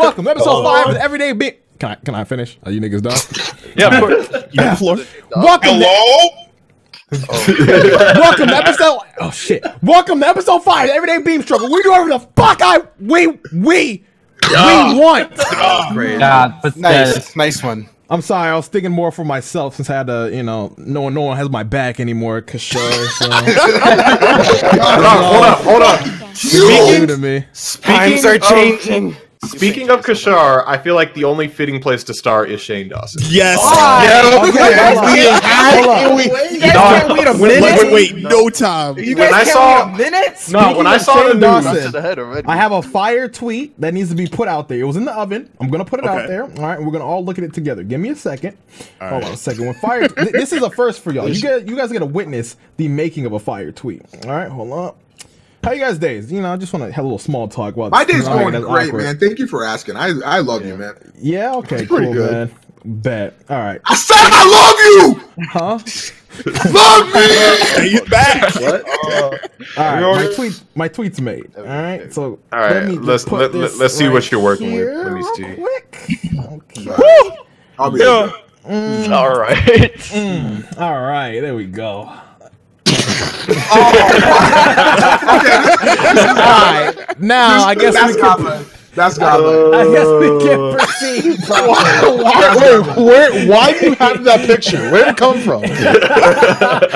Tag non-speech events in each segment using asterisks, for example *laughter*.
Welcome, episode oh. five of the Everyday Beam. Can I can I finish? Are you niggas done? *laughs* Yeah, of course. You have the floor. Welcome. Hello? *laughs* Welcome to episode. Oh shit! Welcome to episode five, of Everyday Beam Struggle. We do whatever the fuck I we we we want. *laughs* God, but Nice, nice one. I'm sorry, I was thinking more for myself since I had to, you know, no one, no one has my back anymore. Cause sure, so hold on, hold on, hold on. new Speaking, to me. Times are of- changing. Speaking of Kirshar, I feel like the only fitting place to start is Shane Dawson. Yes. *laughs* Okay, hold on. We had Hold on. it. We- No, Wait a when- minute. when- Wait, no time. when I saw minutes. no, when I saw the Shane Dawson, ahead already. I have a fire tweet that needs to be put out there. It was in the oven. I'm gonna put it out there. All right, we're gonna all look at it together. Give me a second. Hold on a second. When fire, th- this is a first for y'all. You guys, you guys get to witness the making of a fire tweet. All right, hold on. How you guys' days? You know, I just want to have a little small talk. While My day's All right, going great, awkward. man. Thank you for asking. I I love you, man. Yeah. Okay. pretty Cool, good. man. Bet. All right. I said I love you. Huh? *laughs* Love me. Hey, you back. *laughs* What? All right. My tweet. My tweet's made. All right. So All right, Let me let's put let- let- this let's see what you're working with. Let me see. Quick. Okay. I'll be Yeah. there. All right. Mm, all right, there we go. *laughs* all right, now I guess That's we can. Godlike. That's godlike. Oh. I guess we can *laughs* proceed. Wait, wait, where? Why do you have that picture? Where did it come from? *laughs* that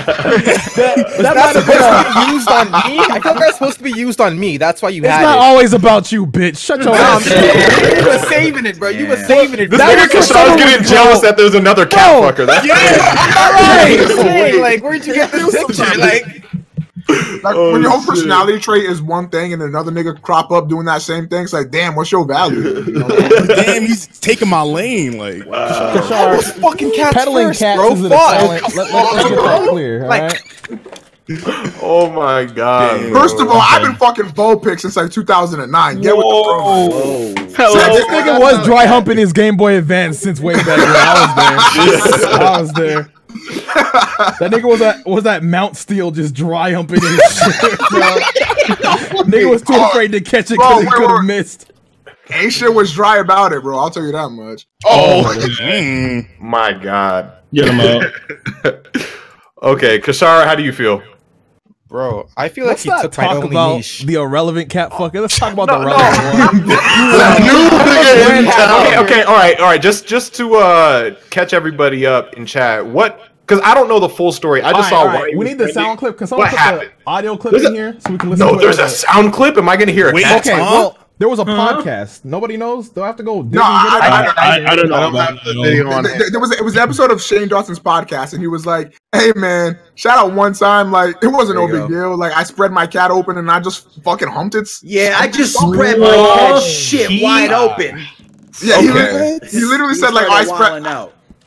That's might have been supposed a- to be used on me. I feel like that's supposed to be used on me. That's why you It's had it. It's not always about you, bitch. Shut your ass. you were saving it, bro. You were saving it. this bro. nigga was Kirshar's so- getting jealous that there's another cat Bro. fucker. That's *laughs* All right. Like, where'd you get this picture? Like, Like oh, when your whole personality trait is one thing and another nigga crop up doing that same thing, it's like, damn, what's your value? *laughs* You know? Damn, he's taking my lane. Like, Kirshar, fucking cats peddling first, cats bro. is a Fuck. talent. Let, let, let's get that clear. all Like- right? oh my god. bro. First of all, I've been fucking bow pick since like 2009. Get with the program. this nigga was dry humping his Game Boy Advance since way back when I was there. *laughs* I was there. That nigga was at was that Mount Steel just dry humping his shit, *laughs* nigga was too afraid to catch it because he could have missed. Ain't shit was dry about it, bro. I'll tell you that much. Oh, mm, My god. get him out. *laughs* Okay, Kirshar, how do you feel? Bro, I feel like Let's he not took my only about niche. the irrelevant cat fucker. Let's talk about the relevant one. New in town. Okay, okay, all right, all right. Just just to uh catch everybody up in chat, what? Because I don't know the full story. I just All saw. right, all why right. he We need the sound clip. Can someone What put happened? the audio clip There's in a- here so we can listen No, to there's it? a sound clip. Am I going to hear a Wait, cat? Okay, well, there was a podcast. Nobody knows. They'll have to go? dig No, and get it? I- I, I don't know. I don't about have that. There, there- there was it was an episode of Shane Dawson's podcast, and he was like, "Hey man, shout out one time, like it wasn't no big go. deal. Like I spread my cat open and I just fucking humped it. Yeah, I just spread my cat shit He- wide open. Yeah, he, Okay. he literally said like I spread.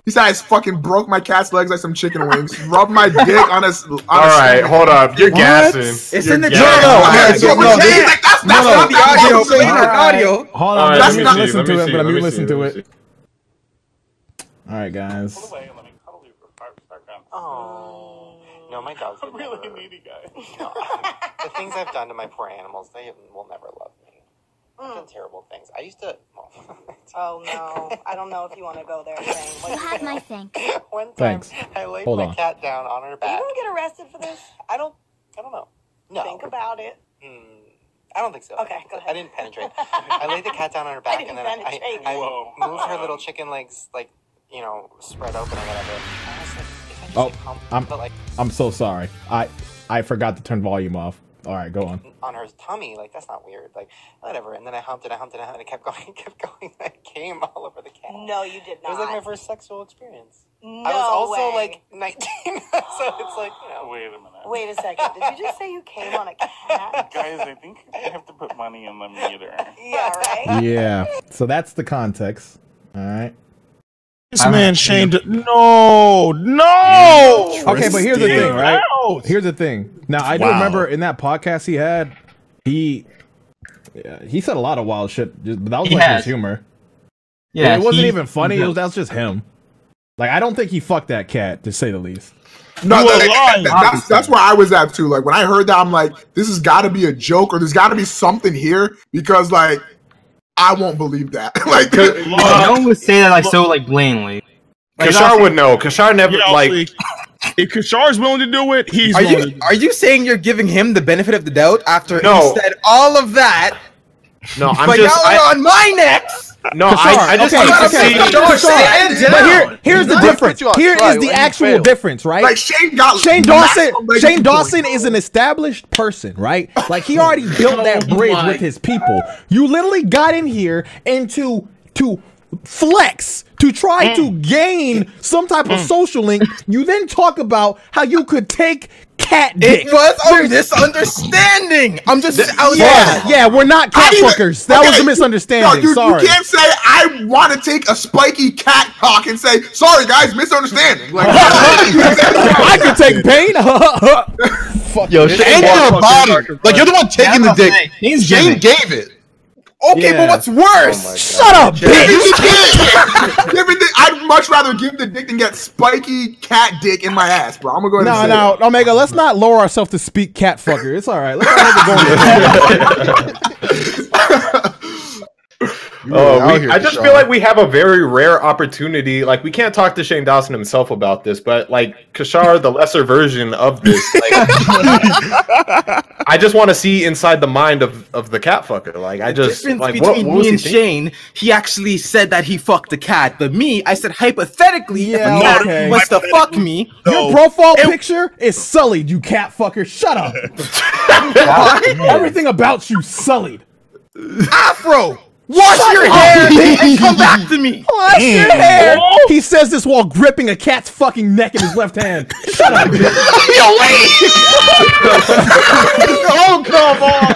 He said I fucking broke my cat's legs like some chicken wings. rubbed my dick on his. On All right, hold up. You're What? gassing. It's You're in the gassing. chat. No, Yeah, no, no, what you- yeah. like, that's that's No, not the the audio, audio. so you audio. Hold on, right, let that's me not- listen to it. see, But let let me me listen see, to let me it. All right, guys. Oh. No, my dog's a *laughs* really needy guy. No, the things I've done to my poor animals, they will never love me. I've done terrible things. I used to. Well, *laughs* Oh no, I don't know if you want to go there, Shane. You do have my thanks. *laughs* one time Thanks. I laid Hold my on. cat down on her Are you back. gonna get arrested for this? I don't. I don't know. No. Think about it. Hmm, I don't think so. Okay, go ahead. I didn't penetrate. *laughs* I laid the cat down on her back, didn't and then I, penetrate. I, I moved her little chicken legs, like you know, spread open or whatever. Like, if I just Oh, I'm- like I'm so sorry. I I forgot to turn volume off. All right, go on. on her tummy. Like that's not weird. Like whatever. And then I humped it. I humped it. I humped it. I kept *laughs* going. kept going. I came all over the cat. No, you did not. It was like my first sexual experience. no I was also way. like 19, *laughs* so it's like you know. Wait a minute. Wait a second. Did you just say you came on a cat? *laughs* Guys, I think I have to put money in the meter. yeah, right. Yeah. So that's the context. All right. This man Shane. D- no, no. Okay, but here's the thing, right? Out. Here's the thing. Now I do remember in that podcast he had, he yeah, he said a lot of wild shit. Just, but that was He like has. his humor. Yeah, it wasn't he- even funny. he It was that's just him. Like I don't think he fucked that cat, to say the least. No, You that- lying. that- that's that's where I was at too. Like when I heard that, I'm like, this has got to be a joke or there's got to be something here because like I won't believe that. *laughs* like, no one would say that like so like blatantly. Like, Kirshar would know. Kirshar never You know, like. like, if Kirshar's willing to do it, he's Are willing to you are you saying you're giving him the benefit of the doubt after No. he said all of that? No, *laughs* I'm but just. y'all are I, on my necks. No, I, I just okay, need to okay. see. Kirshar, stand. But here, here's the difference. you on Here trial is the actual fail. difference, right? like Shane got Shane Dawson, Shane Dawson is an established person, right? Like he already *laughs* built that bridge with his people. You literally got in here and to to flex to try to gain some type of social link. You then talk about how you could take cat dick. It was a misunderstanding. I'm just. I was yeah, yeah, we're not cat I didn't- fuckers. That was a misunderstanding. No, you, Sorry. you can't say I want to take a spiky cat cock and say sorry guys, misunderstanding. Like, *laughs* *laughs* I could take pain. Fuck. *laughs* Yo, Shane And you're a fucking body. Like you're the one taking the that's what I'm dick. saying. Shane's Shane gave it. Okay, Yeah. but what's worse? Oh Shut up, Give bitch. me the dick. Give me the- I'd much rather give the dick than get spiky cat dick in my ass, bro. I'm gonna go ahead No, and say no, it. Omega. Let's not lower ourselves to speak cat fucker. It's all right. Let's not go *laughs* *laughs* there. Oh, we- I just Kirshar. feel like we have a very rare opportunity. Like we can't talk to Shane Dawson himself about this, but like Kirshar, the lesser version of this. Like, *laughs* I just want to see inside the mind of of the cat fucker. Like I just difference like between what was me and thinking? Shane, he actually said that he fucked the cat, but me, I said hypothetically, Yeah, if a cat okay. wants to fuck me, Your profile picture is sullied. You cat fucker. Shut up. *laughs* Everything about you sullied. Afro, wash your hair and come *laughs* back to me. Wash your hair. He says this while gripping a cat's fucking neck in his left hand. Shut up. bitch. *laughs* *laughs* Oh come on!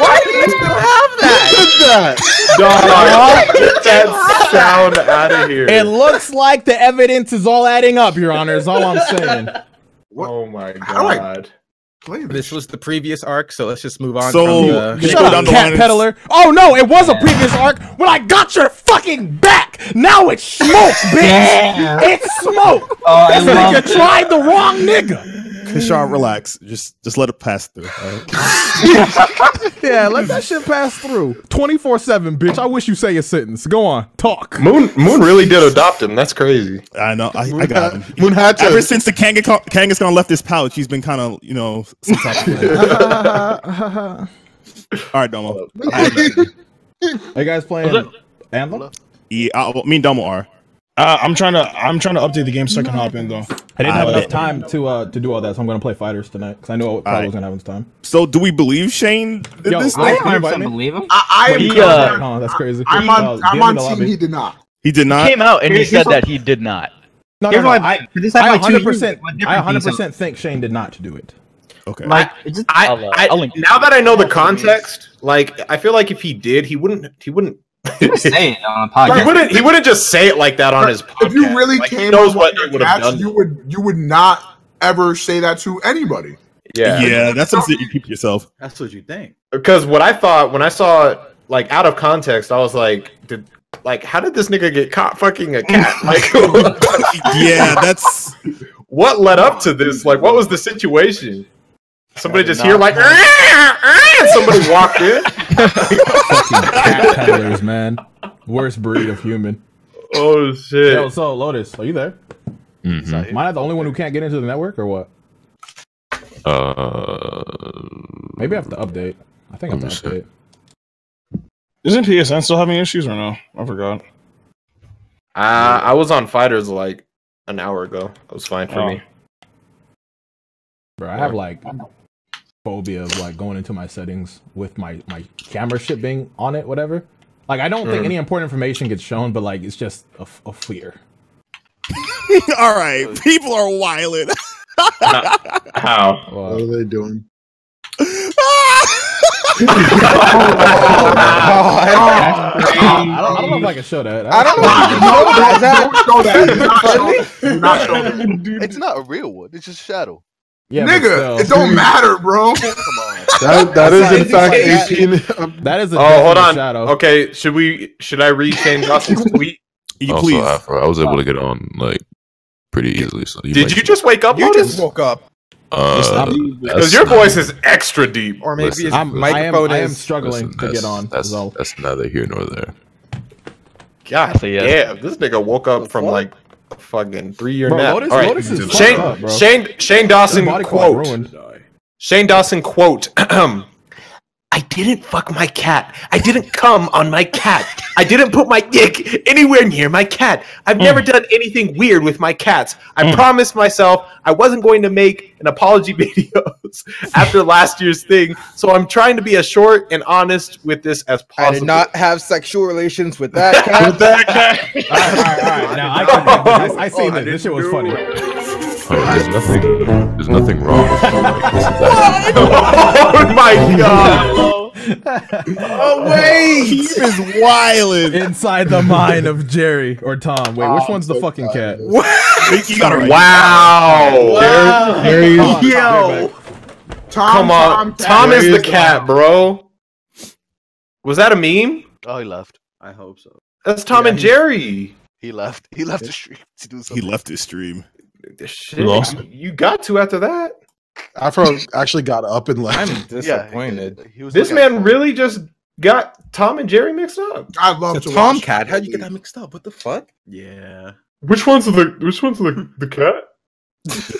Why do you still have that? Look at that. Dog, get that sound out of here. It looks like the evidence is all adding up, Your Honor. Is all I'm saying. oh my How do I- god. Play this. This was the previous arc, so let's just move on. So- from the, Can you uh, Shut up, cat peddler. Oh no, it was a previous arc when I got your fucking back. Now it's smoke, bitch. It's smoke. Oh, I This love nigga tried the wrong nigga. Kirshar, relax. Just just let it pass through. all right? *laughs* Yeah, let that shit pass through. 24-7, bitch. I wish you say a sentence. Go on. Talk. Moon Moon really did adopt him. That's crazy. I know. I, I got him. Moon had to. Ever since the Kangaskhan Kangaskhan left his pouch, he's been kind of, you know, some type of. *laughs* All right, Domo. *laughs* Are you guys playing Anthem? Yeah, uh, me and Domo are. Uh, I'm trying to I'm trying to update the game so I can hop in though. I didn't have I enough time to uh to do all that, so I'm gonna play fighters tonight because I know I probably Alright. was gonna happen this time. So, do we believe Shane did Yo, this? I thing? don't invite 100% me. believe him. I, I am. He, uh, Oh, that's crazy. I'm Uh, on. give I'm on team. lobby. He did not. He did not. He came out and he Here's said what- that he did not. No, no, Here's no. I, I happened like two 100 years percent, I 100% think Shane did not do it. Okay. Like, It I, I'll, uh, I I'll now that I know the context, like I feel like if he did, he wouldn't. He wouldn't. Say it on a he wouldn't. He wouldn't just say it like that on his podcast. If you really like, came knows what your would have done. you would you would not ever say that to anybody. yeah, Yeah, that's something that you keep to yourself. That's what you think. Because what I thought when I saw it, like out of context, I was like, did like how did this nigga get caught fucking a cat? *laughs* Like, Yeah, that's what led up to this? Like, what was the situation? Somebody just hear like, know. "Ah, ah," and somebody walked in. *laughs* Fucking cat peddlers, man. Worst breed of human. Oh shit! Yo, so Lotus, are you there? Mhm. Am I the only one who can't get into the network or what? Uh, Maybe I have to update. I think I have to Let me see. update. Isn't PSN still having issues or no? I forgot. Uh, I was on fighters like an hour ago. It was fine for Oh. me. Bro, I have like phobia of like going into my settings with my my camera shit being on it, whatever. Like I don't think Mm. any important information gets shown, but like it's just a fear. *laughs* all right. People are wilding. How? What are they doing? I don't, I don't know if I can show that. I don't know. *laughs* Don't show that. Do not show that. Do not show that. It's not a real one. It's just shadow. Yeah, Nigga, it don't matter, bro. *laughs* Come on. That, that is in fact 18. That is a Oh, hold on. shadow. Okay, should we? Should I read Shane Dawson's *laughs* tweet? You also, please. Afro, I was able to get on like pretty easily. So you Did you just wake up? You Lotus? just woke up. Uh, Because your voice is extra deep. Or maybe Listen, his I'm, I am, microphone I am is. struggling listen, to get on. That's is all. that's neither here nor there. God So, yeah. damn, this nigga woke up from like a fucking three year Bro, nap. Lotus, All right. Lotus is Shane, up, bro. Shane, Shane Dawson quote. Shane Dawson quote. *clears throat* I didn't fuck my cat. I didn't come on my cat. I didn't put my dick anywhere near my cat. I've never mm. done anything weird with my cats. I mm. promised myself I wasn't going to make an apology *laughs* videos after last year's thing. So I'm trying to be as short and honest with this as possible. I did not have sexual relations with that *laughs* cat. With that cat. *laughs* All right, all right, all right. Now I can. I, I seen Oh, I this. This shit was funny. There's nothing. There's nothing wrong. With *laughs* like, this is that. *laughs* oh my god. *laughs* oh wait! He is wildin'. Inside the mind of Jerry or Tom. Wait, which Oh, one's the so fucking cat? You got it right. Wow. Very- Yo. Tom, Come on. Tom, Tom is the cat, bro. Was that a meme? Oh, he left. I hope so. That's Tom Yeah, and he- Jerry. He left. He left the stream to do He left his stream. Shit, lost you, you got to after that. Afro actually got up and left. I'm *laughs* Yeah, disappointed. He was This man the really just got Tom and Jerry mixed up. I love The to Tom cat? How'd you get that mixed up? What the fuck? Yeah. Which one's the which one's the the cat?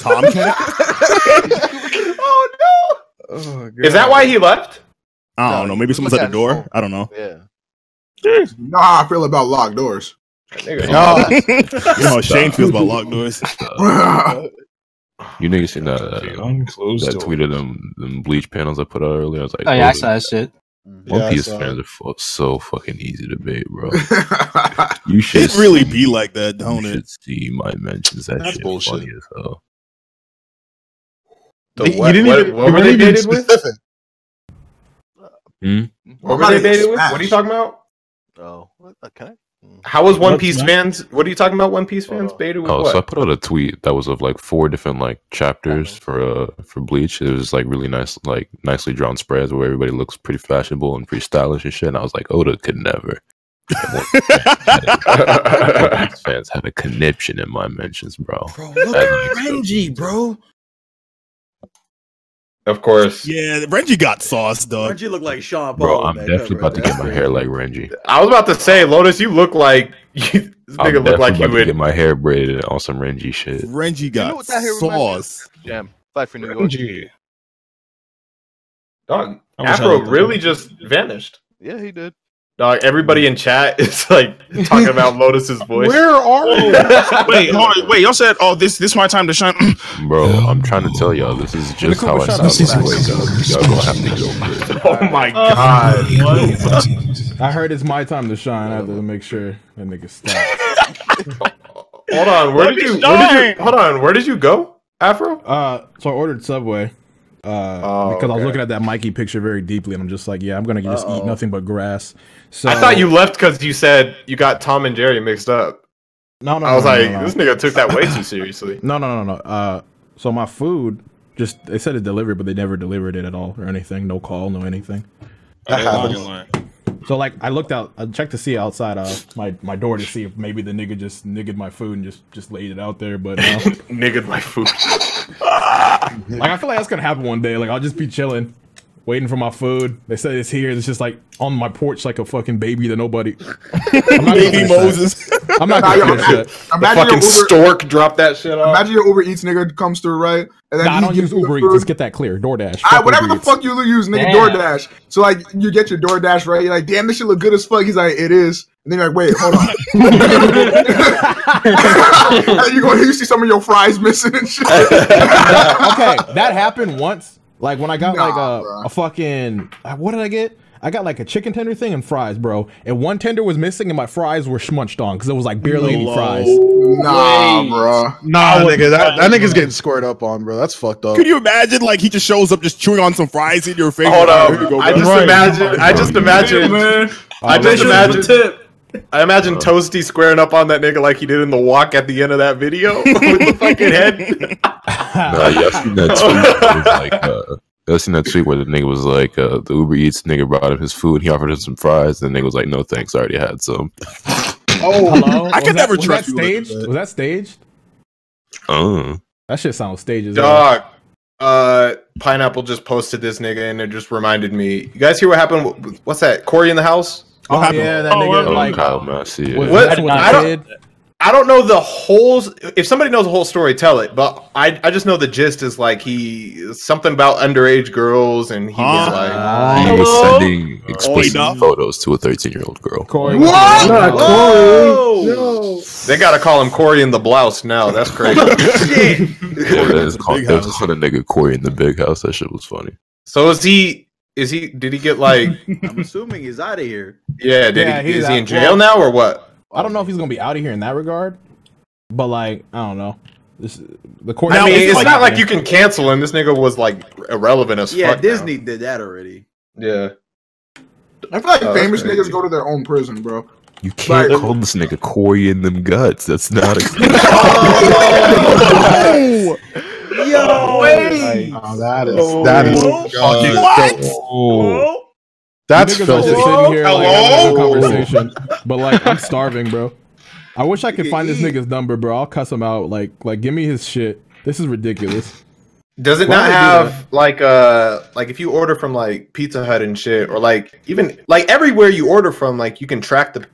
Tom cat? *laughs* *laughs* oh no! Oh, Is that why he left? I don't know. Maybe someone's at the door. his I don't know. Yeah. You know how I feel about locked doors. Nigga, No. *laughs* You know how Shane feels about locked doors. *laughs* You niggas seen that uh, Unclosed that door. tweet of them them bleach panels I put out earlier? I was like, Oh yeah, I saw that shit. One Yeah, Piece saw fans are fu- so fucking easy to bait, bro. *laughs* You It should really see- be like that, You don't it? should see my mentions. That That's shit bullshit. funny as hell. The You what, didn't what, even- what you were they weren't even baited with? Hmm? What were they baited with? What are you talking about? Oh, what? okay. How was One What's Piece that? fans? What are you talking about? One Piece fans baited with Oh, what? so I put out a tweet that was of like four different like chapters for uh for Bleach. It was like really nice, like nicely drawn spreads where everybody looks pretty fashionable and pretty stylish and shit. And I was like, Oda could never. And One Piece fans had a- fans had a conniption in my mentions, bro. Bro, look As at like, Renji, bro. Of course. Yeah, Renji got sauce, dog. Renji look like Sean Paul. Bro, I'm definitely cover. about to get my hair like Renji. I was about to say, Lotus, you look like you, *laughs* this I'm nigga look like you would. get my hair braided on some Renji shit. Renji You know got what that hair reminds me of? sauce. Jam. Fight for New York. Renji. Dog, I wish I Afro really just vanished. Yeah, he did. Dog, everybody in chat *laughs* is like talking about *laughs* Lotus's voice. Where are we? *laughs* Wait, hold wait. Y'all said, "Oh, this this my time to shine." *clears throat* Bro, I'm trying to tell y'all this is just how I Cooper, sound shut when I. Y'all gonna have to get over it. Oh my god. I heard it's my time to shine. I have to make sure that nigga stop. Hold on, where did you? Where did you? Hold on, where did you go, Afro? Uh, so I ordered Subway. Uh, Oh, because I was looking at that Mikey picture very deeply, and I'm just like, yeah, I'm gonna just eat Uh-oh. nothing but grass. So I thought you left because you said you got Tom and Jerry mixed up. No, no, I was no, no, like, no, no. this nigga took that way too seriously. *laughs* No, no, no, no. Uh, so my food just they said it delivered, but they never delivered it at all or anything. No call, no anything. That happens. So like I looked out, I checked to see outside uh my my door to see if maybe the nigga just niggered my food and just just laid it out there, but *laughs* no. Nigga, my food. *laughs* like I feel like that's gonna happen one day. Like I'll just be chilling, waiting for my food. They say it's here. It's just like on my porch like a fucking baby to nobody. *laughs* I'm not Baby gonna finish that. Moses. I'm not gonna finish that. *laughs* The fucking Uber, stork dropped that shit off. imagine your Uber Eats nigga comes through, right? And Nah, I he don't use Uber Eats. Let's get that clear. DoorDash. Ah, whatever Uber the Eats. fuck you use, nigga, Damn. DoorDash. So like, you get your DoorDash right. You're like, damn, this shit look good as fuck. He's like, it is. And then you're like, wait, hold on. *laughs* and you go, you see some of your fries missing and shit. okay, that happened once. Like when I got like a, a fucking uh, what did I get? I got like a chicken tender thing and fries, bro. And one tender was missing, and my fries were schmunched on because it was like barely any fries. Nah, bro. Nah, nigga, that, that nigga's getting squared up on, bro. That's fucked up. Could you imagine like he just shows up just chewing on some fries in your face? Hold Like, "Here you on. go, I bro." just imagine. I just imagine. man. I just Make sure it's imagine. tip. I imagine Toasty squaring up on that nigga like he did in the walk at the end of that video *laughs* with the fucking head. *laughs* Nah, *laughs* y'all seen that tweet? It was like, uh, y'all seen that tweet where the nigga was like, uh, the Uber Eats nigga brought him his food. He offered him some fries. And the nigga was like, no thanks, I already had some. Oh, hello. I can never was trust that you staged. that. Was that staged? Uh, That shit sounds staged. as hell. Dog. Uh, Pineapple just posted this nigga, and it just reminded me. You guys hear what happened? What's that? Corey in the house. Oh yeah, that nigga Oh, like Kyle Massey. yeah. was What? messing with I a don't- kid. I don't know the whole. If somebody knows the whole story, tell it. But I, I just know the gist is like he something about underage girls, and he was Huh? like, He was sending explicit enough. photos to a 13 year old girl. Corey. What? Not Whoa! They gotta call him Corey in the blouse now. That's crazy. *laughs* Yeah, that is called, Big that was house. called a nigga Corey in the big house. That shit was funny. so is he? Is he? Did he get like? I'm assuming he's out of here. Yeah. Did Yeah, he? he's Is he in out. jail now or what? I don't know if he's gonna be out of here in that regard, but like I don't know. This the court. I mean, it's it's like- not like you can cancel him. This nigga was like irrelevant as Yeah, fuck. Yeah, Disney did that already. Yeah. I feel like Oh, famous niggas go to their own prison, bro. You can't Like- call this nigga Corey in them guts. That's not a. *laughs* *laughs* Yo, wait. Oh, that is oh, that is What? Oh. That's You niggas are just sitting here like having a Hello? conversation, but like I'm starving, bro. I wish I could find this nigga's number, bro. I'll cuss him out. Like, like, give me his shit. This is ridiculous. Does it Why not would do have like uh like if you order from like Pizza Hut and shit, or like even like everywhere you order from, like you can track the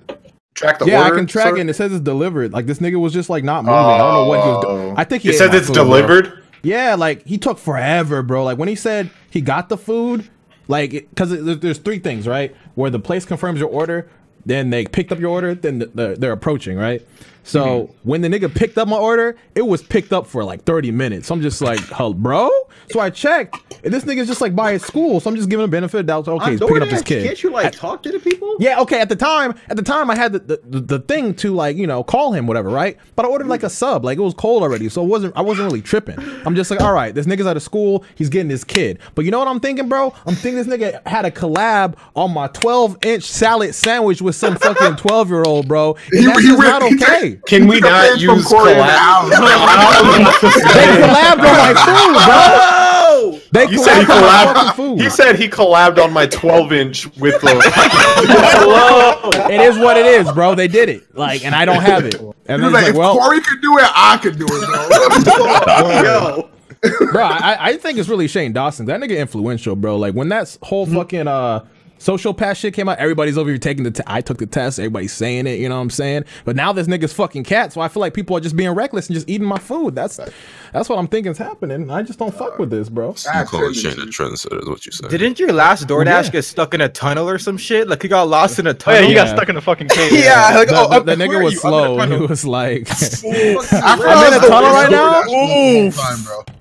track the yeah, order. I can track sort it. and It says it's delivered. Like this nigga was just like not moving. I don't know what he was doing. Oh. I think he it says it's food, bro. delivered. Yeah, like he took forever, bro. Like when he said he got the food, like because there's three things, right? Where the place confirms your order, then they picked up your order, then the, the, they're approaching, right? So Mm-hmm. when the nigga picked up my order, it was picked up for like 30 minutes. So I'm just like, bro. So I checked, and this nigga's just like by his school. So I'm just giving him a benefit of doubt. Okay, he's picking up his kid. Can't you like talk to the people? Yeah, okay. At the time, at the time, I had the, the, the, thing to like you know call him whatever, right? But I ordered like a sub, like it was cold already, so it wasn't I wasn't really tripping. I'm just like, all right, this nigga's out of school, he's getting his kid. But you know what I'm thinking, bro? I'm thinking this nigga had a collab on my 12 inch salad sandwich with some fucking *laughs* 12 year old, bro. And He- that's he just not he okay. Can we not use Corey collab? *laughs* They collabed on my food, bro. They You said he collabed on my collabed. fucking food. He said he collabed on my 12 inch with the. it is what it is, bro. They did it, like, and I don't have it. And He then like, like, if well, Corey could do it, I could do it, bro. *laughs* *laughs* Yo, bro, I, I think it's really Shane Dawson. That nigga influential, bro. Like when that whole fucking uh social pass shit came out, everybody's over here taking the. T- I took the test. Everybody's saying it. You know what I'm saying? But now this nigga's fucking cat. So I feel like people are just being reckless and just eating my food. That's that's what I'm thinking is happening. I just don't fuck with this, bro. You call it Shane a trendsetter, is what you said. Didn't your last DoorDash Yeah. get stuck in a tunnel or some shit? Like he got lost in a Oh tunnel. yeah, he got Yeah. stuck in a fucking cave. *laughs* Yeah, like, The, oh, the- up- the nigga was you? I'm in a slow. *laughs* He was like, *laughs* I'm in a tunnel worst right now? DoorDash all time, bro.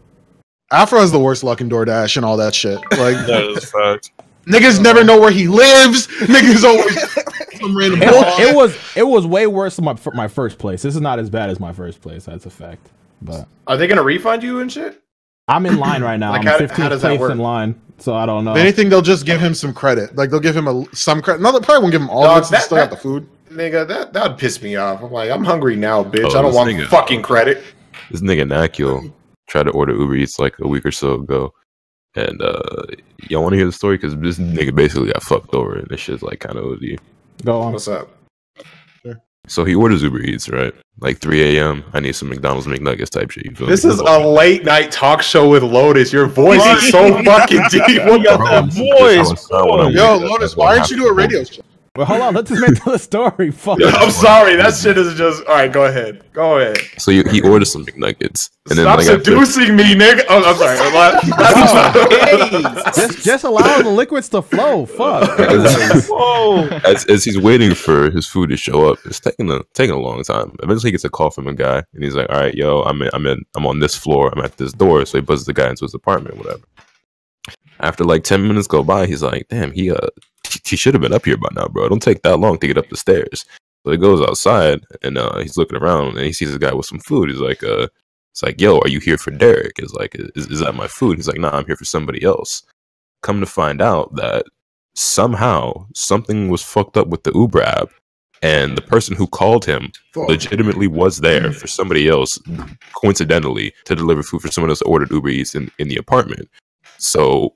Afro has the worst luck in DoorDash and all that shit. Like That is a fact. Niggas never know where he lives. Niggas always *laughs* some random. it, it was it was way worse than my fir- my first place. This is not as bad as my first place. That's a fact. But Are they gonna refund you and shit? I'm in line right *laughs* now. Like, I'm how- 15th how does place work? in line, so I don't know. If anything, they'll just give him some credit. Like they'll give him a some credit. No, they probably won't give him all Dog, of it. That- he still got the food. Nigga, that that would piss me off. I'm like, I'm hungry now, bitch. Oh, I don't want nigga. fucking credit. This nigga Nakio tried to order Uber Eats like a week or so ago. And uh y'all want to hear the story? Because this nigga basically got fucked over, and this shit's like kind of OD. Go on. What's up? So he orders Uber Eats, right? Like 3 a.m. I need some McDonald's McNuggets type shit. You feel This me? is a late night talk show with Lotus. Your voice is so fucking deep. *laughs* What the Bro, fuck? this is how I wanna Yo. Lotus, why what aren't you do a radio show? Well, hold on. Let's just make the story. *laughs* Fuck. I'm sorry. That shit is just. All right, go ahead. Go ahead. So he, he orders some McNuggets, and then Stop like after, seducing me, nigga. Oh, I'm sorry. *laughs* *laughs* just just allow the liquids to flow. Fuck. as, as he's waiting for his food to show up, it's taking a taking a long time. Eventually, he gets a call from a guy, and he's like, "All right, yo, I'm in, I'm in, I'm on this floor. I'm at this door." So he buzzes the guy into his apartment, whatever. After like ten minutes go by, he's like, "Damn, he uh, he, should have been up here by now, bro. It don't take that long to get up the stairs." So he goes outside, and uh, he's looking around, and he sees a guy with some food. He's like, "Uh." It's like, yo, are you here for Derek? Is like, is, is that my food? He's like, nah, I'm here for somebody else. Come to find out that somehow something was fucked up with the Uber app, and the person who called him Fuck. legitimately was there for somebody else, coincidentally, to deliver food for someone else that ordered Uber Eats in, in the apartment. So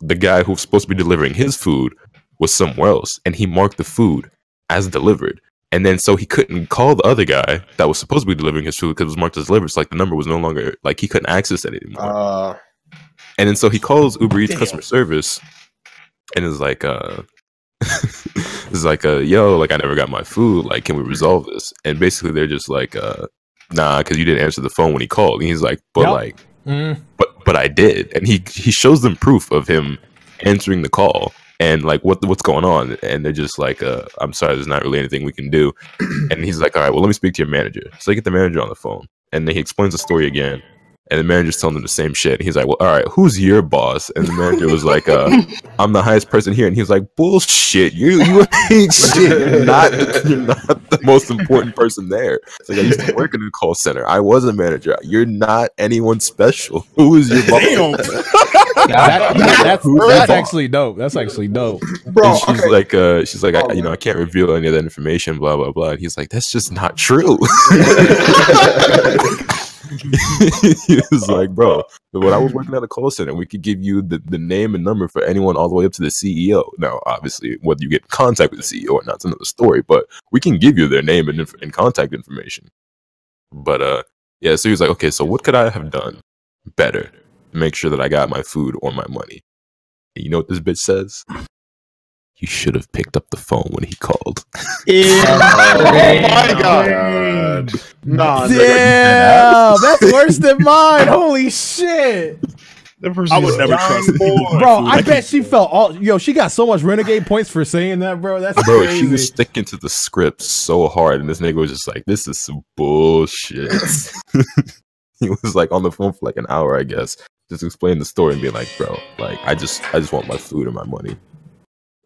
the guy who's supposed to be delivering his food was somewhere else, and he marked the food as delivered. And then so he couldn't call the other guy that was supposed to be delivering his food because it was marked as delivered. So like the number was no longer like he couldn't access it anymore. Uh, And then so he calls Uber Eats customer service and is like, uh, *laughs* is like, uh, yo, like I never got my food. Like, can we resolve this? And basically, they're just like, uh, nah, because you didn't answer the phone when he called. And he's like, but Yep. like, Mm. but but I did. And he he shows them proof of him answering the call and like what what's going on. And they're just like, uh, I'm sorry, there's not really anything we can do. *clears throat* and he's like, all right, well, let me speak to your manager. So they get the manager on the phone, and then he explains the story again. And the manager's telling them the same shit. And he's like, well, all right, who's your boss? And the manager was like, uh, *laughs* I'm the highest person here. And he was like, bullshit. You you ain't *laughs* shit. You're not, you're not the most important person there. It's like, I used to work in a call center. I was a manager. You're not anyone special. Who is your boss? *laughs* That- that- that's that's actually dope. That's actually dope, Bro, and she's like, uh, she's like, I, you know, I can't reveal any of that information, blah blah blah. And he's like, that's just not true. *laughs* he was like, bro, when I was working at a call center, we could give you the, the name and number for anyone all the way up to the CEO. Now, obviously, whether you get in contact with the CEO or not, it's another story. But we can give you their name and, and contact information. But uh, yeah. So he was like, okay, so what could I have done better to make sure that I got my food or my money? And you know what this bitch says? You should have picked up the phone when he called. *laughs* Oh, *laughs* oh my god. Nah, Damn, that's worse than mine. Holy shit. I would never trust anyone. Bro, I bet she felt all yo, she got so much renegade points for saying that, bro. That's Bro, crazy. she was sticking to the script so hard, and this nigga was just like, "This is some bullshit." *laughs* he was like on the phone for like an hour, I guess, just explaining the story and being like, "Bro, like, I just, I just want my food and my money."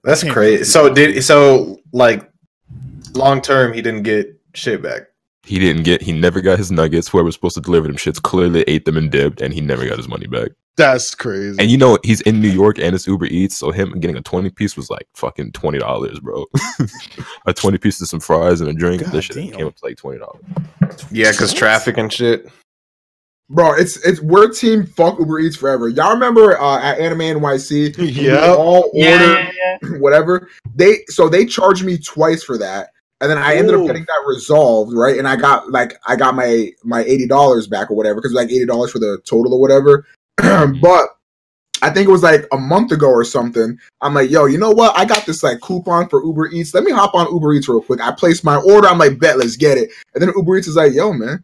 That's crazy. So did so like long term he didn't get shit back. He didn't get, he never got his nuggets. Whoever was supposed to deliver them shits clearly ate them and dipped, and he never got his money back. That's crazy. And you know, he's in New York and it's Uber Eats, so him getting a 20 piece was like fucking $20, bro. *laughs* a 20 piece of some fries and a drink. this shit came up to like $20. Yeah, because traffic and shit. Bro, it's it's we're team fuck Uber Eats forever. Y'all remember uh, at Anime NYC? when we Yeah. all Yeah. *clears throat* whatever. They so they charged me twice for that, and then I ended up getting that resolved, right? And I got like I got my my eighty dollars back or whatever because like eighty dollars for the total or whatever. *clears throat* but I think it was like a month ago or something. I'm like, yo, you know what? I got this like coupon for Uber Eats. Let me hop on Uber Eats real quick. I placed my order. I'm like, bet, let's get it. And then Uber Eats is like, yo, man,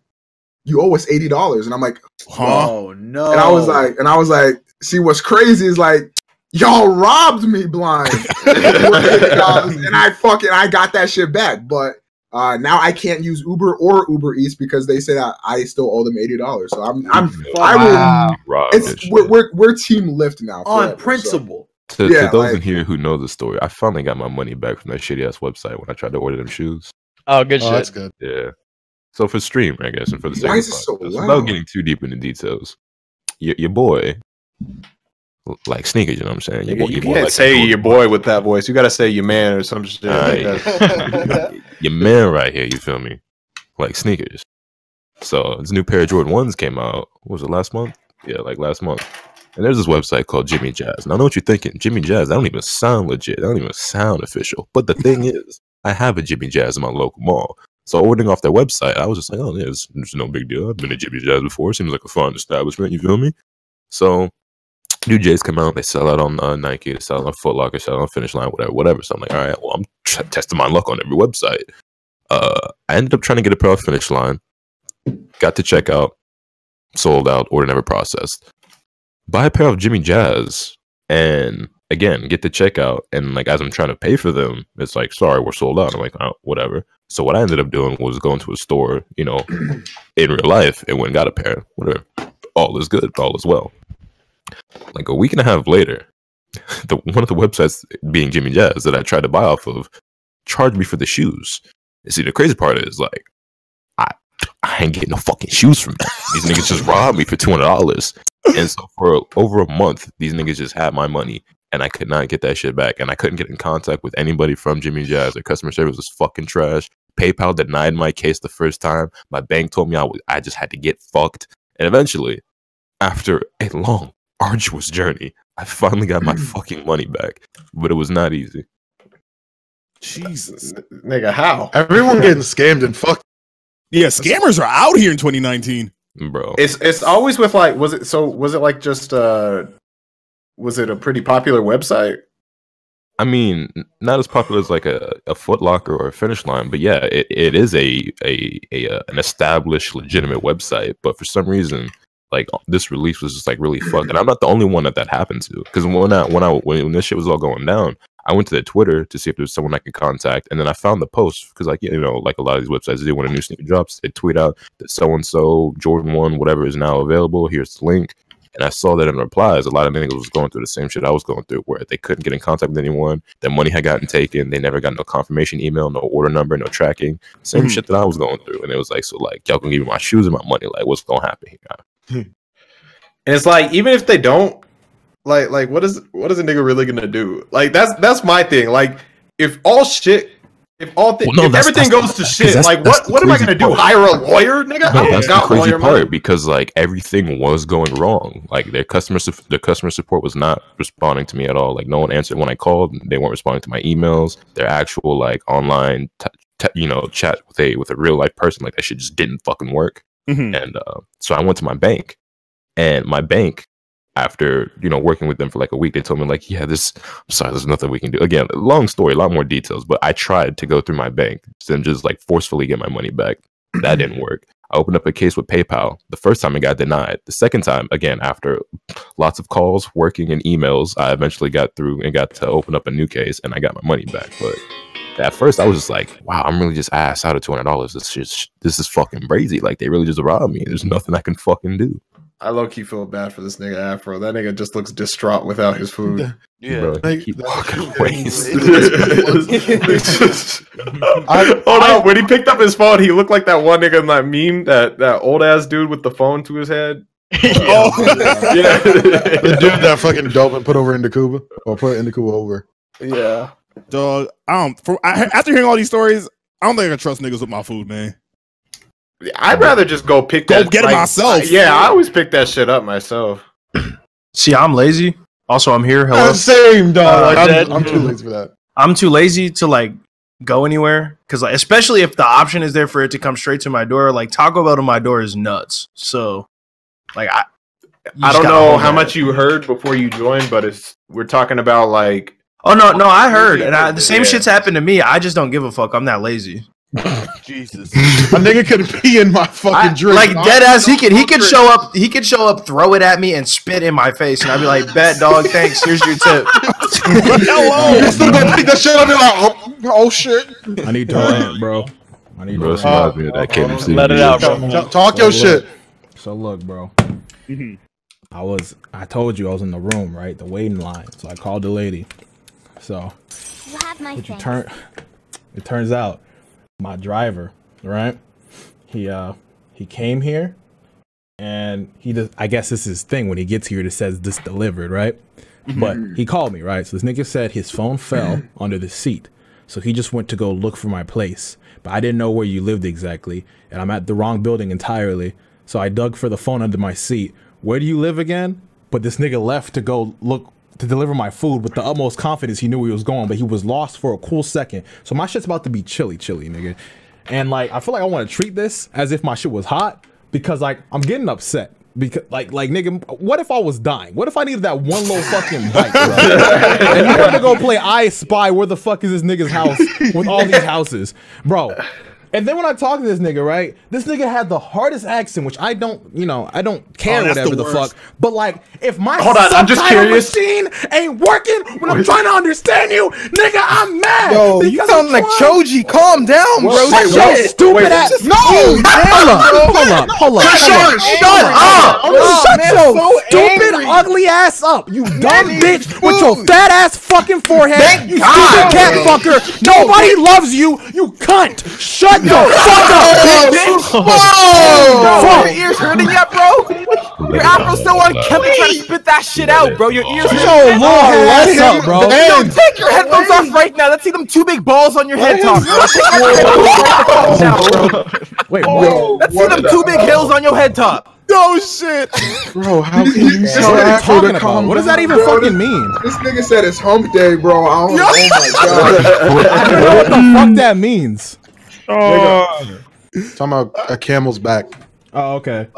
you owe us eighty dollars. And I'm like, huh? Oh no! And I was like, and I was like, see, what's crazy is like, y'all robbed me blind, *laughs* and I fucking I got that shit back. But uh now I can't use Uber or Uber Eats because they say that I still owe them eighty dollars. So I'm I'm I will. Wow. Rob and It's we're, we're we're team Lyft now on forever, so- principle. To, Yeah, to those like- in here who know the story, I finally got my money back from that shitty ass website when I tried to order them shoes. Oh, good Oh, that's good. Yeah. So for stream, I guess, and for the Why second is it so podcast, loud? without getting too deep into details, your, your boy, like sneakers, you know what I'm saying? Your boy- you your boy can't like say your boy with that voice. You gotta say your man or some shit. like that. *laughs* your man right here, you feel me? Like sneakers. So this new pair of Jordan ones came out. What was it last month? Yeah, like last month. And there's this website called Jimmy Jazz. And I know what you're thinking. Jimmy Jazz, that don't even sound legit. That don't even sound official. But the thing is, I have a Jimmy Jazz in my local mall. So ordering off their website, I was just like, oh, yeah, it's, it's no big deal. I've been to Jimmy Jazz before. Seems like a fun establishment. You feel me? So new J's come out. They sell out on uh, Nike. They sell out on Foot Locker. Sell out on Finish Line. Whatever, whatever. So I'm like, all right, well, I'm t- testing my luck on every website. Uh, I ended up trying to get a pair off Finish Line. Got to checkout. Sold out. Order never processed. Buy a pair of Jimmy Jazz, and again, get to checkout. And like as I'm trying to pay for them, it's like, sorry, we're sold out. I'm like, oh, whatever. So what I ended up doing was going to a store, you know, *clears throat* in real life, and went and got a pair. Whatever. All is good. All is well. Like a week and a half later, *laughs* the one of the websites being Jimmy Jazz that I tried to buy off of charged me for the shoes. And see, the crazy part is like, I I ain't getting no fucking shoes from them. These niggas just robbed me for two hundred dollars. And so for over a month, these niggas just had my money, and I could not get that shit back. And I couldn't get in contact with anybody from Jimmy Jazz. Their customer service was fucking trash. PayPal denied my case the first time. My bank told me I just had to get fucked. And eventually, after a long, arduous journey, I finally got my *clears throat* fucking money back. But it was not easy. Jesus. Nigga, how? Everyone getting *laughs* scammed and fucked. Yeah, scammers are out here in 2019. Bro. It's it's always with like was it so was it like just uh was it a pretty popular website? I mean, not as popular as like a, a Foot Locker or a Finish Line, but yeah, it, it is a, a a uh, an established, legitimate website. But for some reason, like this release was just like really fucked, and I'm not the only one that that happened to. Because when I when I when this shit was all going down, I went to their Twitter to see if there was someone I could contact, and then I found the post because like you know like a lot of these websites they when a new sneaker drops, they tweet out that so and so Jordan One whatever is now available. Here's the link. And I saw that in replies, a lot of niggas was going through the same shit I was going through, where they couldn't get in contact with anyone. Their money had gotten taken. They never got no confirmation email, no order number, no tracking. Same Mhm. shit that I was going through. And it was like, so like, y'all gonna give me my shoes and my money? Like, what's gonna happen here? *laughs* And it's like even if they don't, like like what is what is a nigga really gonna do? Like that's that's my thing. Like if all shit, if all thi- Well, no, if everything goes to shit, like what what am I gonna do? Hire a lawyer, nigga? No, I that's the crazy part money. because like everything was going wrong. Like their customer, su- the customer support was not responding to me at all. Like no one answered when I called. They weren't responding to my emails. Their actual like online, t- t- you know, chat with a with a real life person like that shit just didn't fucking work. Mhm. And uh, so I went to my bank, and my bank, after you know working with them for like a week, they told me like, yeah, this. I'm sorry, there's nothing we can do. Again, long story, a lot more details. But I tried to go through my bank and just like forcefully get my money back. That didn't *clears throat* work. I opened up a case with PayPal. The first time it got denied. The second time, again, after lots of calls, working, and emails, I eventually got through and got to open up a new case, and I got my money back. But at first, I was just like, "Wow, I'm really just ass out of two hundred dollars. This is this is fucking crazy. Like they really just robbed me. There's nothing I can fucking do." I low key feel bad for this nigga Afro. That nigga just looks distraught without his food. *laughs* Yeah, bro, he keep walking *laughs* ways. *laughs* Hold on, when he picked up his phone, he looked like that one nigga in that meme, that that old ass dude with the phone to his head. Oh, yeah. the dude that fucking dope and put over into Cuba or put into Cuba over. Yeah, dog. I don't. For, I, after hearing all these stories, I don't think I can trust niggas with my food, man. I'd rather just go pick Go that, get it myself. Yeah, I always pick that shit up myself. See, I'm lazy. Also, I'm here. Hello. Same dog. Uh, I'm, I'm too lazy for that. I'm too lazy to like go anywhere because, like, especially if the option is there for it to come straight to my door. Like Taco Bell to my door is nuts. So, like, I I don't know how that. much you heard before you joined, but it's we're talking about like Oh no, no, I heard, and I, the same Yeah. shit's happened to me. I just don't give a fuck. I'm that lazy. Jesus. *laughs* A nigga could pee in my fucking I- drink. like dead ass, he could he could show up. He could show up, throw it at me, and spit in my face, and I'd be like, "Bet, dog, thanks. Here's your tip." *laughs* Hello. You still gonna pick that shit up and be like, oh, oh shit. I need to rant, bro. I need Bro, to rant. reminds me of that KMC. Let it out, bro. Talk- talk your look- shit. So look, bro. Mm-hmm. I was I told you I was in the room, right? The waiting line. So I called the lady. So You have my But you turn it turns out my driver, right? He uh he came here and he does I guess this is his thing when he gets here it says this delivered, right? But he called me, right? So this nigga said his phone *clears throat* fell under the seat. So he just went to go look for my place. But I didn't know where you lived exactly. And I'm at the wrong building entirely. So I dug for the phone under my seat. Where do you live again? But this nigga left to go look to deliver my food with the utmost confidence he knew he was going, but he was lost for a cool second. So my shit's about to be chilly, chilly, nigga. And like I feel like I want to treat this as if my shit was hot because like I'm getting upset. Because like like nigga, what if I was dying? What if I needed that one little fucking bite, bro? *laughs* and you want to go play I Spy? Where the fuck is this nigga's house with all these houses, bro? And then when I talk to this nigga, right, this nigga had the hardest accent, which I don't, you know, I don't care Oh, whatever the the, fuck. But like, if my Hold on, I'm just curious. machine ain't working when I'm trying to understand you, nigga, I'm mad. Yo, you sound like Choji. Calm down, bro. Shut your stupid Wait, ass. No, calm hold up, bro. hold up, hold up. Shut up. shut up. Oh, shut man, your so stupid, angry. ugly ass up, you dumb Man, bitch with your fat ass fucking forehead. Thank you God, stupid cat fucker. Nobody loves you, you cunt. Shut the fuck up, bitch. Whoa! Fuck. Your ears hurting yet, bro? Your afro's still on Kevin trying to spit that shit out, bro. Your ears Yo, hurting. Lord, let up, bro. Yo, take your headphones off right now. Let's see them two big balls on your head top, bro. Take your headphones off right now, bro. Wait, Let's see them two big hills on your head top. No shit. Bro, how can you What tell are you Afro talking about? calm What does that even Bro, fucking mean? This nigga said it's hump day, bro. I don't, oh my god. *laughs* I don't know what the fuck that means. Oh. Talking about a camel's back. Oh, okay.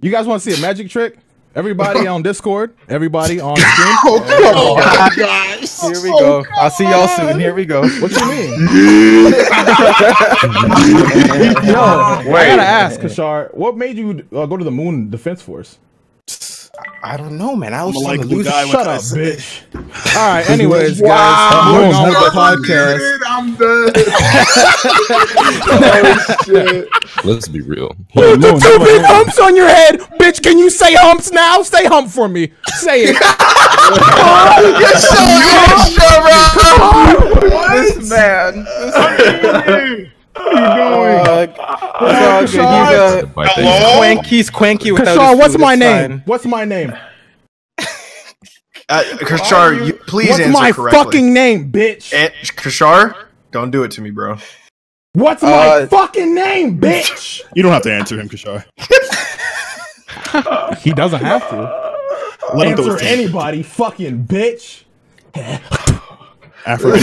You guys want to see a magic trick? Everybody on Discord, everybody on *laughs* stream. Oh, come on, guys. Here we go. I'll see y'all soon. Here we go. What do you mean? *laughs* *laughs* Yo, Wait. I gotta ask, Kirshar, what made you uh, go to the Moon Defense Force? I don't know, man. I was I'm a on the guy Shut up, bitch. *laughs* All right. *laughs* Anyways, Wow. guys, moving on with the I'm podcast. dead, I'm dead. oh *laughs* shit. Let's be real. The Two big humps on your head, bitch. Can you say humps now? Say hump for me. Say it. You're so extra, bro. This man. Uh, it's all good. He's, uh, Bite he's that. quank- He's quanky without Kirshar, what's my name? fine. What's my name? Uh, Kirshar, you, please What's answer my correctly. fucking name, bitch? Eh, Kirshar, don't do it to me, bro. What's my Uh, fucking name, bitch? *laughs* You don't have to answer him, Kirshar. *laughs* he doesn't have to. Let Answer his anybody, fucking bitch. *laughs* Afro. *laughs* Was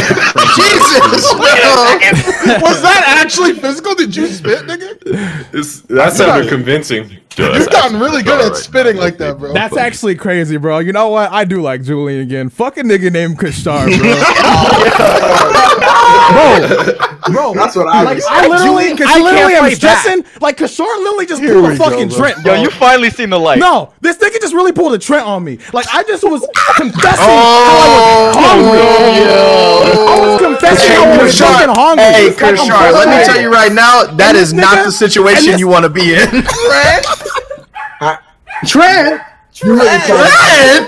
that actually physical? Did you spit, nigga? It's, that sounded convincing. You've gotten really good at spitting like that, bro. That's actually crazy, bro. You know what? I do like Julian again. Fuck a nigga named Kirshar, bro. *laughs* bro, bro. *laughs* That's what I like. was I literally, Julian, 'cause I literally am fight back. stressing. Like Kirshar literally just Here pulled we a go, fucking bro. Trent, Yo, bro. you finally seen the light. No, this nigga just really pulled a Trent on me. Like I just was confessing Oh, how I was oh, hungry. I was confessing how I was Kirshar. fucking hungry. Hey, Like, I'm let me tell you right now, that And is not nigga- the situation this- you want to be in. *laughs* Trent. You really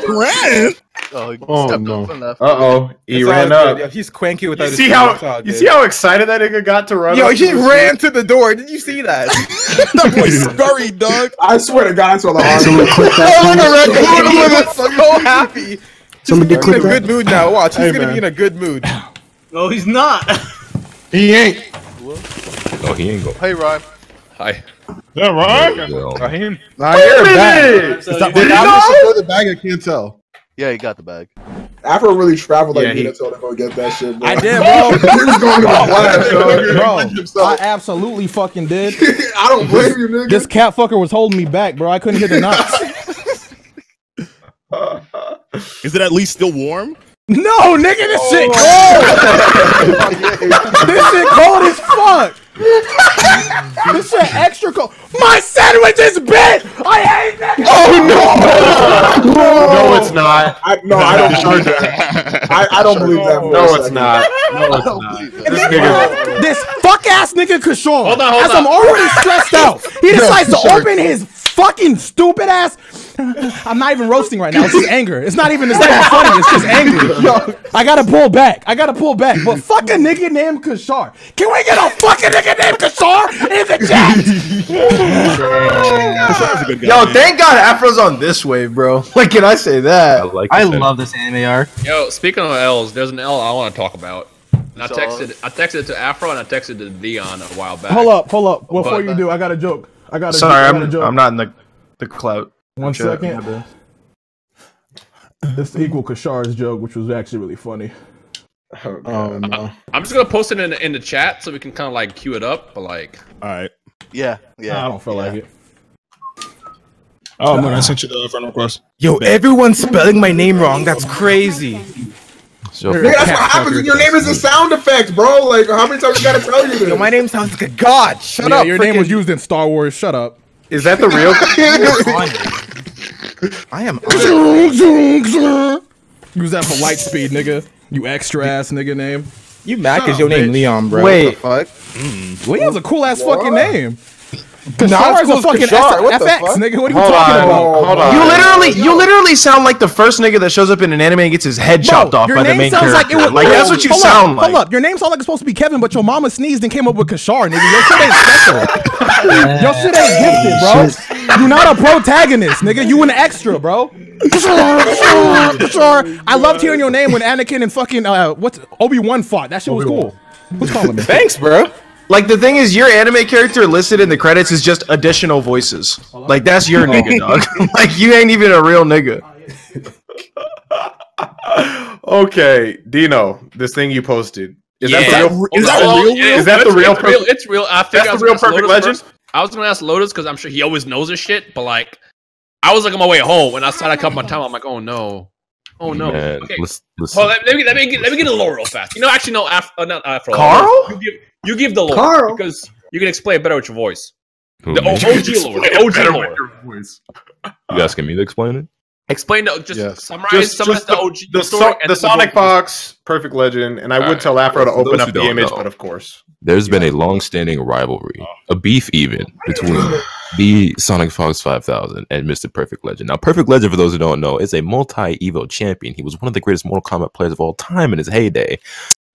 Trent? Oh, he Oh, stepped no. up and left. Uh oh, he It's ran up. Yo, he's quanky without You his see how it's all you see how excited that nigga got to run? Yo, up he to the ran to the door. Did you see that? *laughs* that boy scurried, dog. I swear to God, I saw the Someone arm. *laughs* click that. Oh, look at Red. He was so happy. Somebody He's in a good mood now. Watch, he's Hey, gonna man. be in a good mood. No, he's not. *laughs* He ain't. Oh, he ain't go. Hey, Ryan. Hi. Yeah, right? Well, Raheem. Nah, you're back. Is So that you- what I'm just the bag? I can't tell. Yeah, he got the bag. Afro really traveled like Yeah, me he- to tell him to go get that shit, bro. I did, *laughs* bro. he was going to the blast, dog. Bro, I absolutely fucking did. *laughs* I don't blame you, nigga. This cat fucker was holding me back, bro. I couldn't hit the nuts. *laughs* Is it at least still warm? No, nigga, this shit oh cold. *laughs* this shit cold as fuck. this shit extra cold. My sandwich is bit. I hate that. Oh *laughs* no! No, it's not. I, no, I don't believe that. I, I don't believe that. No, it's not. No, it's not. This nigga. This fuck ass nigga Kirshar. Hold on, hold as on. I'm already stressed out, he decides to Kirshar. open his fucking stupid ass. I'm not even roasting right now. It's just *laughs* anger. It's not even. It's not even funny. It's just anger. *laughs* Yo, I gotta pull back. I gotta pull back. But fuck a nigga named Kirshar. Can we get a fucking nigga named Kirshar in the chat? *laughs* Kirshar's a good guy. Yo, man. thank God Afro's on this wave, bro. Like, can I say that? I that? like. I love this anime arc. Yo, speaking of L's, there's an L I want to talk about. And I So- texted, I texted it to Afro and I texted it to Dion a while back. Hold up, hold up. Before But- you do, I got a joke. I got a Sorry, joke. I got a I'm. I'm not in the the clout. One Shut second. This equal Kirshar's joke, which was actually really funny. Oh no. Um, uh, I'm just gonna post it in the, in the chat so we can kind of like cue it up. But like, All right. Yeah, yeah. I don't feel like it. Oh man, I sent you the friend request. Yo, everyone's spelling my name wrong. That's crazy. So, Nigga, that's what happens when your name is a sound effect, bro. Like, how many times you gotta tell you this? Yo, my name sounds like a god. Shut yeah, up. your name was used in Star Wars. Shut up. Is that the real? *laughs* *laughs* I am. Use that for light speed, nigga. You extra ass nigga name. You mad Shut because up, your name bitch. Leon, bro? Wait. What the fuck? Mm. Leon's a cool ass fucking name. Nah, Kirshar it's is a cool as fucking Kirshar. What FX, fuck? nigga. What are you Hold talking on, about? hold on. You literally, you literally sound like the first nigga that shows up in an anime and gets his head chopped Bro, off by the name main sounds character. like it was. that's what you hold sound up, like. Hold up, your name sounds like it's supposed to be Kevin, but your mama sneezed and came up with Kirshar, nigga. Your shit ain't special. *laughs* Your shit ain't gifted, bro. You're not a protagonist, nigga. You an extra, bro. Kirshar, Kirshar, Kirshar. I loved hearing your name when Anakin and fucking uh, what's Obi Wan fought. That shit was cool. Who's calling me? Thanks, bro. Like the thing is, your anime character listed in the credits is just additional voices. Like that's your nigga, dog. *laughs* like you ain't even a real nigga. *laughs* okay, Dino, this thing you posted. Is Yeah. that the real? Is Is that that real? real? Yeah, Is that the it's- real? It's real. It's real. I figured That's I was the real gonna ask perfect Lotus legend? first. I was gonna ask Lotus because I'm sure he always knows his shit, but like, I was like on my way home, and I started a couple my time. I'm like, oh no, oh no. Man, okay. let's, let's, Hold let, let me let me get, let me get a lore real fast. You know, actually, no, af- uh, not afro. Carl? You give, you give the lore Carl? because you can explain it better with your voice. Who, The me? O- OG *laughs* lore. The OG lore. You asking me to explain it? Explain the just Yes. summarize Just, summarize just the, the, OG the, story so- and the Sonic Fox Perfect Legend, and I would Alright. tell Afro to open up the image, know. but of course, There's been a long-standing rivalry, a beef even between *laughs* the Sonic Fox 5000 and Mr. Perfect Legend. Now, Perfect Legend, for those who don't know, is a multi-Evo champion. He was one of the greatest Mortal Kombat players of all time in his heyday.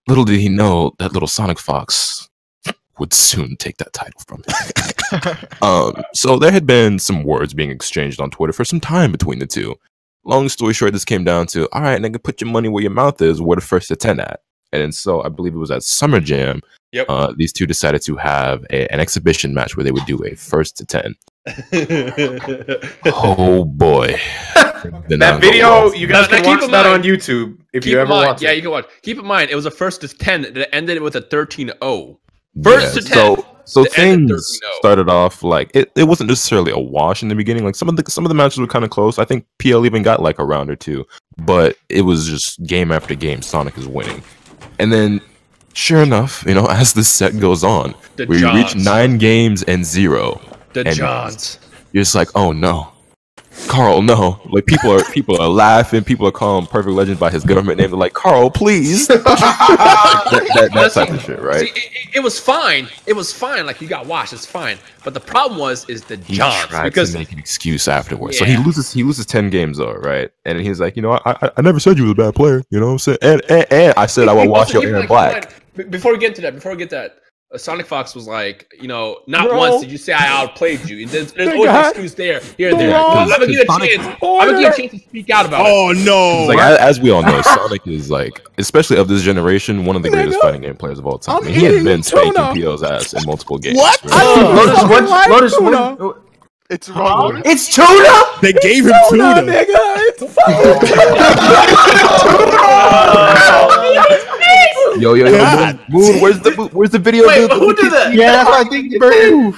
Little did he know that little Sonic Fox would soon take that title from him. *laughs* um, so there had been some words being exchanged on Twitter for some time between the two. Long story short, this came down to, all right, nigga, put your money where your mouth is. Where the first to 10 at? And so I believe it was at Summer Jam. Yep. Uh, these two decided to have a, an exhibition match where they would do a first to 10. *laughs* Oh boy. *laughs* That video you guys Now- can now keep watch in that on YouTube if Keep you in ever mind, want. yeah, it. you can watch. Keep in mind, it was a first to ten that ended with a 13-0. Yeah, First to ten. So, so the end of things oh. started off like it, it wasn't necessarily a wash in the beginning. Like some of the some of the matches were kind of close. I think PL even got like a round or two, but it was just game after game. Sonic is winning, and then sure enough, you know, *laughs* as the set goes on, The we reach nine games and zero. The and Johns. You're just like, oh no. Carl, no! Like people are people are laughing. People are calling Perfect Legend by his government name. They're like, Carl, please. *laughs* that, that, that type of shit, right? See, it, it- it was fine. It was fine. Like you got washed. It's fine. But the problem was is the he Johns tried because to make an excuse afterwards. So he loses he loses ten games though, right? And he's like, you know, I I, I never said you was a bad player. You know what I'm saying? And and, and I said I will wash your Also, hair in black. Before we get to that, before we get to that, Uh, Sonic Fox was like, you know, not Bro. once did you say I outplayed you. There's, there's always I- an excuse there, here and there. I'm gonna give you a Sonic- chance. I'm gonna give you a chance to speak out about Oh it. no! Like as, as we all know, Sonic is like, especially of this generation, one of the greatest fighting game players of all time. I'm mean, he has been spanking tuna. PL's ass in multiple games. What? right? I Lotus, what? Lotus, what? It's wrong. It's tuna. they gave him Tuna, tuna. nigga. It's fucking *laughs* *laughs* *laughs* Yo, yo, yo, God. Moon, Moon, where's the *laughs* where's the video? Wait, dude? who did that? Yeah, that's what I *laughs* think. the Bird.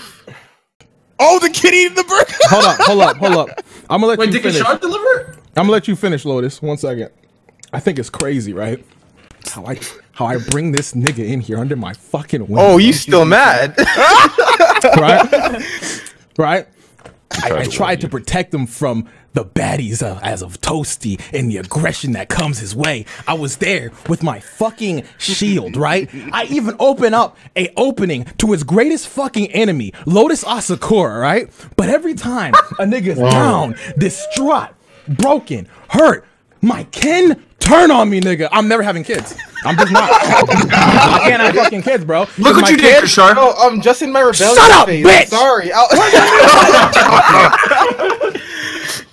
Oh, the kid eating the burger. Hold up, hold up, hold up. I'm gonna let Wait, you did finish. Shark deliver? I'm gonna let you finish, Lotus. One second. I think it's crazy, right? How I how I bring this nigga in here under my fucking wing. Oh, you still mad? right? right? I, I tried to protect him from the baddies of, as of Toasty and the aggression that comes his way. I was there with my fucking shield, right? I even open up a opening to his greatest fucking enemy, Lotus Asakura, right? But every time a nigga's down, distraught, broken, hurt, my kin turn on me, nigga. I'm never having kids. I'm just not. I can't have fucking kids, bro. Look what my you did, kids- Kirshar. No, oh, I'm just in my rebellion Shut up, phase. bitch! Sorry. Oh. *laughs* *laughs*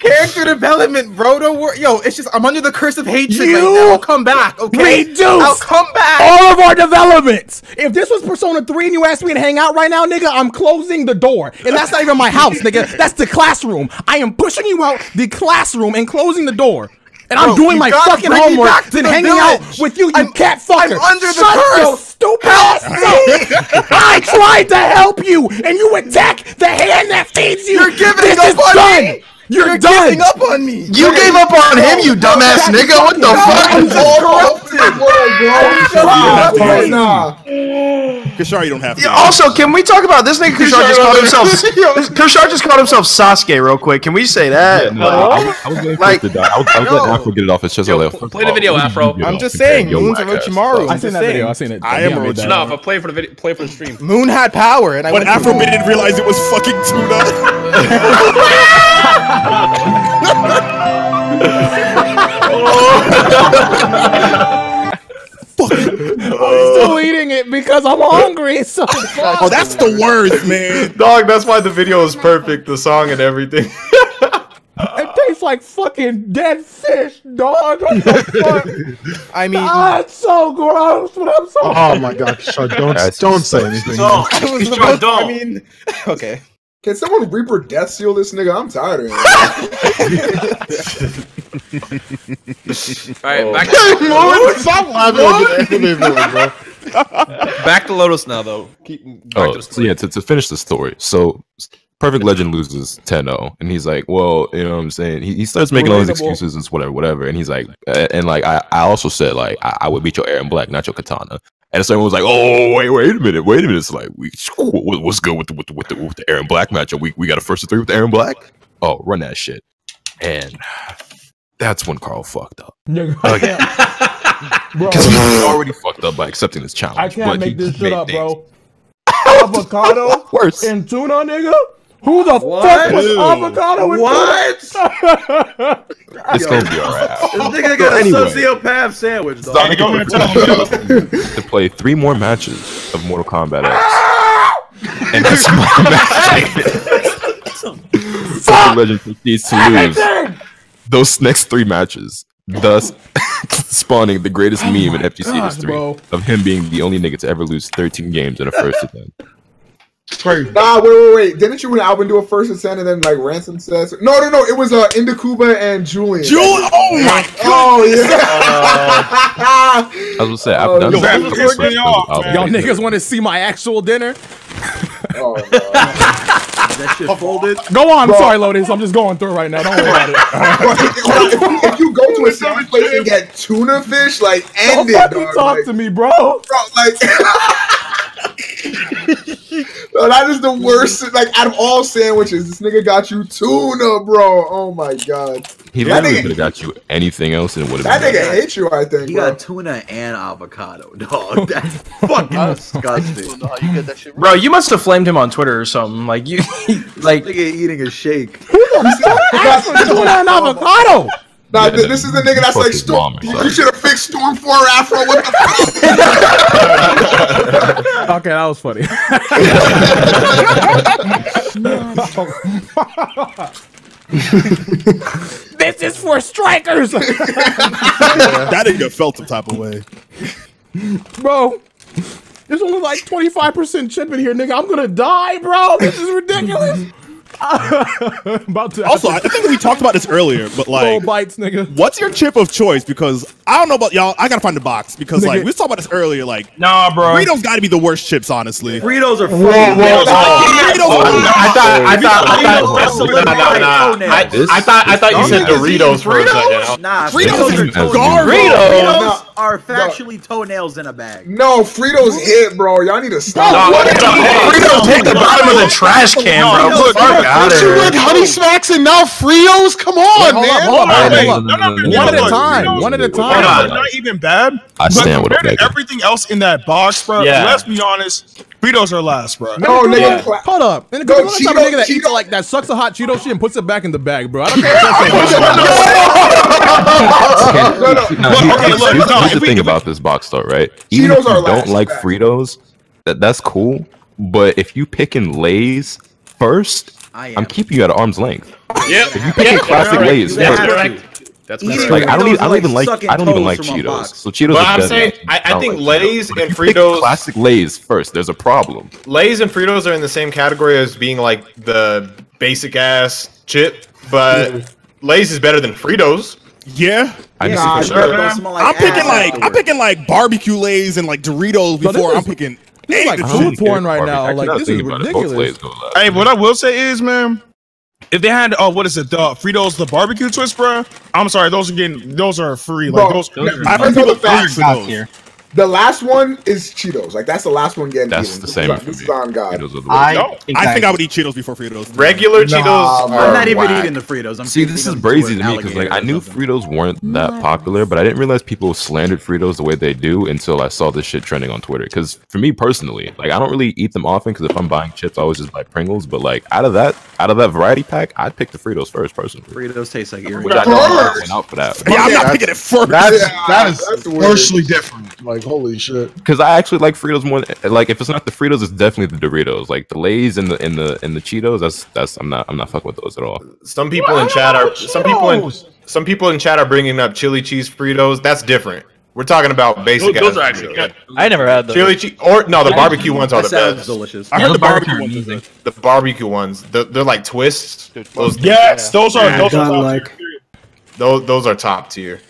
Character development, bro. Don't worry. Yo, it's just I'm under the curse of hatred right You now. I'll come back. Okay. Reduce I'll come back. all of our developments. If this was Persona 3 and you asked me to hang out right now, nigga, I'm closing the door. And that's not even my house, nigga. That's the classroom. I am pushing you out the classroom and closing the door. And I'm doing my fucking homework, then hanging out with you, you I'm- cat fucker. I'm under the Shut curse. your stupid ass up. I tried to help you, and you attack the hand that feeds you. You're giving this up is on done. me. You're, You're done. giving up on me. You gave up on him, you dumbass nigga. What the fuck? Corrupted. Nah. Kirshar, you don't have to. Yeah, also, can we talk about this nigga? Kirshar just called himself. *laughs* Kirshar just called himself Sasuke, real quick. Can we say that? No, I, I was, I was waiting for Like, it to die. I was, I was letting Afro get it off his chest. Yo, I was pl- like, play the video, oh, Afro. I'm just saying, Moon's Orochimaru. I seen that video. I seen it. I am Yeah, made that. No, but play for the video. Play for the stream. Moon had power, and I But went to- Afrobeat didn't realize it was fucking tuna. *laughs* *laughs* I'm still eating it because I'm hungry. So oh, that's the worst, man. Dog, that's why the video is perfect. The song and everything. *laughs* it tastes like fucking dead fish, dog. What the fuck? *laughs* I mean, ah, it's so gross, but I'm so. Oh my god, Kirshar, don't don't say anything. *laughs* I was about to- I mean, okay. Can someone Reaper Death Seal this nigga? I'm tired of him. All right, back, *laughs* Stop laughing at the anime villain, bro. back to Lotus now, though. Keep back to Oh, the so yeah. To, to finish the story, so Perfect Legend loses 10-0 and he's like, well, you know what I'm saying? He, he starts making all these excuses and whatever, whatever. And he's like, uh, and like I, I also said like I, I would beat your Erron Black, not your Kitana. And someone was like, "Oh, wait, wait a minute, wait a minute." It's like, we, what's good with the with the, with the, with the Erron Black matchup? We we got a first to three with Erron Black. Oh, run that shit. And that's when Carl fucked up. *laughs* Again. *laughs* bro, Because he already fucked up by accepting this challenge. I can't make this shit up, things- bro. Avocado *laughs* Worse. and tuna, nigga. Who the fuck was Ew. avocado and What? tuna? It's gonna be alright. This nigga got a Anyway. sociopath sandwich, dog. Hey, go ahead, tell him. *laughs* to play three more matches of Mortal Kombat X. Ah! and that's my *laughs* match. Perfect Legend proceeds to lose those next three matches, thus *laughs* spawning the greatest meme in FGC God, ah, history bro. of him being the only nigga to ever lose 13 games in a first attempt. Nah, wait, wait, wait. Didn't you and Alvin do a first ascent and then like Ransom says? No, no, no. It was uh Ndukauba and Julian. Julian, oh my god. Oh yeah. I was gonna say, I've Oh, done yo, some that's of pissing the me first off, album. Y'all niggas want to see my actual dinner? oh, *laughs* That shit folded. Go on. I'm Bro. sorry, Lotus. I'm just going through right now. Don't worry about it. *laughs* Bro, if, if you, if you go to a *laughs* sandwich place and get tuna fish, like end Don't it, fucking dog. talk Like, to me, bro. bro, like. Bro, that is the worst. Like out of all sandwiches, this nigga got you tuna, bro. Oh my god, He That literally nigga- could have got you anything else and it would that have been nigga better. hates you. I think. He bro. got tuna and avocado, dog. *laughs* That's fucking disgusting. How you get that shit? Bro, you must have flamed him on Twitter or something. Like you, *laughs* like Nigga eating a shake. Ask for tuna and avocado. Nah, Yeah, th- this is the nigga that's like, Storm, mom you should have fixed Storm 4 Afro. What the fuck? *laughs* Okay, that was funny. *laughs* this is for strikers, *laughs* that nigga felt some type of way. bro. There's only like 25% chip in here, nigga. I'm gonna die, bro. This is ridiculous. *laughs* About to Also, I think we talked about this earlier, but full like, bites, nigga. what's your chip of choice? Because I don't know about y'all. I gotta find the box because like Nigga. we talked about this earlier. Like, nah, bro. Fritos got to be the worst chips, honestly. Fritos are fucking Fritos Oh, I thought, I thought, I thought, nah, nah, nah. I, I thought, I thought you said Don't you Doritos for a second. Nah, Fritos Fritos, are are garbage. Fritos No. Are factually toenails in a bag. No, Fritos hit, bro. Y'all need to stop. No, What what the the fuck? Fritos hit the bottom of the trash can, bro. No, Fuck out of You here. Honey Smacks and now Fritos? Come on, Hold up, man. hold up, hold hey, up. no, no, no, One at a time. One at a time. not even bad. I stand with compared to Omega. everything else in that box, bro. Let's be honest. Fritos are last, bro. No, nigga. Yeah. Hold up. And Bro, go, the type of Cheeto- nigga that eats like that sucks a hot Cheeto shit and puts it back in the bag, bro. I don't *laughs* care. If that's *laughs* No, no. Now, *laughs* Look, here- okay, here's- look, here's no, the we- thing about this box though, right? Even Cheetos if you are don't like fact. Fritos, that that's cool. But if you picking Lay's first, I am. I'm keeping you at arm's length. Yep. If you picking classic Lay's That's first, correct. That's Eating correct. like I don't Fritos even I don't even like sucking I don't even like Cheetos. So Cheetos. But are I'm saying, I- I don't think like Lay's Cheetos. But if and you pick Fritos- classic Lay's first. There's a problem. Lay's and Fritos are in the same category as being like the basic ass chip, but Lay's is better than Fritos. Yeah, I Yeah, disagree. sure. Those smell like I'm picking ass like I'm picking like barbecue lays and like Doritos Bro, this before is- I'm picking. This is like anything. food porn right now. Actually, Like this is thinking about it, both ridiculous. Lay's go last. Hey, what I will say is, man, if they had, oh, what is it, the Fritos, the barbecue twist, bro? I'm sorry, those are getting, those are free. Like Bro, those, no, I've heard know people the facts. for those. here. The last one is Cheetos. Like that's the last one getting That's eaten. the This same is- This is on God. Fritos are the I No, think I think I would eat Cheetos before Fritos. Regular Nah, Cheetos are I'm not even whack. eating the Fritos. I'm See, taking this is them brazy to me because like I knew or. Fritos weren't that popular, but I didn't realize people slandered Fritos the way they do until I saw this shit trending on Twitter. Because for me personally, like I don't really eat them often because if I'm buying chips, I always just buy Pringles. But like out of that, out of that variety pack, I'd pick the Fritos first personally. Fritos taste like earrings. Which I know I'm not out for that. Yeah, I'm not picking it first. That's Yeah, that is that's weird. different. Like holy shit. Because I actually like Fritos more. Like if it's not the Fritos, it's definitely the Doritos. Like the Lay's and the and the and the Cheetos. That's that's I'm not I'm not fucking with those at all. Some people in chat are some people in some people in chat are bringing up chili cheese Fritos. That's different. We're talking about basic. Those, those are actually good. I never had those. Chili cheese or no, the barbecue ones are the best. delicious. I Yeah, heard the barbecue barbecue ones. are are amazing. The barbecue ones, they're, they're like twists. Those, yes, those are, those are top Godlike. tier. those those are top tier.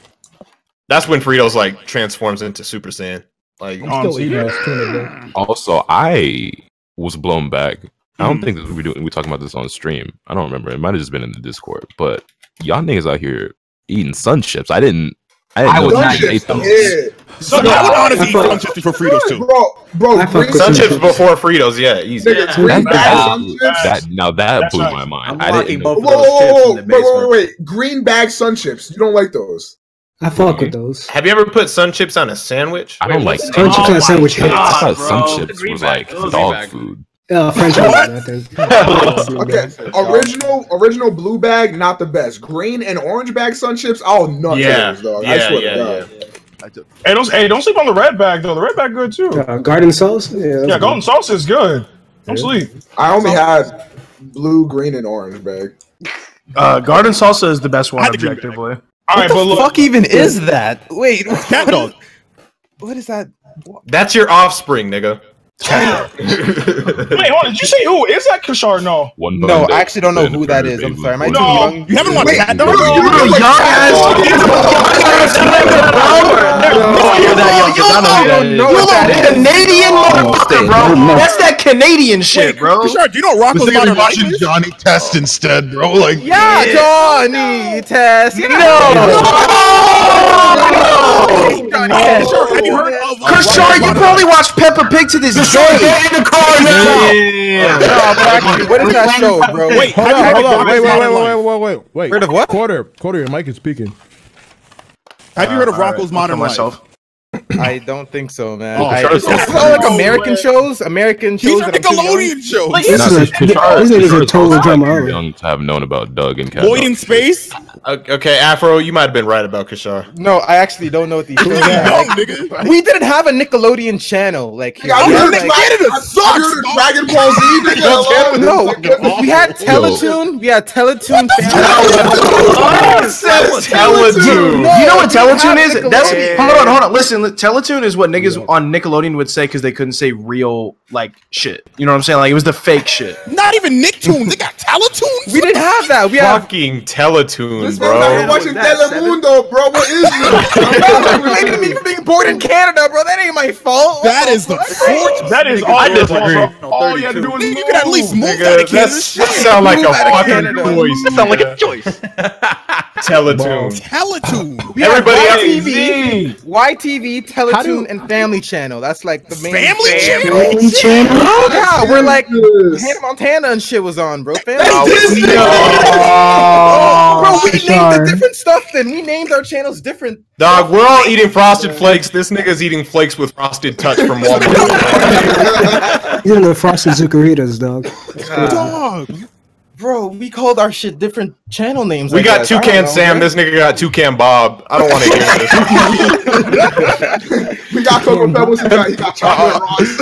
That's when Fritos like transforms into Super Saiyan. Like I'm still eating those tuna. *laughs* Also, I was blown back I don't hmm. think that we doing we talking about this on stream. I don't remember. It might have just been in the Discord. But y'all niggas out here eating sun chips. I didn't. I didn't I know would that not you eat ate those. Yeah. So I would honestly eat sun chips for Fritos too. Bro, bro, Sun chips before Fritos, yeah, easy. nigga, green That, that, that- now that That's blew right. my mind. I'm I didn't know. both Whoa, whoa, whoa, wait, wait, wait, wait. Green bag sun chips. You don't like those? I fuck with those. Have you ever put sun chips on a sandwich? I don't like. Sun chips on a sandwich hit. I thought bro. sun chips Green was like dog bag. food. Uh, French fries, I think. Okay, original, original blue bag, not the best. Green and orange bag sun chips. Oh, nut Yeah, those, dog. I yeah, swear yeah, to yeah. Hey, don't hey, don't sleep on the red bag though. The red bag good too. Uh, garden sauce? Yeah, that's Yeah, golden sauce is good. Don't sleep. I only had blue, green, and orange bag. Uh, garden salsa is the best one, I had objectively. All What but the look. fuck even is that? Wait, what is that? That's your offspring, nigga. Wait, hold on. Did you say who is that? Kirshar? No. One No, I actually don't know who that is. I'm sorry. Am I blue. too No, young? You haven't watched Wait, Cat bro, Dog? you don't know what young cat ass dog is? I don't know what that is. Canadian motherfucker, bro. That's that Canadian shit, bro. Kirshar, do you know Rocko's This nigga Modern be watching Life is? Johnny Test instead, bro. Like, Yeah, Johnny Test. No. Kirshar, have you heard of? uh, Kirshar, you probably watch Peppa Pig to this day. in the car now. No, but actually, what is that show, bro? Wait, Hold on, hold on. Wait, wait, wait, wait, wait, wait, wait. Heard of what? Quarter, quarter. Your mic is speaking. Have you heard of All right, Rocko's Modern Life? Myself. I don't think so, man. Oh, I, sure, it's so- all like American shows, American These shows. are that I'm too young- Nickelodeon shows. Like, This is a, these niggas are total drama. too all. young to have known about Doug and Cat. Void in Space? Okay, Afro, you might have been right about Kirshar. No, I actually don't know what these *laughs* shows are. Young, Like, we didn't have a Nickelodeon channel. Like, here. I've We heard had, like- Canada sucks, heard of dog. Dragon Ball Z. *laughs* no, we had Teletoon. We had Teletoon. Teletoon. *laughs* You know what Teletoon is? That's hold on, hold on. Listen, li- Teletoon is what niggas on Nickelodeon would say because they couldn't say real like shit. You know what I'm saying? Like it was the fake shit. *laughs* Not even Nicktoons. They got Teletoons. We didn't have that. We had. Fucking Teletoon, This man's not bro. watching that, seven? Telemundo, bro. What is this? blaming me for being born in Canada, bro. That ain't my fault. That is the fourth. That is I all. your disagree. fault, bro. All you had to do was move. you could at least move Nigga, out of Canada. that sound like a Move out of fucking Canada. choice. That sound like a choice. *laughs* Teletoon. Teletoon. *laughs* We had Everybody else- YTV, YTV, How do- Teletoon, and Family Channel. That's like the main. Family Channel? Family channel? Oh yeah, we're like Hannah Montana and shit was on, bro. Family. Oh, *laughs* Bro, we named the different stuff. Then we named our channels different. Dog, we're all eating frosted flakes. This nigga's eating flakes with frosted touch from Walmart. *laughs* These are the frosted Zucaritas, dog. Dog. Bro, we called our shit different channel names. we I got guess. I Toucan know, Sam. man. This nigga got Toucan Bob. I don't want to hear this. *laughs* We got Cocoa Pebbles. He got, he got chocolate uh-uh. rocks.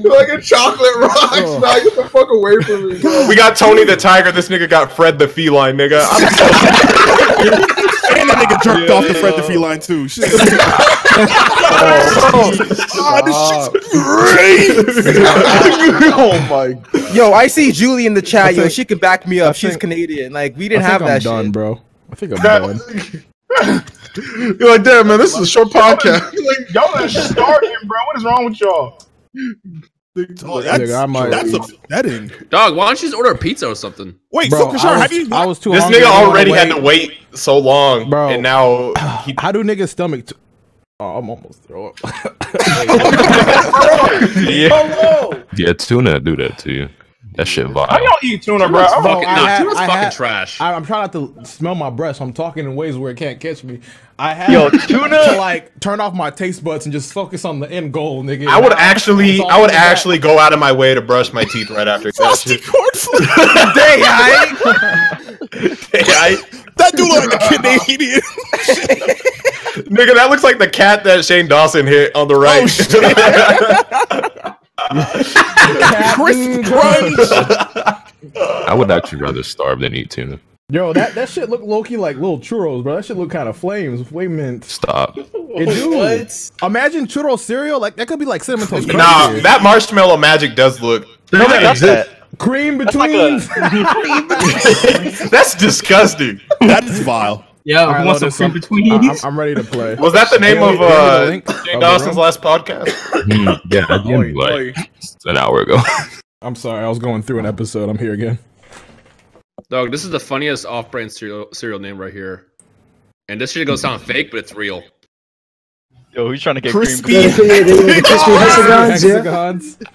*laughs* like a chocolate rocks. Oh. Nah, get the fuck away from me, bro. We got Tony the Tiger. This nigga got Fred the Feline, nigga. *laughs* I'm And that nigga jerked off the Fred the Feline too. Shit. oh, this shit's great. oh my god. Yo, I see Julie in the chat. I Yo, think- she can back me up. She's think- Canadian. Like we didn't think have I'm that done, shit. bro. I think I'm That- done. *laughs* You're like, damn, man, this is a short podcast. *laughs* Y'all are starting, bro. What is wrong with y'all? Oh, that's, Nigga, I might- that's upsetting. Dog, why don't you just order a pizza or something? Wait, Bro, so Kirshar, I was, have you? I was too this nigga I didn't wanna already had to wait. wait so long, Bro. and now *sighs* he. How do niggas stomach? T- oh, I'm almost throw up. *laughs* *laughs* *laughs* Yeah. Yeah, tuna do that to you. That shit How vile. y'all eat tuna, bro? Tuna's I'm Fucking, I no, had- tuna's fucking had- trash. I, I'm trying not to smell my breath. So I'm talking in ways where it can't catch me. I had Yo, to like turn off my taste buds and just focus on the end goal, nigga. I would actually, I would in the back. actually go out of my way to brush my teeth right after *laughs* that Frosty shit. cornflakes. Hey, *laughs* I, hey, *laughs* I, that dude look like a Canadian. nigga, that looks like the cat that Shane Dawson hit on the right. Oh, Crisp crunch. I would actually rather starve than eat tuna. Yo, that, that shit look low key like little churros, bro. That shit look kind of flames. Wait a minute. Stop. It do. Imagine churro cereal. Like that could be like cinnamon toast. Crunch nah, cereal. that marshmallow magic does look. cream between. *laughs* That's disgusting. That is vile. Yeah, All who wants Lotus, some I'm- between? I'm, I'm ready to play. Was that the name of give me the uh, link of Shane Dawson's last podcast? Hmm, yeah, at the end, like an hour ago. *laughs* I'm sorry, I was going through an episode. I'm here again. Dog, this is the funniest off-brand cereal cereal name right here. And this shit gonna sound fake, but it's real. Yo, who's trying to get Crispy. *laughs* cream? Crispy hexagons, yeah.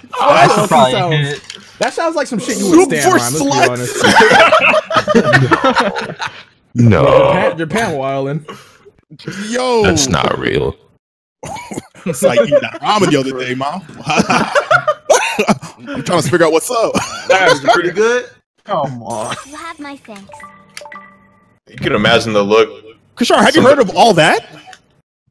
*laughs* Oh, that That should probably sounds- That sounds like some shit you would Soup stand for Ryan, let's be honest. No, Japan, Japan wildin'. Yo, that's not real. *laughs* It's like eating that ramen the other day, mom. *laughs* I'm trying to figure out what's up. That's pretty good. Come on, You have my thanks. You can imagine the look. Kirshar, have you heard of all that?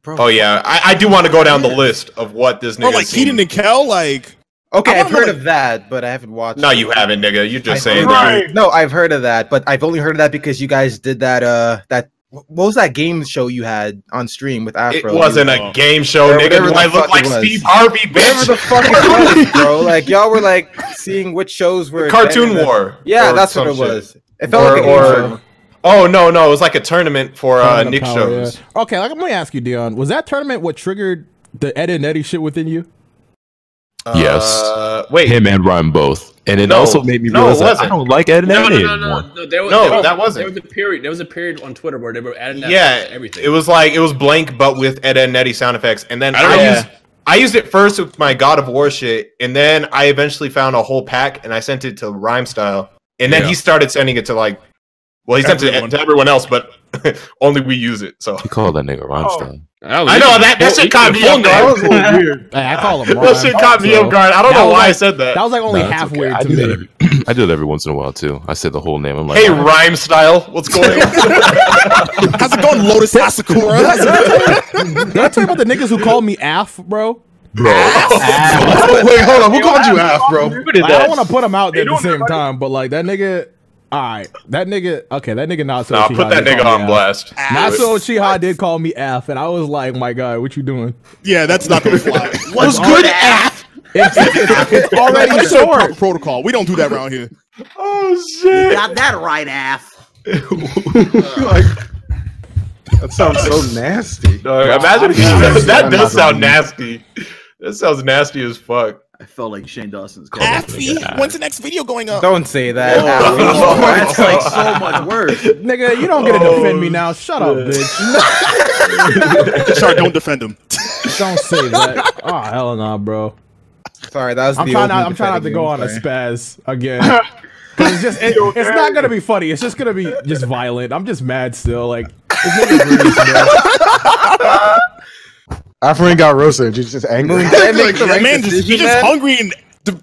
Oh yeah, I, I do want to go down the list of what this Bro, nigga. like Kenan and Kel, like Okay, I I've heard know, of that, but I haven't watched. No, it. you haven't, nigga. You're just I- saying Right. that. No, I've heard of that, but I've only heard of that because you guys did that. Uh, that what was that game show you had on stream with Afro? It wasn't a game show, Or nigga. whatever Do the I look like was. Steve Harvey, Whatever bitch? the fuck it *laughs* was, bro. Like y'all were like seeing which shows were Cartoon better than- War. Yeah, that's what some it shit. was. It felt Or- like a game or- show. Oh no, no, it was like a tournament for uh, Nick Power, shows. yeah. Okay, like, let me ask you, Dion. Was that tournament what triggered the Ed and Eddie shit within you? Yes. Uh, wait, him and Ryan both, and it No, also made me realize it that I wasn't. don't like Ed and No, Eddie no, no, anymore. no, no. There was, No, there was- that wasn't. There was a period. There was a period on Twitter where they were adding that yeah, everything. it was like it was blank, but with Ed and Eddie sound effects, and then I I, know. used I used it first with my God of War shit, and then I eventually found a whole pack, and I sent it to Rhyme Style, and then Yeah. he started sending it to like, well, he sent it to everyone else, but *laughs* only we use it. So He called that nigga Rhyme Oh. Rhymestyle. I know that that shit caught me off guard. *laughs* *laughs* Hey, I call him. That shit caught me so- off guard. I don't know was why I said that. That was like only Nah, it's half okay. weird I to do me. every, *clears throat* I do it every once in a while too. I said the whole name. I'm like, Hey, oh, Rhyme Style, what's going on? *laughs* how's it going, Lotus Asakura? Did I tell you about the niggas who called me AF, bro? bro. Wait, hold on. Who called you Af, bro? I don't want to put him out there at the same time, but like that nigga. All right, that nigga. Okay, that nigga Naso. Nah, Uchiha put that did nigga call me on F. blast. Naso Uchiha did call me F, and I was like, "My God, what you doing?" yeah, that's not gonna fly. *laughs* What's good, F? It's, it's, it's *laughs* already That's short. protocol. We don't do that around here. Oh shit! Got that right, Af. *laughs* That sounds so nasty. Dog, imagine if that, that does sound nasty. That sounds nasty as fuck. I felt like Shane Dawson's. Affy, when's the next video going up? Don't say that. Oh, that's like so much worse. *laughs* Nigga, you don't get to defend me now. Shut up, oh, bitch. *laughs* Sorry, don't defend him. *laughs* Don't say that. Oh hell no, bro. Sorry, that was. I'm the trying not. opening I'm trying not to go you, on a spaz again. it's just. It, it's not gonna be funny. It's just gonna be just violent. I'm just mad still. Like. This nigga agrees, bro. Afro ain't got roasted. She's just angry. Moon, did I make *laughs* That man just, decision, he's just man? hungry and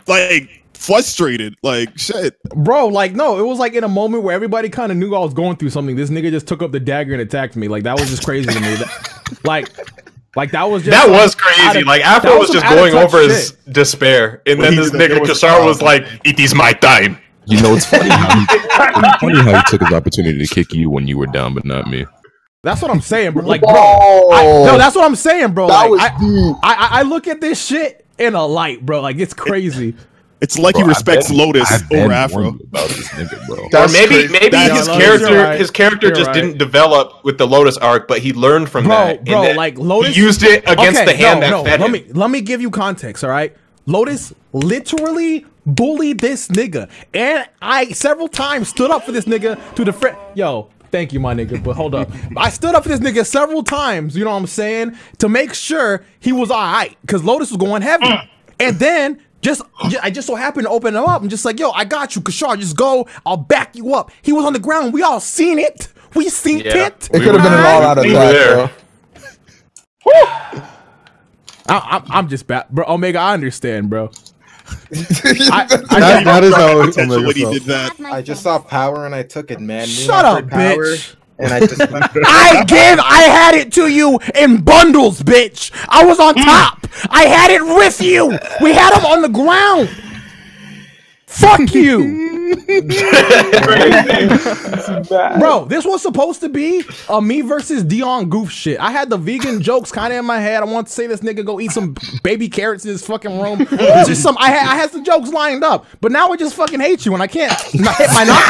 like frustrated. Like shit. Bro, like no, it was like in a moment where everybody kind of knew I was going through something. This nigga just took up the dagger and attacked me. Like that was just crazy to me. That- *laughs* like, like that was just That some was crazy. of- like that Afro was some just going touch over his despair, and Well, then this knew that there nigga was Kirshar was like, "It is my time." You know, it's funny. How he, *laughs* it's funny how he took his opportunity to kick you when you were down, but not me. That's what I'm saying, bro. Like, bro, I, no, that's what I'm saying, bro. That Like, I. I, I, I look at this shit in a light, bro. Like it's crazy. It's like Bro, he respects I've been- Lotus I've been over Afro. About this nigga, bro. or maybe maybe That- his Yeah, character right. his character You're just right. didn't develop with the Lotus arc, but he learned from bro, that. and bro, then like Lotus he used it against Okay, the hand no, that no, fed let him. me let me give you context. All right, Lotus literally bullied this nigga, and I several times stood up for this nigga to defend. Yo, thank you, my nigga. But hold up, I stood up for this nigga several times. You know what I'm saying to make sure he was all right because Lotus was going heavy, and then. Just, I just so happened to open him up. I'm just like, yo, I got you, Kirshar. Just go. I'll back you up. He was on the ground. We all seen it. We seen Yeah. it. It could have been an all out We were attack, there. bro. I, I'm, I'm just bad, bro. Omega, I understand, bro. I, I, That, that is how Potential Omega he did that. I just saw power and I took it, man. Shut not up, power, bitch. And I just *laughs* I give, I had it to you in bundles, bitch. I was on hmm. top. I had it with you. We had him on the ground. Fuck you. *laughs* Bro, this was supposed to be a me versus Dion goof shit. I had the vegan jokes kind of in my head. I want to say this nigga go eat some baby carrots in his fucking room. It's just some. I had, I had some jokes lined up, but now I just fucking hate you and I can't not hit my knock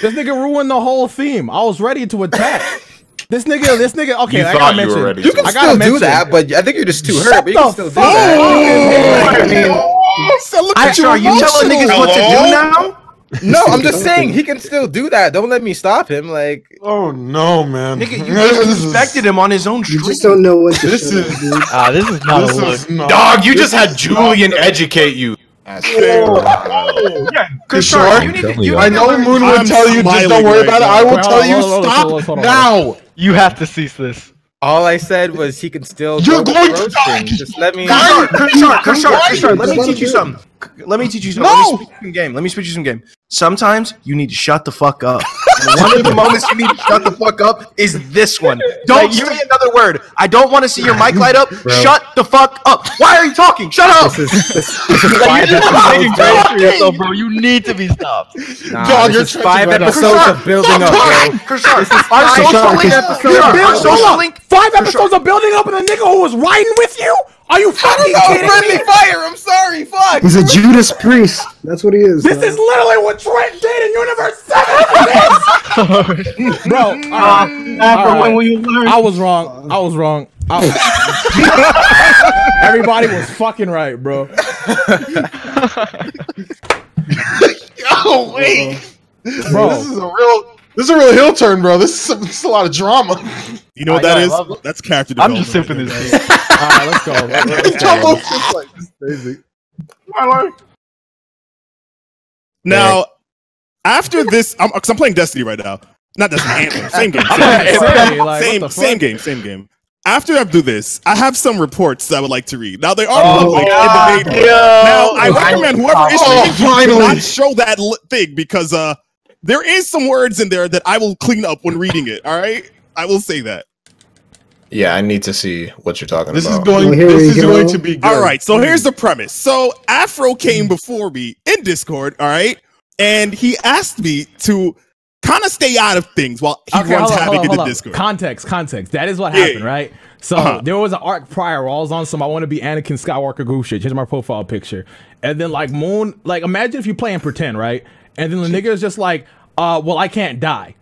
This nigga ruined the whole theme. I was ready to attack. This nigga, this nigga. Okay, You I gotta you mention. were ready You can I still gotta do that, but I think you're just too Shut hurt. But you the can still do fuck that. *laughs* I mean, *laughs* So look I, at you are you telling niggas emotional. what to do Hello? now? No, I'm just *laughs* saying he can still do that. Don't let me stop him. Like, Oh no, man! Nigga, you disrespected him on his own You just don't know when to This shut is- up, dude. Ah, this is not This a look. is not. Dog, you just had Julian educate you. Yeah, You Kirshar, sure? you need to. You you. I know learn- Moon would I'm tell you, just don't worry right about it. I will now. tell you, Hold on, hold on, stop hold on, hold on, now. You have to cease this. all I said was he can still. You're go going to die. Just let me. Kirshar, Kirshar, Kirshar, Kirshar, let me teach you let something. Let me teach you something. No. Let me speak you some game. Let me speak you some game. Sometimes you need to shut the fuck up. One of the moments you need to shut the fuck up is this one. Don't say another word. I don't want to see your mic light up. Shut the fuck up. Why are you talking? Shut up. This is this, this is five you're just making episodes. grace Of, for yourself, bro. You need to be stopped. nah, Dog, you're this is five trenching right episodes of building up, bro. Kirshar, This is our five social episodes of building up. social Hold link. Five episodes of building up, and the nigga who was riding with you. Are you fucking kidding me? fire. I'm sorry. Fuck. He's a Judas priest. That's what he is. This dog. is literally what Trent did in Universe Seven. *laughs* Bro, uh, all right. After All right. when will you learn? I was wrong. I was wrong. I- *laughs* Everybody was fucking right, bro. *laughs* Oh wait, Bro. this is a real. This is a real hill turn, bro. This is, this is a lot of drama. You know what I that know, I is? That's character I'm development. just sipping right this. there, shit. *laughs* All right, let's go. Let's *laughs* It's go. almost just like this basic. Now, after this, I'm, cause I'm playing Destiny right now. Not Destiny, Anthem. *laughs* Same game. Same, game. say, like, same, same game. Same game. After I do this, I have some reports that I would like to read. Now they are Oh, public in the main. Now I I- recommend whoever is Oh, reading do not show that li- thing because uh there is some words in there that I will clean up when reading it. All right, I will say that. Yeah, I need to see what you're talking This is about. going. Oh, here This is go. going to be good. All right, so here's the premise. So Afro came before me in Discord, all right, and he asked me to kind of stay out of things while he Okay, runs hold on, havoc in the on. Discord. Context, context. That is what Yeah. happened, right? So Uh-huh. there was an arc prior where I was on some I want to be Anakin Skywalker goof shit. Here's my profile picture. And then like Moon, like imagine if you play and pretend, right? And then the nigga is just like, uh, well, I can't die.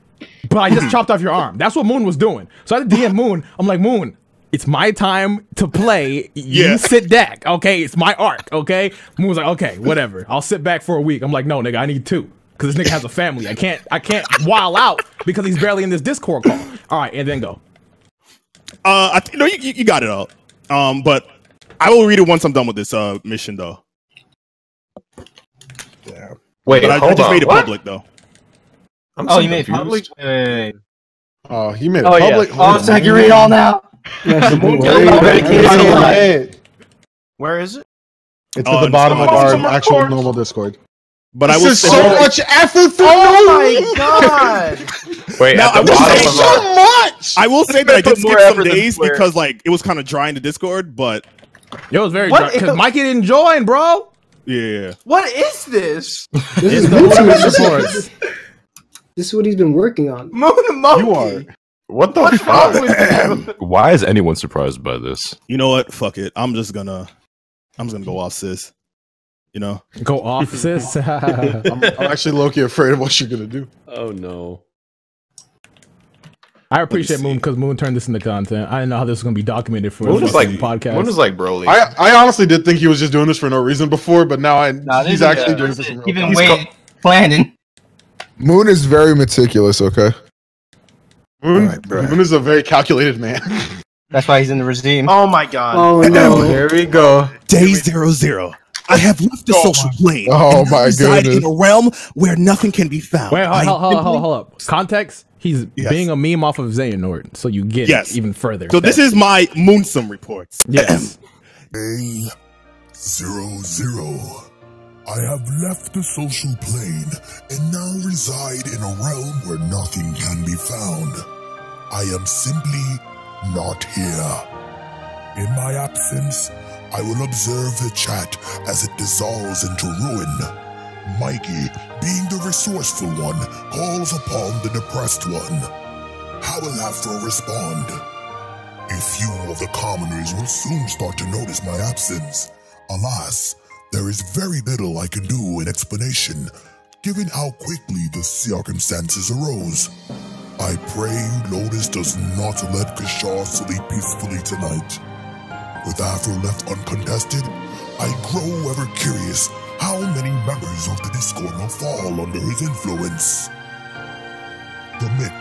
But I just *clears throat* chopped off your arm. That's what Moon was doing. So I had to DM *laughs* Moon. I'm like, Moon, it's my time to play. You Yeah. sit back, okay? It's my arc, okay? Moon was like, okay, whatever. I'll sit back for a week. I'm like, no, nigga, I need two. Cause this nigga has a family. I can't I can't while out because he's barely in this Discord call. All right, and then go. Uh, I th- no, you, you you got it all. Um, but I will read it once I'm done with this uh mission, though. Wait, But I, I hold just on. made it what? public, though. I'm Oh, so you made it public? Wait, wait, wait. Oh, he made it Oh, yeah. public. Oh, so I can read all now. That's a good Yo, one. no, but it can't It's be at the live. head. Where is it? It's Oh, at the bottom of our actual report. normal Discord. But This will is say, so much effort for Oh no my god! *laughs* Wait, Now, at the bottom say of so our, much. I will say that I did skip some days because like it was kind of dry in the Discord. But Yo, it was very What dark because Mikey didn't join, bro. Yeah, What is this? This It's is the good to Moon me. This is- what he's been working on. Moon Monkey. You are. what the What's wrong fuck? with you? *clears throat* Why is anyone surprised by this? you know what? Fuck it. I'm just gonna, I'm just gonna go off, sis. You know, Go off, sis. *laughs* I'm, I'm actually low key afraid of what you're gonna do. Oh no. I appreciate. Moon because Moon turned this into content. I didn't know how this was gonna be documented for Moon a is like podcast. Moon is like Broly. I I honestly did think he was just doing this for no reason before, but now I Nah, he's actually doing this. in real Even time. wait, planning. Moon is very meticulous. Okay. Moon, Alright, bruh. Moon is a very calculated man. *laughs* That's why he's in the regime. Oh my god. Oh *laughs* no. Here we go. day zero zero. I have left the oh social plane. Oh and my reside goodness. in a realm where nothing can be found. Wait, hold, hold, hold, simply- hold, hold up. Context: He's Yes. being a meme off of Xehanort, so you get Yes. it even further. So this is my Moonsem reports. yes. *clears throat* Day zero zero. I have left the social plane and now reside in a realm where nothing can be found. I am simply not here. In my absence, I will observe the chat as it dissolves into ruin. Mikey, being the resourceful one, calls upon the depressed one. How will Afro respond? A few of the commoners will soon start to notice my absence. Alas, there is very little I can do in explanation, given how quickly the circumstances arose. I pray Lotus does not let Kirshar sleep peacefully tonight. With Afro left uncontested, I grow ever curious how many members of the Discord will fall under his influence. The Mick,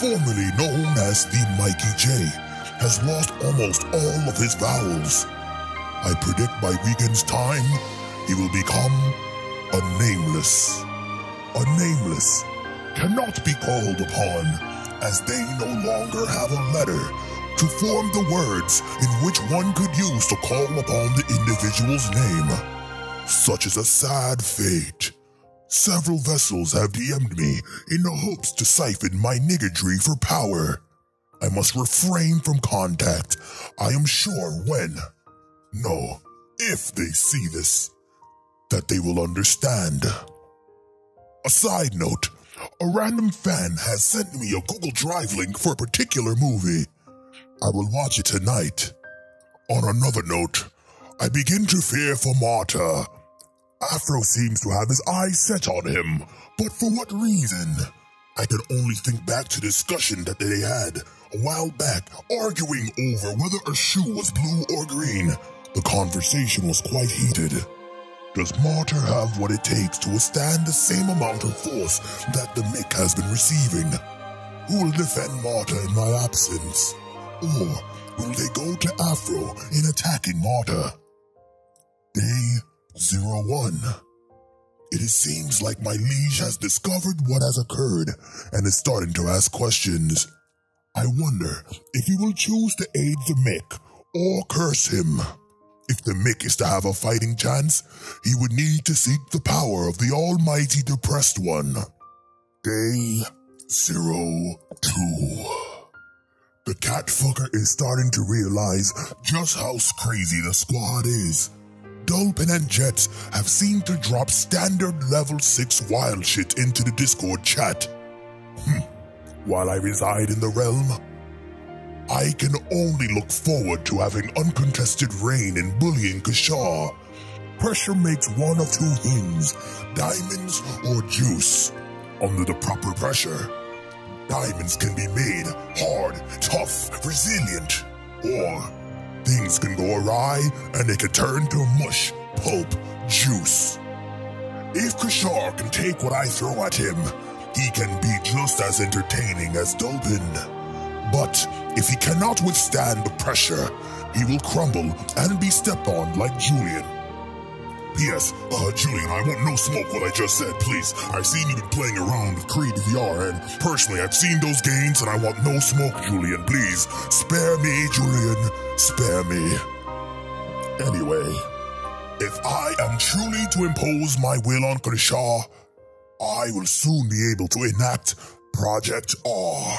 formerly known as the Mikey J, has lost almost all of his vowels. I predict by weekend's time, he will become a nameless. A nameless cannot be called upon, as they no longer have a letter to form the words in which one could use to call upon the individual's name. Such is a sad fate. Several vessels have DM'd me in the hopes to siphon my niggardry for power. I must refrain from contact. I am sure when, no, if they see this, that they will understand. A side note, a random fan has sent me a Google Drive link for a particular movie. I will watch it tonight. On another note, I begin to fear for Marta. Afro seems to have his eyes set on him, but for what reason? I can only think back to discussion that they had a while back, arguing over whether a shoe was blue or green. The conversation was quite heated. Does Martyr have what it takes to withstand the same amount of force that the Mick has been receiving? Who will defend Martyr in my absence? Or will they go to Afro in attacking Martyr? Day zero one. It seems like my liege has discovered what has occurred and is starting to ask questions. I wonder if he will choose to aid the Mick or curse him. If the Mick is to have a fighting chance, he would need to seek the power of the almighty depressed one. Day zero two. The cat fucker is starting to realize just how crazy the squad is. Dolphin and Jets have seemed to drop standard level 6 wild shit into the Discord chat. Hmm. While I reside in the realm, I can only look forward to having uncontested reign in bullying Kirshar. Pressure makes one of two things diamonds or juice. Under the proper pressure, diamonds can be made hard, tough, resilient, or things can go awry and they can turn to mush, pulp, juice. If Kirshar can take what I throw at him, he can be just as entertaining as Dolphin. But if he cannot withstand the pressure, he will crumble and be stepped on like Julian. P.S. Uh, Julian, I want no smoke what I just said, please. I've seen you been playing around with Creed VR, and personally, I've seen those gains, and I want no smoke, Julian, please. Spare me, Julian. Spare me. Anyway, if I am truly to impose my will on Kirshar, I will soon be able to enact Project R.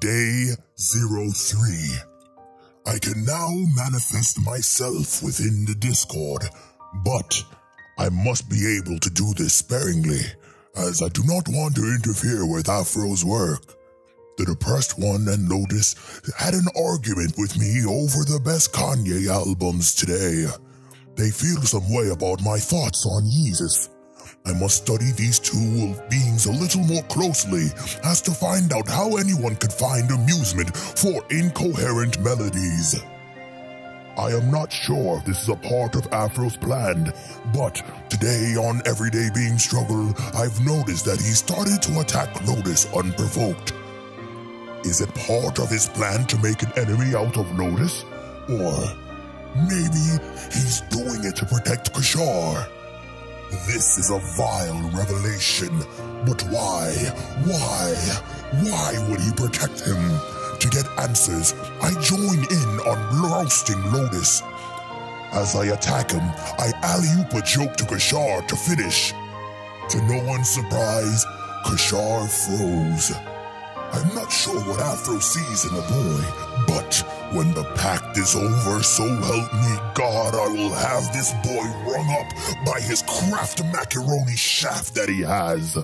Day 03. I can now manifest myself within the Discord, but I must be able to do this sparingly, as I do not want to interfere with Afro's work. The depressed one and Lotus had an argument with me over the best Kanye albums today. They feel some way about my thoughts on Yeezus. I must study these two beings a little more closely as to find out how anyone could find amusement for incoherent melodies. I am not sure if this is a part of Afro's plan, but today on Everyday Beam Struggle, I've noticed that he started to attack Lotus unprovoked. Is it part of his plan to make an enemy out of Lotus? Or maybe he's doing it to protect Kirshar? This is a vile revelation, but why? Why? Why would he protect him? To get answers, I join in on roasting Lotus. As I attack him, I alley-oop a joke to Kirshar to finish. To no one's surprise, Kirshar froze. I'm not sure what Afro sees in the boy, but when the pact is over, so help me God, I will have this boy rung up by his craft macaroni shaft that he has.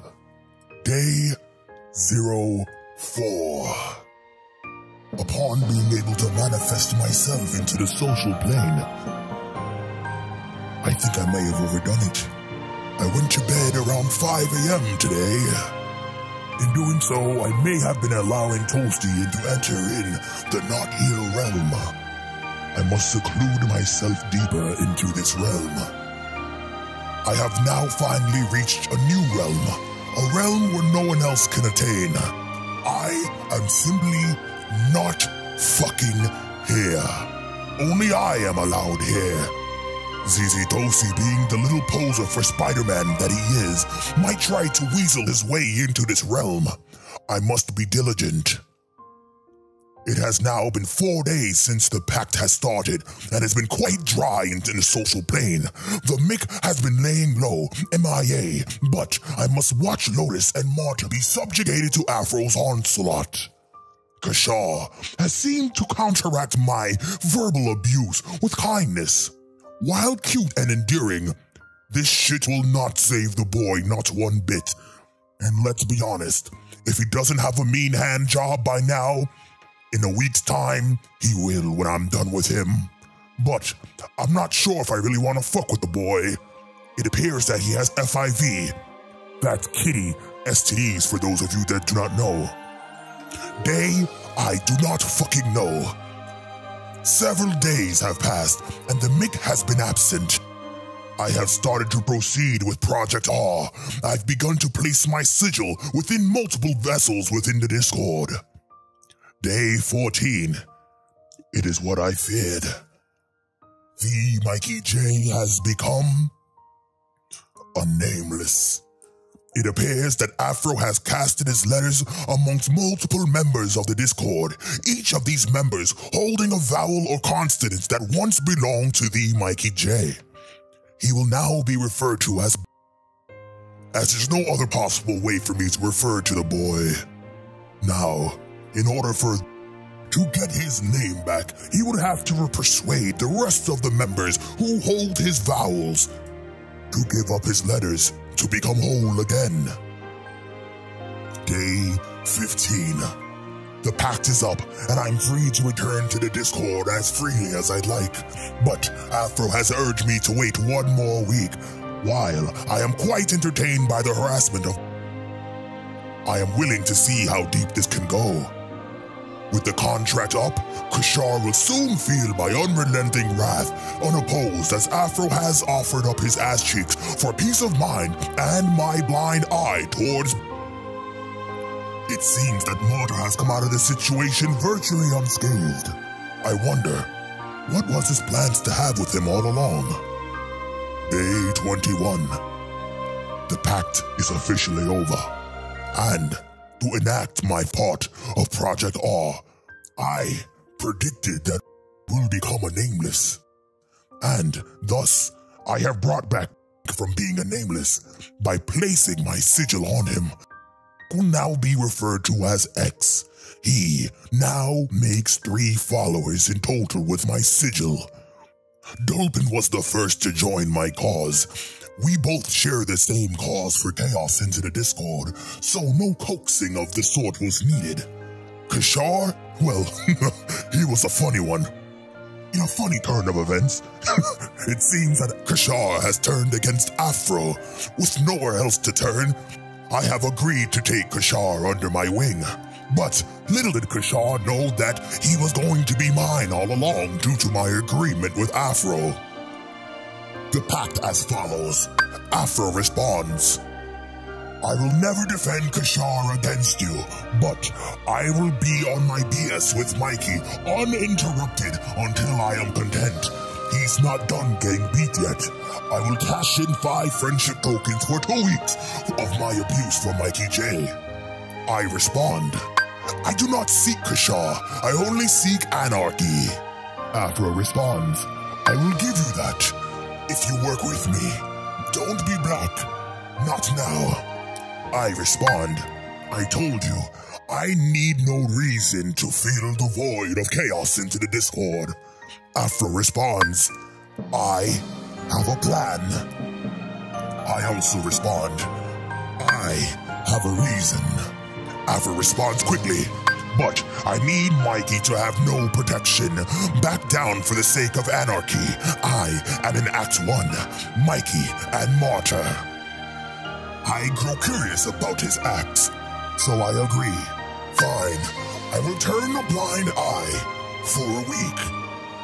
Day zero four. Upon being able to manifest myself into the social plane, I think I may have overdone it. I went to bed around 5 a.m. today. In doing so, I may have been allowing Toasty to enter in the not here realm. I must seclude myself deeper into this realm. I have now finally reached a new realm, a realm where no one else can attain. I am simply not fucking here. Only I am allowed here. ZZ Tosi, being the little poser for Spider-Man that he is, might try to weasel his way into this realm. I must be diligent. It has now been four days since the pact has started and has been quite dry in the social plane. The Mick has been laying low, MIA, but I must watch Lotus and Marta be subjugated to Afro's onslaught. Kirshar has seemed to counteract my verbal abuse with kindness. While cute and endearing, this shit will not save the boy not one bit. And let's be honest, if he doesn't have a mean hand job by now, in a week's time, he will when I'm done with him. But I'm not sure if I really want to fuck with the boy. It appears that he has FIV. That's kitty STDs for those of you that do not know. Day, I do not fucking know. Several days have passed and the Mick has been absent. I have started to proceed with Project R. I've begun to place my sigil within multiple vessels within the Discord. Day 14. It is what I feared. The Mikey J has become a nameless. It appears that Afro has casted his letters amongst multiple members of the Discord, each of these members holding a vowel or consonant that once belonged to the Mikey J. He will now be referred to as as there's no other possible way for me to refer to the boy. Now, in order for to get his name back, he would have to persuade the rest of the members who hold his vowels to give up his letters to become whole again. Day 15. The pact is up, and I'm free to return to the Discord as freely as I'd like. But Afro has urged me to wait one more week, while I am quite entertained by the harassment of. I am willing to see how deep this can go. With the contract up, Kirshar will soon feel my unrelenting wrath, unopposed as Afro has offered up his ass cheeks for peace of mind and my blind eye towards. It seems that Marta has come out of this situation virtually unscathed. I wonder, what was his plans to have with him all along? Day 21. The pact is officially over. And to enact my part of Project R, I predicted that will become a nameless. And thus, I have brought back from being a nameless by placing my sigil on him. Will now be referred to as X. He now makes three followers in total with my sigil. Dolphin was the first to join my cause. We both share the same cause for chaos into the Discord, so no coaxing of the sort was needed. Kirshar? Well, *laughs* he was a funny one. In a funny turn of events, *laughs* it seems that Kirshar has turned against Afro. With nowhere else to turn, I have agreed to take Kirshar under my wing. But little did Kirshar know that he was going to be mine all along due to my agreement with Afro. The pact as follows. Afro responds. I will never defend Kirshar against you, but I will be on my BS with Mikey uninterrupted until I am content. He's not done getting beat yet. I will cash in five friendship tokens for two weeks of my abuse for Mikey J. I respond. I do not seek Kirshar, I only seek anarchy. Afro responds. I will give you that if you work with me. Don't be black. Not now. I respond. I told you, I need no reason to fill the void of chaos into the Discord. Afro responds. I have a plan. I also respond. I have a reason. Afro responds quickly. But I need Mikey to have no protection. Back down for the sake of anarchy. I am in Act 1. Mikey and Marta. I grow curious about his acts, so I agree. Fine, I will turn a blind eye for a week.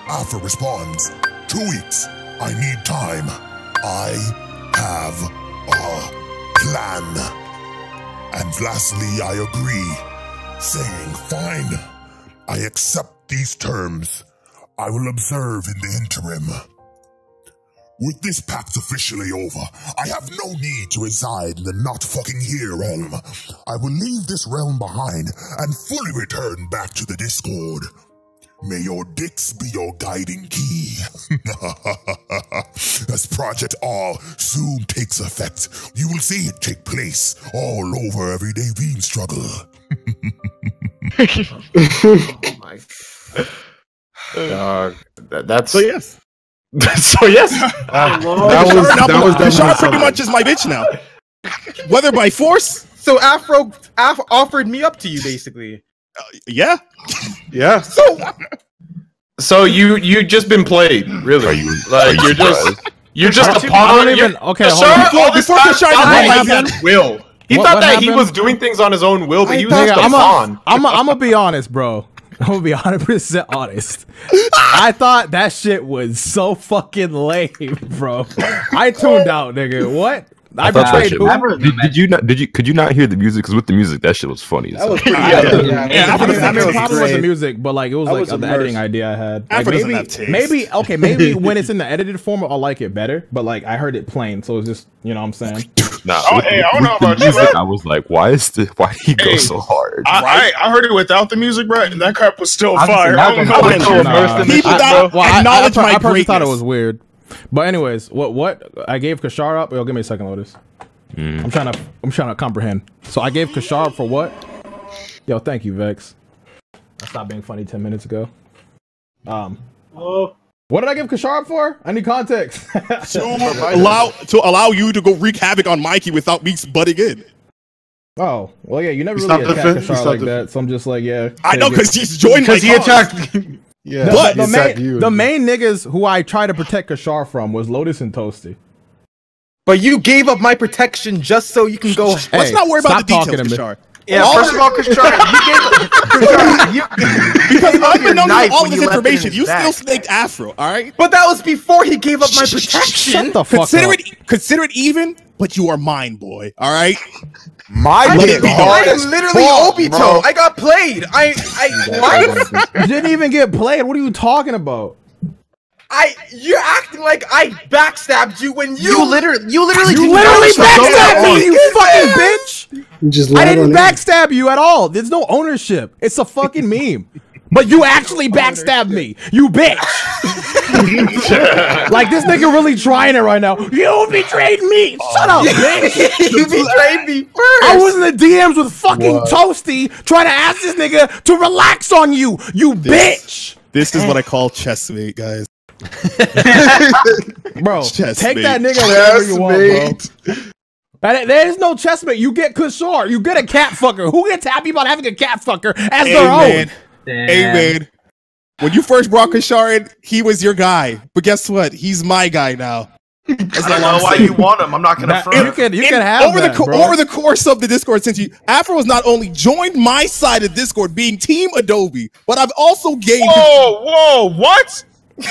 Afro responds, Two weeks. I need time. I have a plan. And lastly, I agree, saying, Fine, I accept these terms. I will observe in the interim. With this pact officially over, I have no need to reside in the not fucking here realm. I will leave this realm behind and fully return back to the Discord. May your dicks be your guiding key. *laughs* As Project R soon takes effect, you will see it take place all over Everyday Beam Struggle. *laughs* oh my. *laughs* Dog, that, that's So yes. so yes. Ah, that was- that was definitely Kirshar pretty something. much is my bitch now. Whether by force, So Afro Af- offered me up to you, basically. Uh, yeah, yeah. So So you you just been played, really? Are you like are you you're just surprised? you're just a don't pawn. even- you're- okay, Kirshar, hold on. all this Before time Kirshar thought did that what he happened? will. He What- thought what that he was doing things on his own will, but he was Nigga, just a I'm a, pawn. I'm a, I'm gonna be honest, bro. I'm gonna be 100 percent honest. I thought that shit was so fucking lame, bro. I tuned out, nigga. What? I, I thought that betrayed shit who? did, did you not? Did you? Could you not hear the music? Because with the music, that shit was funny. as That was hell. pretty *laughs* Yeah, yeah, Yeah, I mean, I mean, was probably was the music, but like it was I like was the editing idea I had. Like maybe, have taste. maybe okay, maybe *laughs* when it's in the edited form, I'll like it better. But like I heard it plain, so it's just you know what I'm saying. *laughs* Nah, Oh, with, hey, with- I don't know about you, music, bro. I was like, why is the why did he go so hard? I, I I heard it without the music, bro, and that crap was still I was fire. I don't know I was about so you. immersed in this People shit, that- I, I, Acknowledge I, my I personally thought it was weird. But anyways, what what I gave Kirshar up? Yo, give me a second, Lotus. I'm trying to I'm trying to comprehend. So I gave Kirshar up for what? Yo, thank you, Vex. I stopped being funny ten minutes ago. Um, Oh, what did I give Kirshar up for? I need context. *laughs* to *laughs* allow to allow you to go wreak havoc on Mikey without me butting in. oh, well, yeah, you never He's really not attacked defend- Kirshar like def- that, so I'm just like, yeah. I know because he's joined Because he cause. attacked. Yeah, The, But- the, main, you. the main niggas who I tried to protect Kirshar from was Lotus and Toasty. But you gave up my protection just so you can go. Let's not worry about the details, talking. Kirshar. Yeah, All first of all, Kirshar, you gave *laughs* Kirshar, you, Because gave up your unbeknownst knife to all this you left it in information, his you still back. snaked Afro. All right. But that was before he gave up my protection. Shut the fuck Consider up. it. Consider it even. But you are mine, boy. All right. My Let dick it be hard I am literally fuck, Obito. bro. I got played. I I what? *laughs* You didn't even get played. What are you talking about? I you're acting like I backstabbed you when you, you literally, you literally, You literally backstabbed me, you fucking bitch! You just I didn't on it. backstab you at all. There's no ownership. It's a fucking meme. But you actually *laughs* backstabbed me, you bitch. *laughs* like this nigga really trying it right now. You betrayed me. Shut up, oh, bitch. *laughs* you betrayed me first. I was in the DMs with fucking Toasty trying to ask this nigga to relax on you, you bitch. This is what I call chessmate, guys. *laughs* Bro, Chessmate. take that nigga wherever you want, bro. That- There's no chessmate. You get Kirshar. You get a cat fucker. Who gets happy about having a cat fucker as Hey their man, own? hey man. When you first brought Kirshar in, he was your guy. But guess what? He's my guy now. That's I don't know why you want him. I'm not gonna That- front. you can you In- can have over that, the bro. over the course of the Discord, since you Afro has not only joined my side of Discord, being Team Adobe, but I've also gained. Whoa, whoa, what? *laughs*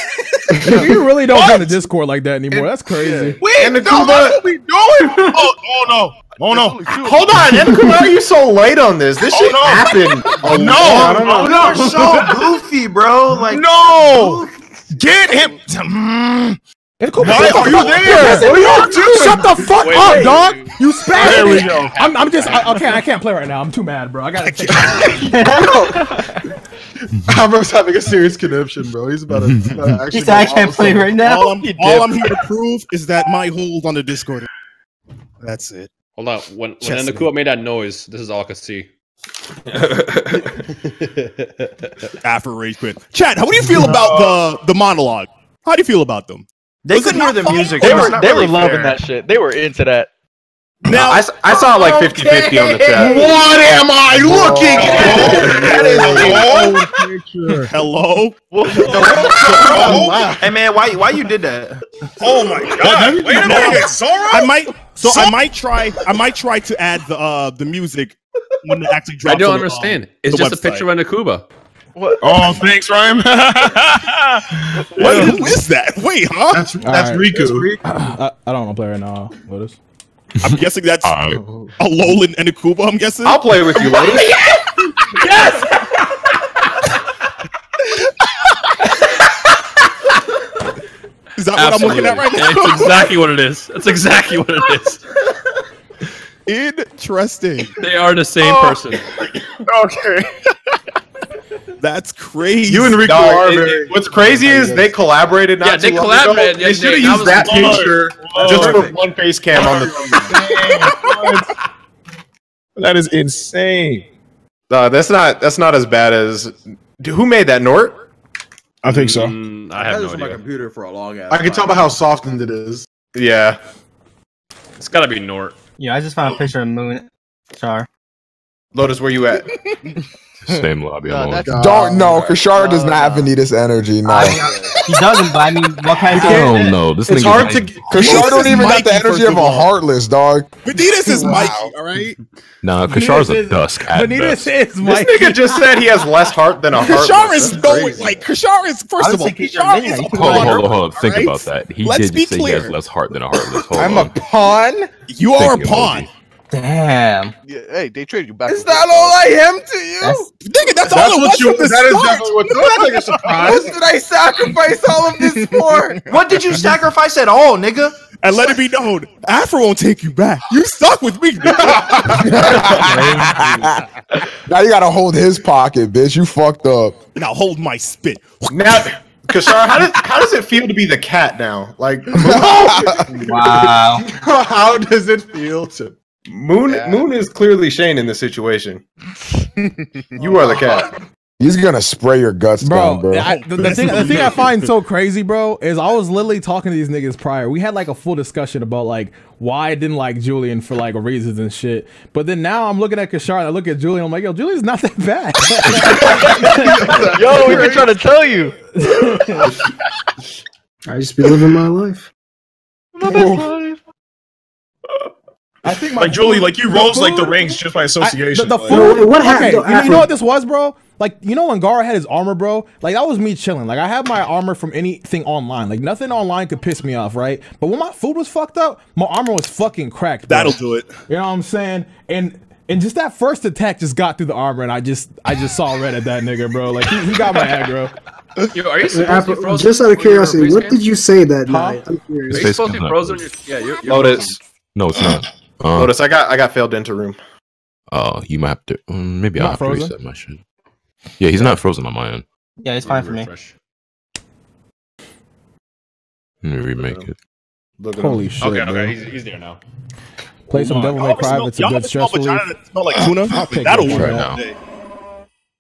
you really don't go to Discord like that anymore. That's crazy. Wait, no, that's what we doing? *laughs* Oh, oh no, oh no. Hold on, Emka, why are you so late on this? This Oh, shit no. happened. *laughs* Oh, No, long- oh, You're so *laughs* goofy, bro. Like No, get him. Mm. Why are you there? Yes, What are you dog. doing? Shut the fuck Wait, up, wait. dog. You spazzing There we it. go. I'm, I'm just I, okay. I can't play right now. I'm too mad, bro. I gotta *laughs* take. Amro's having a serious conniption, bro. He's about to, he's about to actually. He said, I can't play right now. all I'm, all. I'm here to prove is that my hold on the Discord. That's it. Hold on. When when Chess Enakua made that noise, this is all I could see. *laughs* After rage quit. Chad, how do you feel about the the monologue? How do you feel about them? they Was couldn't hear the funny? music. They were they really were loving fair. that shit. They were into that. Now I, I saw like 50 50 on the chat. What am I looking at? Hello. Hey man, why why you did that? Oh my god! Wait a minute, Zoro. I might. So I might try. I might try to add the uh the music when it actually drops. I don't on the, um, understand. It's the just a picture of Ndukauba. Oh, thanks, Ryan. *laughs* What? Who is that? Wait, huh? That's, that's Alright. Riku. I, I don't want to play right now. What is? I'm guessing that's a Alolan and a Kuba. I'm guessing. I'll play with you, Lotus. *laughs* Is that what I'm looking at right now? That's exactly what it is. *laughs* That's exactly what it is. Interesting. They are the same Oh. person. *laughs* okay. That's crazy. You and Riku Dog, are it- very. it- what's crazy is they collaborated. Not Yeah, they collaborated. Yeah, They should have used that that picture Oh, just for one face cam on the. *laughs* That is insane. Uh, that's not. That's not as bad as. Who made that? Nort. I think so. Mm, I I have had no this on my computer for a long ass. I can tell by how softened it is. Yeah. It's gotta be Nort. Yeah, I just found a picture of Moon. Sorry. Lotus, where you at? *laughs* Same lobby. I'm on. Don't know. Kashara does not have Vanitas energy. No. He doesn't, but I mean, what can I I don't know. This It's nigga hard to. Kashara don't is even got the energy of of a heartless dog. Vanitas is Mikey. All right. Nah, Kirshar's a dusk at Vanitas best. is This nigga just said he has less heart than a heart. Kashara is going like Kashara is first of all. was Kashara is a Hold on, pawn. hold on, hold on. Think about that. He did say he has less heart than a heartless. I'm a pawn. You are a pawn. Damn. Yeah, hey, they traded you back. Is and that all I am to you? That's, Nigga, that's, That's all it what was you. from the That is start. definitely what. That's like a surprise. What did I sacrifice all of this for? *laughs* What did you sacrifice at all, nigga? And let it be known, Afro won't take you back. You stuck with me. *laughs* now you gotta hold his pocket, bitch. You fucked up. now hold my spit. Now, Kashara, how does how does it feel to be the cat now? Like wow. *laughs* how does it feel to? Moon Moon is clearly Shane in this situation. *laughs* you are the cat. He's gonna spray your guts Bro, down, bro. I, the, the thing, the thing I find so crazy, bro, is I was literally talking to these niggas prior. We had like a full discussion about like why I didn't like Julian for like reasons and shit. But then now I'm looking at Kirshar and I look at Julian. I'm like, yo, Julian's not that bad. *laughs* Yo, we've been trying to tell you. *laughs* I just be living my life. I think my Like Julie, like you the rose like the food- ranks just by I- association. the, the like- food, No, what okay, happened, you, though, you know what this was, bro? Like, you know when Gaara had his armor, bro? Like that was me chilling. Like I have my armor from anything online. Like nothing online could piss me off, right? But when my food was fucked up, my armor was fucking cracked. bro. That'll do it. You know what I'm saying? And and just that first attack just got through the armor, and I just I just saw red at that nigga, bro. Like he, he got my aggro. Yo, are you Wait, supposed to be frozen? just out of curiosity, what cam? did you say that Huh? night? I'm Are curious. you supposed to be frozen? When yeah, you're, you're Lotus. No, it's not. Uh, Lotus, I got I got failed into room. Oh, you might have to. Um, maybe I'll have to reset my shit. Yeah, he's not frozen on my end. Yeah, it's fine for me. Let me remake it. Look Holy shit, Okay, okay, he's, he's there now. Play some Devil May Cry. It's a good smell stress relief. smell like tuna? I'll take That'll work. right now.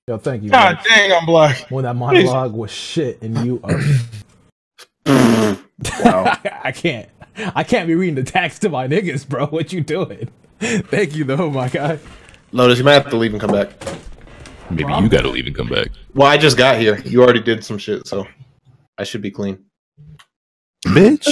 Yo, thank you. God bro. dang, I'm black. When that monologue was shit, and you, are... *laughs* *laughs* Wow. *laughs* I can't, *laughs* I can't be reading the text to my niggas, bro. What you doing? *laughs* Thank you, though, my guy. Lotus, you might have to leave and come back. Maybe you gotta leave and come back. Well, I just got here. You already did some shit, so I should be clean. Bitch.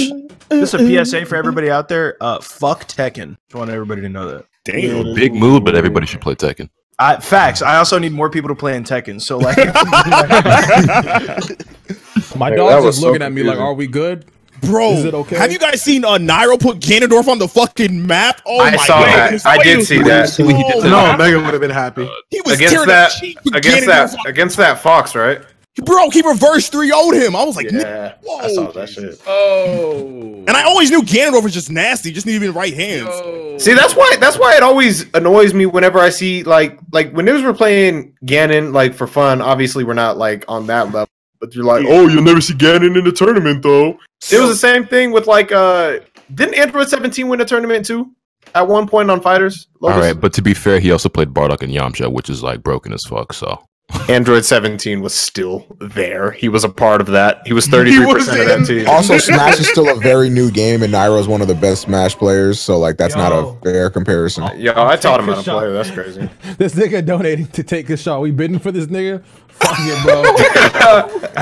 This is a PSA for everybody out there. Uh, fuck Tekken. Just want everybody to know that. Damn. Big mood, but everybody should play Tekken. I, facts. I also need more people to play in Tekken. So like, *laughs* My dog that dog's was just so looking at me like, "Are we good?" Bro, Is it okay? have you guys seen uh, Nairo put Ganondorf on the fucking map? Oh I my saw god. that. I did see that. He did No, Megan would have been happy. He was Against that, up cheek with against Ganondorf. that, against that fox, right? Bro, he reverse 3 0'd him. I was like, Yeah, whoa. I saw that shit. Oh. And I always knew Ganondorf was just nasty. Just needed to be in right hands. See, that's why that's why it always annoys me whenever I see like like when niggas were playing Ganon like for fun. Obviously, we're not like on that level, but you're like, oh, you'll never see Ganon in the tournament though. It was the same thing with like uh, didn't Android 17 win a tournament too at one point on FighterZ? All right, but to be fair, he also played Bardock and Yamcha, which is like broken as fuck. So *laughs* Android 17 was still there. He was a part of that. He was 33% of that team. Also, *laughs* Smash is still a very new game, and Nairo is one of the best Smash players. So, like, that's not a fair comparison. Yo, I taught him how to shot. play. That's crazy. *laughs* This nigga donating to take a shot. We bidding for this nigga? Fuck it, bro.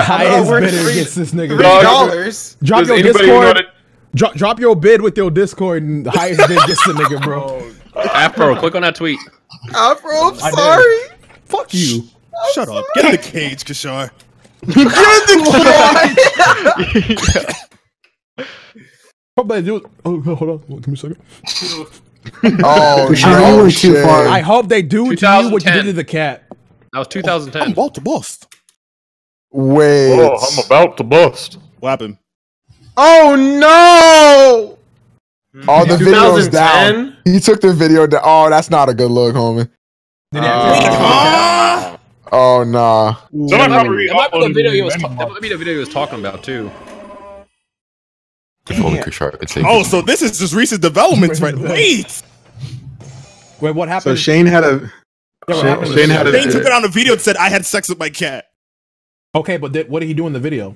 Highest we're bidder three- gets this nigga. three dollars. Drop Does your Discord. what Drop, drop your bid with your Discord, and the highest bid gets the nigga, bro. Afro, click on that tweet. Afro, I'm sorry. Fuck you. Shut up. Get in the cage, Kirshar. Get in the cage! Probably do. Oh, hold on. Give me a second. Oh, *laughs* Kirshar, you went too far. I hope they do to you what you did to the cat. That was 2010. I'm about to bust. Wait. Oh, I'm about to bust. What happened? Oh no! Oh, the hmm. video's down. He took the video down. Oh, that's not a good look, homie. Oh, nah. That might, be, that might be the video he was. That might be the video he was talking about too. If only Kirshar could take Oh, so this is just recent developments, right? *laughs* Wait. Wait, what happened? So happened? Shane had a Yeah, Shane, happened? Shane had Shane took it on a video and said I had sex with my cat. Okay, but did, what did he do in the video?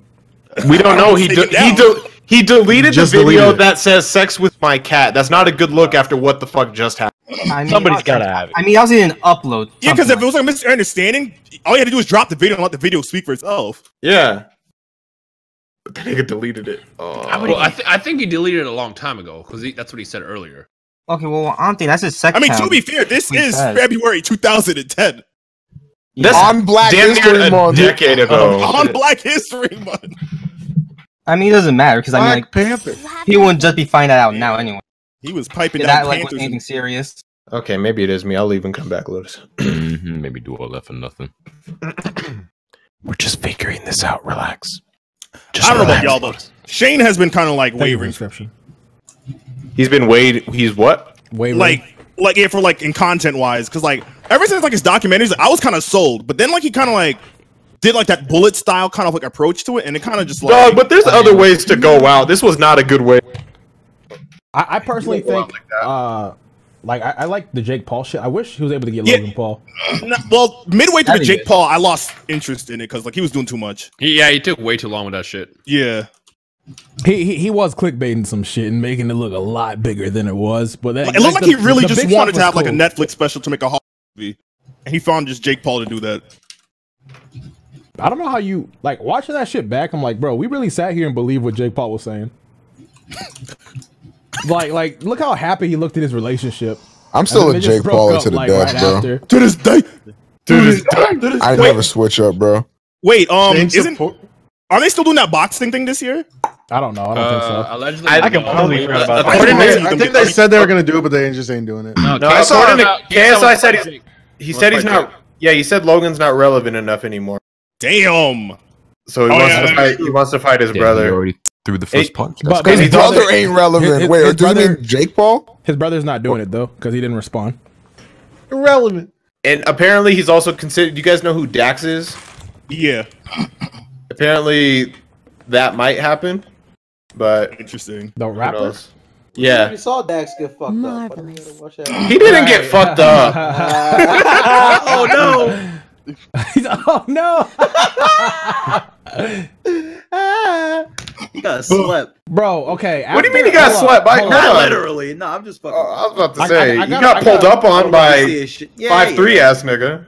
We don't know. He de- he de- he deleted Just the video deleted that says "sex with my cat." That's not a good look after what the fuck just happened. I mean, Somebody's I- gotta have it. I mean, I was in an upload. Yeah, because if it was like a misunderstanding, all you had to do was drop the video and let the video speak for itself. Yeah. But the nigga deleted it. Oh. Well, I, th- I think he deleted it a long time ago because that's what he said earlier. Okay, well, I don't think that's his second. I mean, to be fair, this is said. February 2010 That's On Black History a Month. decade ago. Oh, *laughs* on Black History Month. I mean, it doesn't matter because I mean, like, Panther. he wouldn't just be finding that out now anyway. He was piping Did down that like with Panthers. anything serious? Okay, maybe it is me. I'll leave and come back, Lotus. *clears throat* Mhm, Maybe do all that for nothing. *clears throat* We're just figuring this out. Relax. I don't know about y'all, but Shane has been kind of like wavering. Inscription. He's been weighed. He's what? Wait, Like, like yeah, for like in content wise, because like ever since like his documentaries, I was kind of sold, but then like he kind of like did like that bullet style kind of like approach to it, and it kind of just like Dog, but there's other ways to go out. This was not a good way. I, I personally You don't think, uh, like I, I like the Jake Paul shit. I wish he was able to get Yeah. Logan Paul. Nah, well, midway through the Jake good. Paul, I lost interest in it because like he was doing too much. He, yeah, he took way too long with that shit. Yeah, He, he he was clickbaiting some shit and making it look a lot bigger than it was. But that, it looked like he really just wanted to stuff have like a. Netflix special to make a Hollywood movie, and he found just Jake Paul to do that. I don't know how you like watching that shit back. I'm like, bro, we really sat here and believed what Jake Paul was saying. Like, like, look how happy he looked in his relationship. I'm still a Jake broke Pauler up, to the like, death, right bro. after. To this day, to this day. I never switch up, bro. Wait, um, Shane isn't support- are they still doing that boxing thing this year? I don't know. I don't think Uh, so. allegedly, I completely forgot about I that. think, According they, to- I think they said they were gonna do it, but they just ain't doing it. No, No, KSI according to KSI said fight he's, he said he's not. Yeah, he said Logan's not relevant enough anymore. Damn. So he Oh, wants yeah, to that's fight. He wants to fight his Yeah, brother. Already threw the Hey, first punch. but- That's but His his brother brother- ain't relevant. his- Wait, his do you mean Jake Paul? His brother's not doing it though because he didn't respond. Irrelevant. And apparently, he's also considered. Do You guys know who Dax is? Yeah, Apparently, that might happen. But interesting. The who rapper. Yeah, You saw Dax get fucked up. I don't know, Watch out. he didn't get fucked up. *laughs* *laughs* oh no! *laughs* Oh no, He got slept. bro. Okay. What do you mean after- he got hold on, slept by? hold Hold on. Not literally. No, I'm just fucking. Oh, I was about to say I- I he gotta- got pulled gotta- up on by see his shit. Yeah, five three yeah. ass nigga.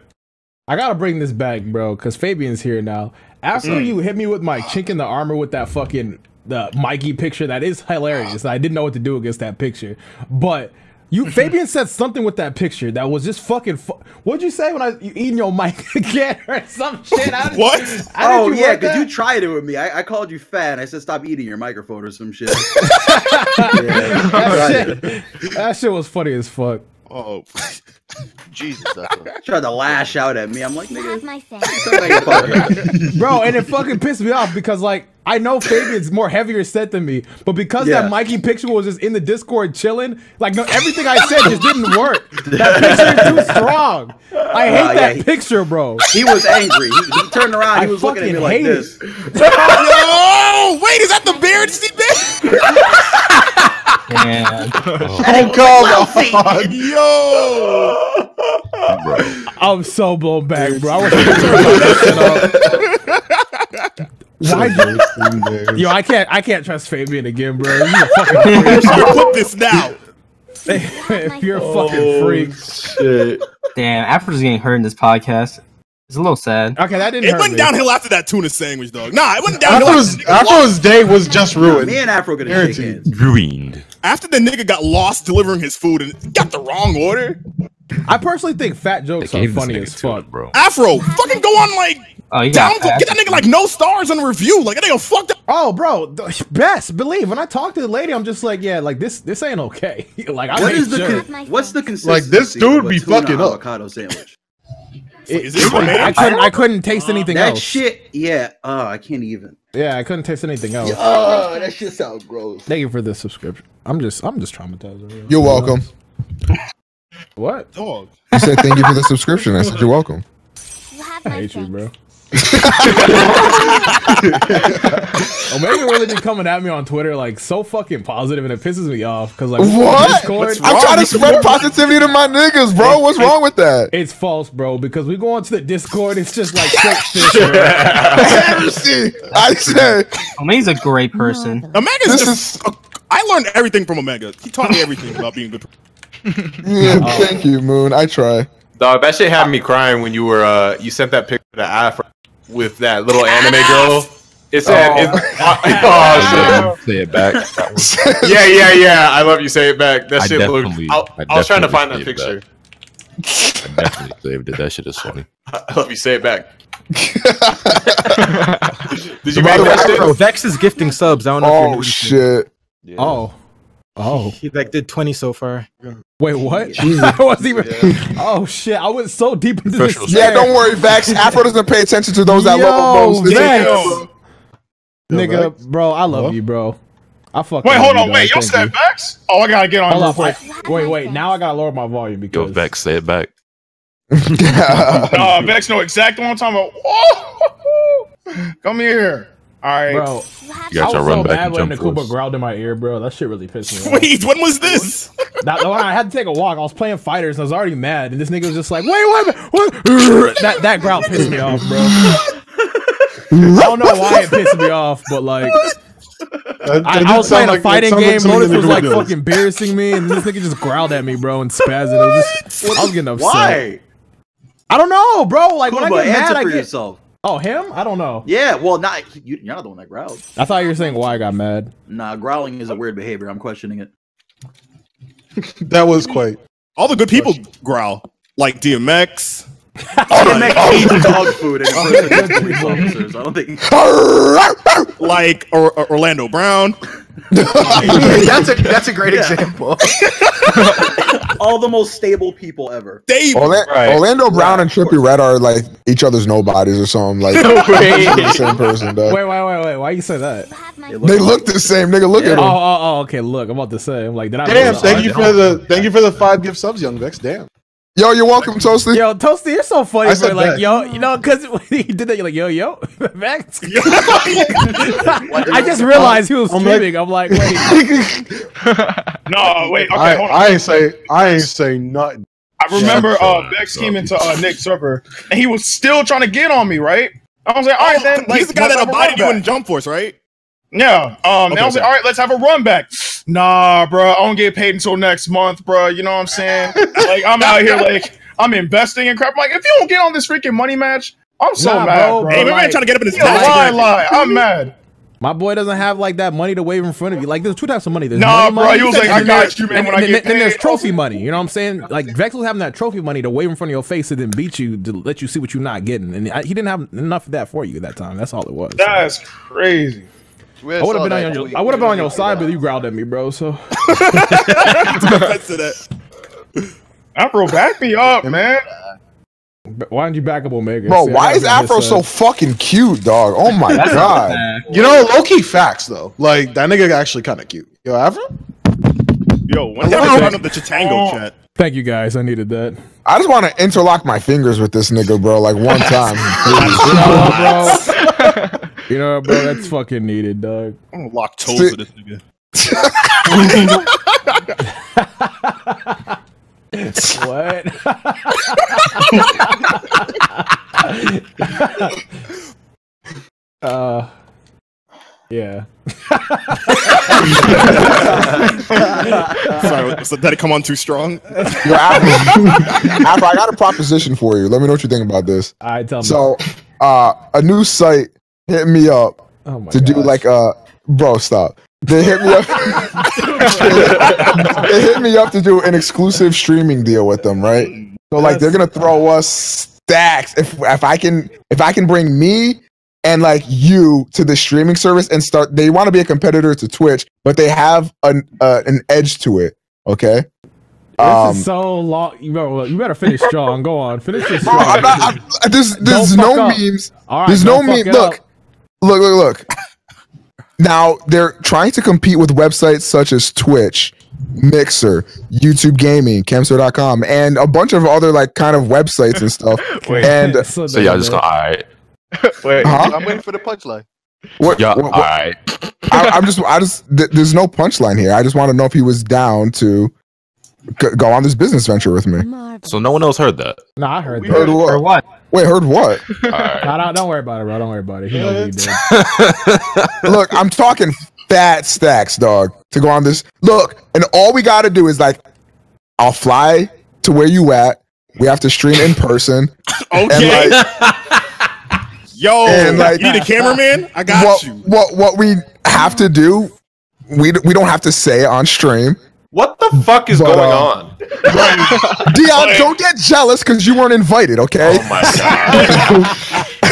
I gotta bring this back, bro, because Fabian's here now. After Mm. you hit me with my chink in the armor with that fucking the Mikey picture, that is hilarious. I didn't know what to do against that picture, but you Fabian said something with that picture that was just fucking. Fu- What'd you say when I you eating your mic *laughs* again or some shit? How did- What? how did Oh you yeah, word because you tried it with me. I, I called you fat. And I said stop eating your microphone or some shit. *laughs* yeah, that, shit, that shit was funny as fuck. Oh, *laughs* Jesus. tried to lash out at me. I'm like, nigga. my *laughs* *laughs* bro, and it fucking pissed me off because like I know Fabian's more heavier set than me, but because Yeah. that Mikey picture was just in the Discord chilling, like no, everything I said just didn't work. That *laughs* picture is too strong. I hate Uh, yeah, that he- picture, bro. He was angry. He, he turned around. He I was looking at me like hate this. oh wait, is that the beard bit? Yeah. Oh come on! Yo, I'm so blown back, bro. I wish I could turn that shit. Why? Yo, I can't. I can't trust Fabian again, bro. He's a *laughs* fucking freak. Put this now. if *laughs* you're a fucking oh, freak. Shit. Damn, Afro's getting hurt in this podcast. It's a little sad. Okay, that didn't It hurt went me. downhill after that tuna sandwich, dog. Nah, it went downhill. Afro's, after, the Afro's day was just ruined. Me and Afro gonna shake hands. Ruined. after the nigga got lost delivering his food and got the wrong order. I personally think fat jokes are gave this funny as to him, fuck. bro. Afro, fucking go on like Oh, you down. got Get that nigga like no stars on the review. Like that nigga fucked up. Oh, bro, th- best believe when I talk to the lady, I'm just like, yeah, like this, this ain't okay. *laughs* like I What made is the sure. con- what's the consistency? Like, this dude be fucking up. avocado sandwich. It- Is this what I couldn't, I couldn't taste uh, anything That else. That shit, yeah. Oh, I can't even. Yeah, I couldn't taste anything else. Oh, that shit sounds gross. Thank you for the subscription. I'm just, I'm just traumatized. over. You're welcome. What? Dog. You said thank you for the subscription. I said you're welcome. I hate you, bro. *laughs* Omega really be coming at me on Twitter like so fucking positive, and it pisses me off because like What? Discord, I'm trying to spread positivity to my niggas, bro. What's wrong with that? It's false, bro. Because we go onto the Discord, it's just like straight *laughs* fish. bro. See, I said Omega's a great person. Omega's This just. I learned everything from Omega. He taught me everything about being good. yeah, thank you, Moon. I try. Dog, that shit had me crying when you were uh you sent that picture to Afro with that little anime girl. It said, Oh. it's- *laughs* oh, *laughs* oh Say it back. That *laughs* yeah, yeah, yeah. I love you. Say it back. That I shit looked. definitely- I, I I was trying to find that saved picture. I definitely saved it. That shit is funny. I love you. Say it back. Did you By make that shit? Afro, Vex is gifting subs. I don't know. if you're Oh noticing. shit. Oh, oh. He like did twenty so far. Wait, what? *laughs* I wasn't even. Oh shit! I went so deep into this. Yeah, don't worry, Vex. Afro doesn't pay attention to those that love him most. It's Vex. okay, bro. nigga, bro. I love you, bro. I fuck. Wait, love hold you, on. Wait, dog. y'all Thank said you. Vex? Oh, I gotta get on Hold real quick. wait, wait, wait. Now I gotta lower my volume Yo, because Vex, say it back. *laughs* Nah, Vex know exactly what I'm talking about. Whoa! Come here. All right. bro. You I got was your so run back mad when jump Ndukauba growled in my ear, bro. That shit really pissed me *laughs* off. Wait, when was this? That, when I had to take a walk, I was playing fighters and I was already mad, and this nigga was just like, "Wait, wait, what?" *laughs* that that growl pissed me off, bro. I don't know why it pissed me off, but like, I, I was playing a fighting game. Lotus was like fucking embarrassing me, and this nigga just growled at me, bro, and spazzing. It was just, I was getting upset. Why? I don't know, bro. Like when I Kuba, get mad, I get. yourself. Oh, him? I don't know. Yeah, well, not you, you're not the one that growled. I thought you were saying why I got mad. Nah, growling is a weird behavior. I'm questioning it. *laughs* That was quite. All the good people growl, like DMX. Oh, DMX eats dog food and impersonates *laughs* police officers. I don't think. *laughs* like or, or Orlando Brown. *laughs* that's a that's a great Yeah. example. All the most stable people ever. Dave. Orla- Orlando Brown and Trippie Redd are like each other's nobodies or something. Like No way. the same person, dog. Wait, wait, wait, wait. Why you say that? They look the same, nigga. Look at Oh, them. oh, oh, okay. Look, I'm about to say. I'm like, did I? Damn, thank you for the thank you for the five gift subs, Young Vex. Damn. Yo, you're welcome, Toasty. Yo, Toasty, you're so funny. I Bro. said Like, that. yo, you know, because *laughs* when he did that, you're like, yo, yo, *laughs* Max. *laughs* I just realized he was I'm like- I'm like, wait. No, wait. Okay, I, hold on. I ain't say I ain't say nothing. I remember Shut uh, up, Vex dog. came into uh, Nick's server and he was still trying to get on me, right? I was like, all right, then. He's the guy that have a abided you in. Jump Force, right? Yeah. Um, and Okay, I was like, all right, let's have a run back. Nah, bro, I don't get paid until next month, bro. You know what I'm saying? *laughs* like, I'm out here, like, I'm investing in crap. I'm like, if you don't get on this freaking money match, I'm so Nah, mad, bro, bro. Hey, Hey, like- man trying to get up in his Yeah, lie, lie. I'm mad. My boy doesn't have like that money to wave in front of you. Like there's two types of money. There's Nah, money bro, money, he was like, I got you, man, and- when I and get then, then there's trophy money. You know what I'm saying? Like Vex was having that trophy money to wave in front of your face and then beat you to let you see what you're not getting. And I, he didn't have enough of that for you at that time. That's all it was. That's crazy. I would have oh, been on your I would have been on your side, but you growled at me, bro. So That's to that. Afro, back me up, man. why didn't you back up Omega? Bro, See, why is Afro so fucking cute, dog? Oh my god. You know, low key facts though. Like that nigga actually kind of cute. Yo, Afro. Yo, when did I run up the Chitango oh. chat? Thank you guys. I needed that. I just want to interlock my fingers with this nigga, bro, like one *laughs* time. *laughs* You know what, bro? you know what, bro? That's fucking needed, dog. I'm gonna lock toes See- with this nigga. what? uh, yeah. Sorry, so did it come on too strong? Yo, Afro, *laughs* Afro, I got a proposition for you. Let me know what you think about this. All right, tell me. So, uh, a new site hit me up Oh my to do like a bro. Stop. They hit me up. *laughs* they hit me up to do an exclusive streaming deal with them, right? So like they're gonna throw us stacks if if I can if I can bring me and like you to the streaming service and start. They want to be a competitor to Twitch, but they have an uh, an edge to it. Okay. This Um, is so long. You better, you better finish strong. Go on, finish this Bro, strong. I'm not, I'm, there's there's no fuck up. memes. All right, there's no don't meme. Look, up. Look, look, look. Now they're trying to compete with websites such as Twitch, Mixer, YouTube Gaming, Camster.com, and a bunch of other like kind of websites and stuff. *laughs* and *laughs* So y'all just gonna alright. *laughs* Wait, Huh? I'm waiting for the punchline. what? Yeah, what- what- alright. I, I'm just, I just, th- there's no punchline here. I just want to know if he was down to g- go on this business venture with me. So no one else heard that. No, I heard that. Heard what? Or what? Wait, heard what? *laughs* No, no, don't worry about it, bro. Don't worry about it. He knows what he did. *laughs* Look, I'm talking fat stacks, dog, to go on this. Look, and all we got to do is like, I'll fly to where you at. We have to stream in person. *laughs* Okay. And like, Yo, and like, you need a cameraman? I got what, you. What what we have to do, we we don't have to say it on stream. What the fuck is But, going uh, on? Dion, don't get jealous because you weren't invited, okay? Oh my god. *laughs*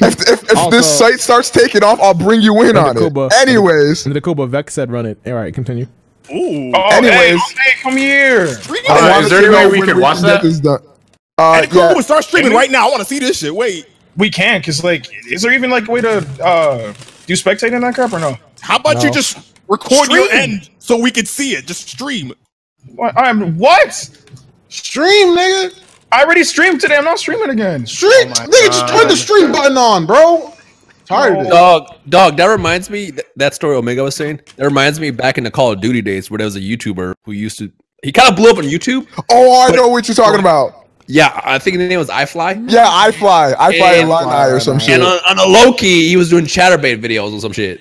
if if, if Also- this site starts taking off, I'll bring you in on it. Anyways, the Kuba Vex said run it. All right, continue. Ooh. Oh, Anyways. hey, hey, come here. I Uh, is there any way know we can watch get that? this done. Uh, Hey, cool. yeah. Start streaming right now. I want to see this shit. Wait. We can, cause like, is there even like a way to uh do spectate in that crap or no? How about you just record your end so we can see it? Just stream. What? I'm what? Stream, nigga. I already streamed today. I'm not streaming again. Stream, oh nigga. Just turn the stream button on, bro. Tired of this. Dog, dog, that reminds me th- that story Omega was saying. That reminds me back in the Call of Duty days where there was a YouTuber who used to he kind of blew up on YouTube. Oh, I But- know what you're talking about. Yeah, I think the name was iFly. Yeah, I fly. I fly Yeah. in or some shit. And on, on a low key, he was doing Chaturbate videos or some shit.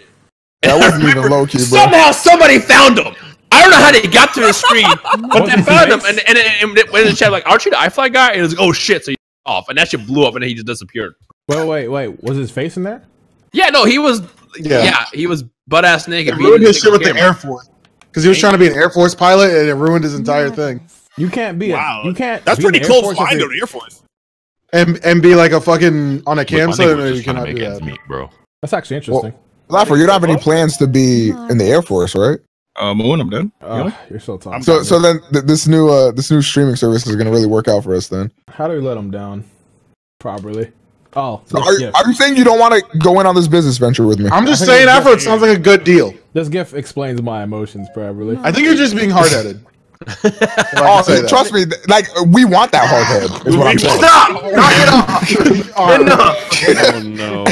That wasn't *laughs* even low key, bro. Somehow somebody found him. I don't know how they got to the *laughs* screen, but they found him, face? and and, and, and went in the chat like, "Aren't you the iFly guy?" And it was like, "Oh shit!" So he off, and that shit blew up, and then he just disappeared. Wait, wait, wait. Was his face in there? Yeah, no, he was. Yeah. Yeah, he was butt ass naked. It beating ruined his nigga shit with the. Air Force because he was trying to be an Air Force pilot, and it ruined his entire thing. You can't be. Wow. A, you can't. That's be pretty the Air close Force line to the Air Force. And and be like a fucking on a Look, cam nigga site. you just trying to cannot do that. meet, bro. That's actually interesting. Laffer, you don't have any plans to be in the Air Force, right? Uh, Moon, I'm done. Oh, you're so tough. So so then th- this new uh this new streaming service is gonna really work out for us then. How do we let them down? Properly. Oh, So this are, are you saying you don't want to go in on this business venture with me? I'm just saying, it's Afro. It sounds like a good deal. This gift explains my emotions properly. I think you're just being hard headed. *laughs* Oh, trust me, th- like we want that hard head. Is what I'm saying. Stop! Knock it off! *laughs* Enough. *laughs* Oh no!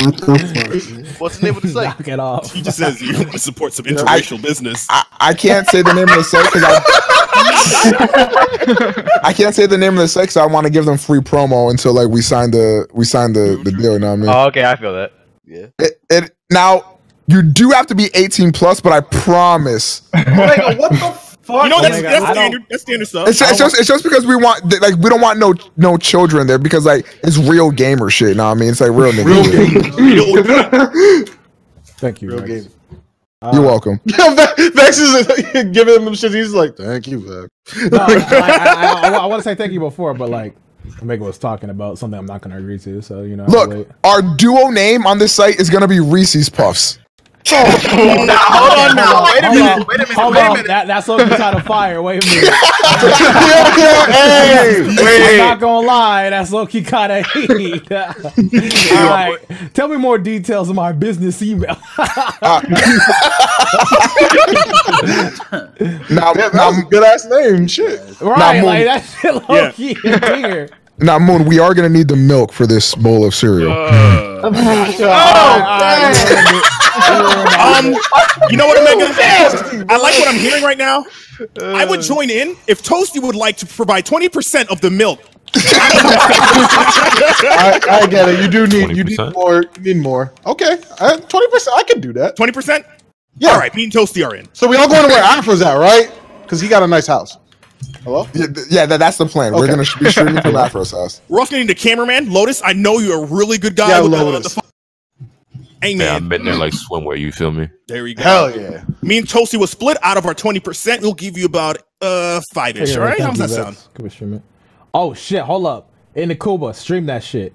What's the name of the site? Knock it off. He just says you want to support some interracial business. I, I can't say the name of the site because I *laughs* I can't say the name of the site because I want to give them free promo until like we sign the we sign the the deal. You know what I mean? Oh, okay, I feel that. Yeah. It, it now you do have to be 18 plus, but I promise. Omega, what the fuck? You know that's, Omega, that's standard. That's standard stuff. It's, it's just it's just because we want like we don't want no no children there because like it's real gamer shit. Know what I mean? It's like real nigga. shit. *laughs* Thank you. Real game. Uh, You're welcome. *laughs* Yo, Ve- Vex is *laughs* giving him them shit. He's like, thank you, Vex. No, I, I, want to say thank you before, but like Omega was talking about something I'm not going to agree to. So you know, Look, our duo name on this site is gonna be Reese's Puffs. *laughs* Now, hold on now. Wait a Hold minute. on, Wait a minute. hold Wait a minute. That, that's looking kind of fire. Wait a minute. *laughs* *laughs* hey, I'm not gonna lie, that's low key kind of heat. All right, tell me more details of my business email. Now, Yeah, now, good ass name. Shit. right, Moon. like that shit low Yeah. key here. now, Moon, we are gonna need the milk for this bowl of cereal. Uh. Oh, um, you know what, Omega? I like what I'm hearing right now. I would join in if Toasty would like to provide 20% of the milk. I, I get it. You do need you need more. You need more. Okay, twenty percent. I can do that. Twenty percent. Yeah. All right, me and Toasty are in. So we all going to where Afro's at, right? Because he got a nice house. Hello. Yeah, th- yeah that, that's the plan. We're gonna be streaming from *laughs* Afro's house. We're also gonna need a cameraman. Lotus, I know you're a really good guy. Yeah, with the- Lotus. the, Hey Yeah, I'm in there like swimwear. You feel me? there we go. Hell yeah. Me and Toasty will split out of our 20%. We'll give you about uh five ish. All right, how does that sound? Can we stream it? Oh shit! Hold up. In the Cuba, stream that shit.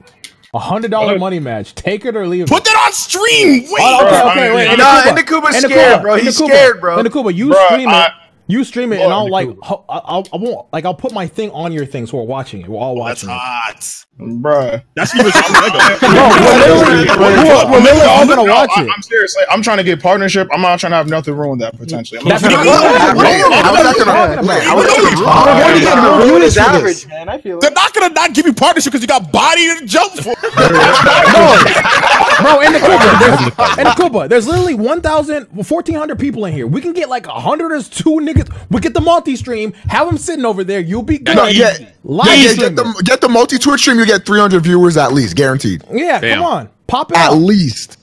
A hundred dollar money match. Take it or leave it. Put that on stream. Wait. Oh, okay, okay, wait. I mean, nah, Ndukauba, Ndukauba's Ndukauba, scared, bro. He's scared, bro. Ndukauba, you Bro, stream I- it. You stream it, and I'll like, ho- I'll, I won't like, I'll put my thing on your thing, so we're watching it. We're all oh, That's watching it. hot. Bruh. That's you was Omega. we're literally, we're, we're literally all gonna No, watch I, it. I'm serious. Like, I'm trying to get partnership. I'm not trying to have nothing ruin that potentially. I'm That's not not- trying to- Wait, How is that gonna? Man, how is that gonna? What are you gonna ruin his average? man. I feel They're not gonna not give you partnership because you got body to jump for. *laughs* *laughs* Bro, in the *laughs* Cuba, there's, in the Cuba, there's literally 1,000, 1,400 people in here. We can get like 100 or two niggas. We get the multi-stream, have them sitting over there. You'll be good. No, yeah, Live yeah, yeah, get the get the multi Twitch stream. You get 300 viewers at least, guaranteed. Yeah, Damn. come on. Pop it At out. least.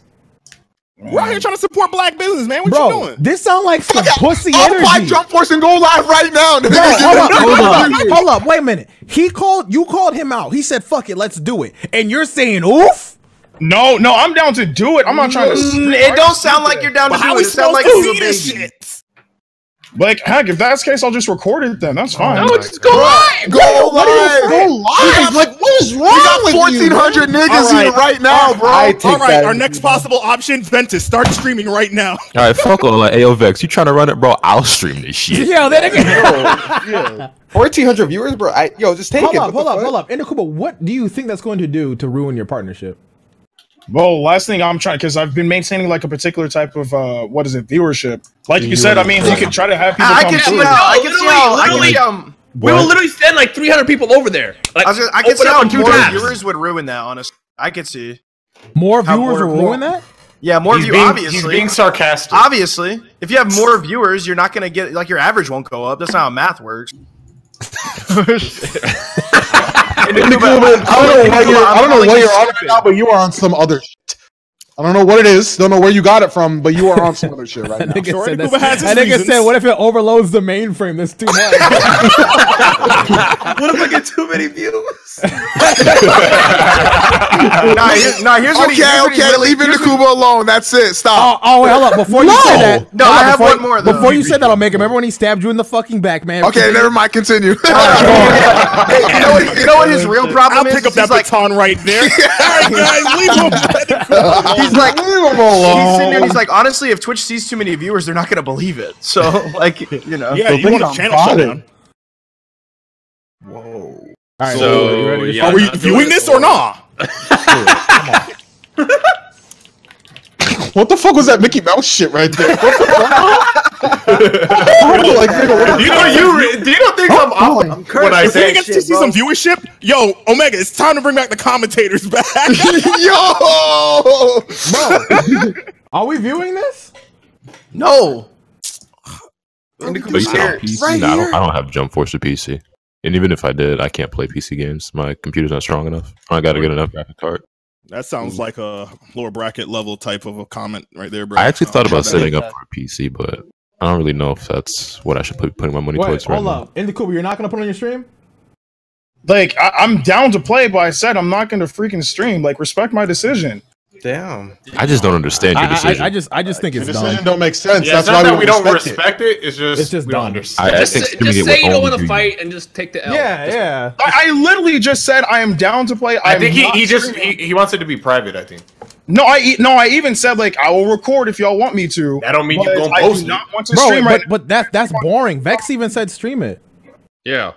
We're out here trying to support black business, man. What Bro, you doing? this sound like some Yeah, pussy I'll energy. buy Jump Force and go live right now. Bro, hold up, *laughs* hold up, hold up, wait a minute. He called, you called him out. He said, fuck it, let's do it. And you're saying, oof? No, no, I'm down to do it. I'm not trying to. Mm, it don't sound like you're down to But do it. It sounds supposed like you see a this baby. shit? Like, heck, if that's the case, I'll just record it then. That's fine. No, just go live. Go live. Go live. Like, what is wrong We got with you? 1,400 niggas All right. here right now, bro. All right, our next possible option, Ventus, start streaming right now. *laughs* All right, fuck all like Ayo Vex. You trying to run it, bro? I'll stream this shit. Yeah, that nigga. *laughs* Fourteen hundred viewers, bro. I, yo, just take hold it. up, What hold up, hold up. Ndukauba, what do you think that's going to do to ruin your partnership? Well, last thing I'm trying because I've been maintaining like a particular type of uh, what is it, viewership. Like you said, I mean, you could try to have people I come can see through. how. I can see how. I can literally- see how. We will literally send like 300 people over there. Like, I, was gonna, I can see how two more tabs. viewers would ruin that. Honestly, I could see. More How viewers more- will ruin that? Yeah, more He's view. being, obviously, he's being sarcastic. obviously, if you have more viewers, you're not gonna get like your average won't go up. That's not how math works. *laughs* I don't know what you're, I don't know what you're on right now, but you are on some other shit. I don't know what it is. Don't know where you got it from, but you are on some other shit *laughs* right now. Nigga sure said, Ndukauba that's- has his that nigga reasons. said, what if it overloads the mainframe? That's too much. *laughs* What if I get too many views? *laughs* nah, here, nah, here's what he, Okay, here's what okay, really- leave here's what- Ndukauba alone. That's it. oh, Stop. oh, wait, hold up. Before you No! say that. No, I have one you- more, though. Before you said that, I'll make him. Remember when he stabbed you in the fucking back, man? Okay, never mind. Continue. *laughs* Hey, you know what? You know what his real problem I'll is? pick up He's that like, baton right there. *laughs* All right, guys, leave him. he's like, Leave him he's alone. sitting there. He's like, honestly, if Twitch sees too many viewers, they're not gonna believe it. So, like, you know, Yeah, you want a I'm channel proud of shutdown? Whoa. All right, So, you ready yeah. Are we viewing this it. or not? What the fuck was that Mickey Mouse shit right there? What the fuck? like, nigga, Do you know you? re- Do you not think I'm off I'm when I If we say get to see bro? some viewership, yo, Omega, it's time to bring back the commentators back. *laughs* Yo. bro, *laughs* Are we viewing this? no. But you said on PC? Right I, don't, here. I don't have Jump Force to PC. And even if I did, I can't play PC games. My computer's not strong enough. I got to get enough graphic card. that sounds mm. like a lower bracket level type of a comment right there, bro. I actually thought about Try setting that. up for a PC, but I don't really know if that's what I should put putting my money Wait, towards right hold now. up. In the Cuba, you're not going to put on your stream? Like, I, I'm down to play, but I said I'm not gonna freaking stream. Like, respect my decision. Damn. I just don't understand your decision. I, I just, I just think Your it's decision dumb. don't make sense. Yeah, That's why not that we don't respect respect it. It's just It's just we dumb. understand. I, I Just, think say- just say you don't want to fight and just take the L. Yeah, yeah. I, I literally just said I am down to play. I I'm think he, he just he, he wants it to be private. I think. no. I e- no. I even said like I will record if y'all want me to. That don't mean you but gonna post do it. not want to Bro, stream but, right. but that, that's boring. Vex even said stream it. Yeah.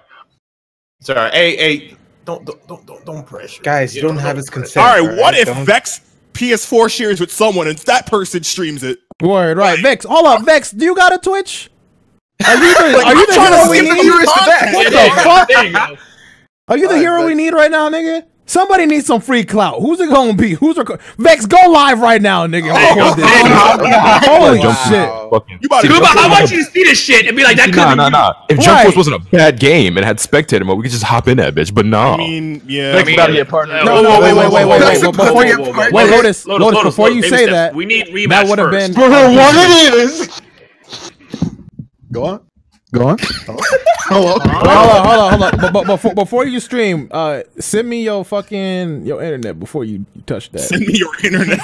Sorry. Hey, hey. Don't don't don't don't, don't pressure. Guys, you don't have his consent. All right, what if Don't- Vex PS4 shares with someone and that person streams it? Word, right. Vex, hold up. Vex, do you got a Twitch? Are you the, *laughs* Like, are you the trying to hero we the need? viewers to Vex. What the fuck? There you go. Are you the hero we need right now, nigga? Somebody needs some free clout. Who's it gonna be? Who's it? Vex, go live right now, nigga. Oh, Record this. Holy shit! You about to- Cuba, I want you to see this shit and be like, that Nah, could've nah, been nah. If Right. Jump Force wasn't a bad game and had spectator mode, we could just hop in that bitch. But no. I mean, yeah. Vex about to get partner. Uh, no, no, wait, wait, wait, wait, wait. Whoa, But whoa, Before whoa, you, whoa, whoa, wait, whoa. Lotus, Lotus, Lotus, Lotus, before you Lotus, say baby that, steps. We need that rematch would have first. been. For what it is. Go on. Go on. *laughs* Hello. Wait, hold on, hold on, hold on. But, but before, before you stream, uh, send me your fucking your internet before you touch that. Send me your internet.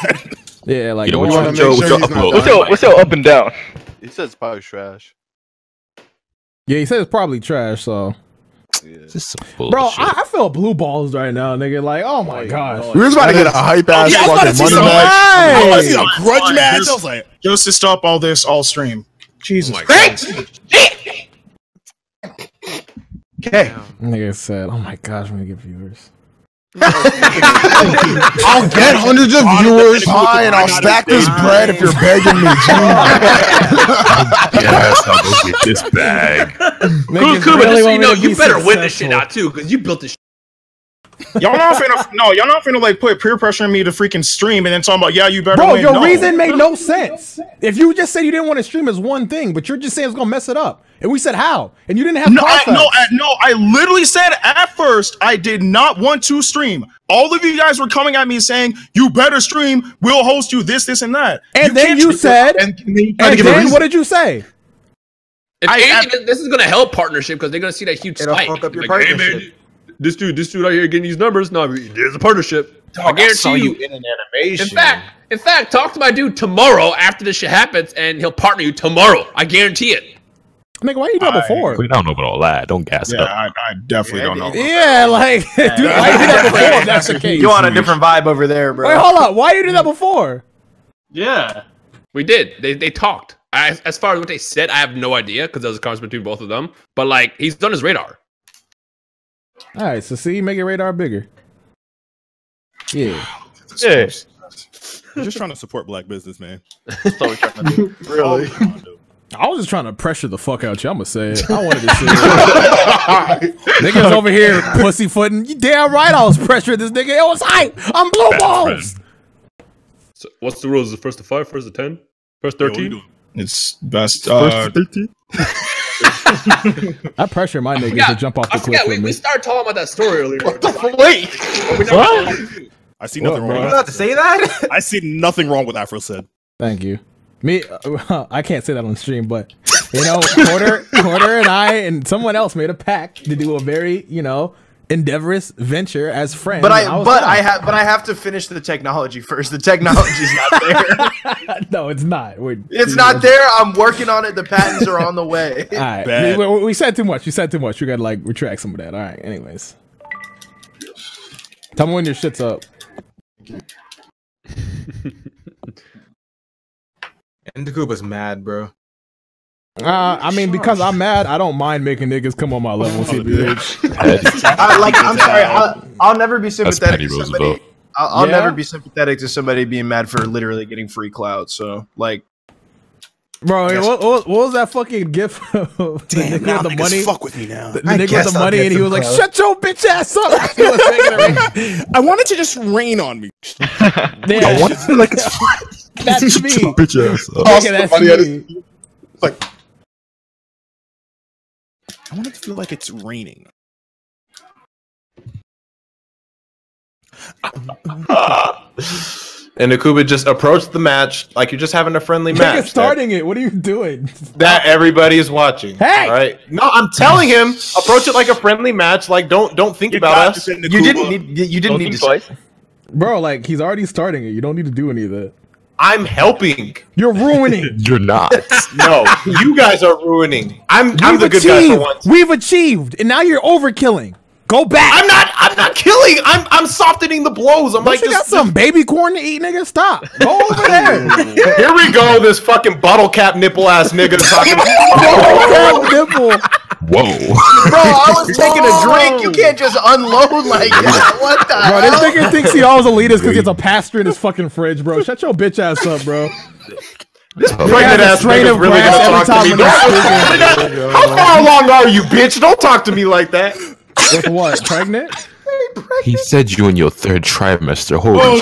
Yeah, like You know go what you- Joe, sure Joe he's. What's your what's your up and down? He says it's probably trash. Yeah, he said it's probably trash. So, Just some bro. I, I feel blue balls right now, nigga. Like, oh my gosh. We was about to get a hype ass Yeah, I was about to fucking see money some- match. I want to see a grudge match. just- I was like, Just to stop all this, all stream. Jesus. Okay. Nigga said, "Oh my gosh, I'm gonna get viewers." *laughs* I'll get hundreds of viewers. Fine, I'll stack this bread if you're begging me. yes, *laughs* I'll go get this bag. Niggas Kuba, really just so you know, you be better win this shit out too, because you built this. Shit. Y'all not finna no, y'all not finna like put peer pressure on me to freaking stream and then talking about yeah, you better Bro, win. your no. reason made no sense. If you just said you didn't want to stream as one thing, but you're just saying it's gonna mess it up, and we said how, and you didn't have No, I, no, I, no, I literally said at first I did not want to stream. All of you guys were coming at me saying, you better stream, we'll host you this, this, and that. and then you said, And and, then you tried to give a then what did you say? If I- anything, this is gonna help partnership because they're gonna see that huge It'll spike. fuck up your Like, partnership. man, this dude, this dude out here getting these numbers. No, there's a partnership. I guarantee you. in an animation. In fact, in fact, talk to my dude tomorrow after this shit happens, and he'll partner you tomorrow. I guarantee it. Nigga, why you do that I- before? We don't know about all that. Don't gas it Yeah, up. I, I definitely don't know. Yeah, like, *laughs* dude, why you do that before? That's the case. You on a different vibe over there, bro. Wait, hold up. Why you do that before? Yeah. We did. They they talked. I, as far as what they said, I have no idea because there was a conversation between both of them. But like, he's on his radar. All right, so see, make your radar bigger. Yeah. Yeah. I'm just trying to support black business, man. That's all we're trying to do. *laughs* really? I was just trying to pressure the fuck out you. I'm gonna say it. I wanted to see it. *laughs* Niggas over here pussyfooting. You damn right I was pressuring this nigga. It was hype. I'm blue balls. So what's the rules? Is it first to five, first to ten, first Yo, what we thirteen? doing? It's best. Uh, *laughs* I pressure my niggas to jump off the cliff forgot. We, with we started talking about that story earlier. Wait. I see nothing bro? wrong You with about to say that? I see nothing wrong with Afro said. Thank you. Me, uh, *laughs* I can't say that on stream, but you know, Porter, Porter, and I and someone else made a pact to do a very, you know, endeavorous venture as friends. But and I, but down. I have, but I have to finish the technology first. The technology's not there. *laughs* no, it's not. We're, it's not there. I'm working on it. The patents are on the way. *laughs* All right, we, we- we said too much. You said too much. We gotta like retract some of that. All right. Anyways, tell me when your shit's up. *laughs* And the Koopa's mad, bro. Uh, I mean, because I'm mad, I don't mind making niggas come on my level. CBH. *laughs* *laughs* I, like, I'm sorry. I'll, I'll never be sympathetic Penny to somebody. Roosevelt. I'll, I'll Yeah? never be sympathetic to somebody being mad for literally getting free cloud. So, like, Bro, what, what, what was that fucking gift? *laughs* of the nigga now with the money. fuck with me now. The, the I nigga with the I'll money, and he some was like, "Shut your bitch ass up." He was making it rain. I wanted to just rain on me. Yeah, I want to feel like it's that's me. Bitch ass up. Nigga, that's Somebody had me. Like, I want it to feel like it's raining. *laughs* Ndukauba just approached the match like you're just having a friendly *laughs* Nigga match. starting it. What are you doing? That, that everybody is watching. Hey! All right. No, I'm telling him, approach it like a friendly match. Like don't don't think about us. this in the you didn't need. You didn't Don't need to. twice. Bro, like he's already starting it. You don't need to do any of that. I'm helping. You're ruining. *laughs* You're not. No, you guys are ruining. I'm I'm We've the good guy for achieved. once. We've achieved, and now you're overkilling. Go back. I'm not I'm not killing. I'm I'm softening the blows. I'm Don't like you got just, some baby corn to eat, nigga? Stop. *laughs* Go over there. *laughs* Here we go, this fucking bottle cap nipple ass nigga to talk about. *laughs* Oh, nipple. Whoa. Bro, I was taking a drink. You can't just unload like that. What the Bro, hell? this nigga thinks he always elitist because he has a pastor in his fucking fridge, bro. Shut your bitch ass up, bro. This He pregnant ass strain nigga's of really grass gonna talk to me. time when he's How far along are you, bitch? Don't talk to me like that. With what? *laughs* Pregnant? He said you in your third trimester. Holy Oh,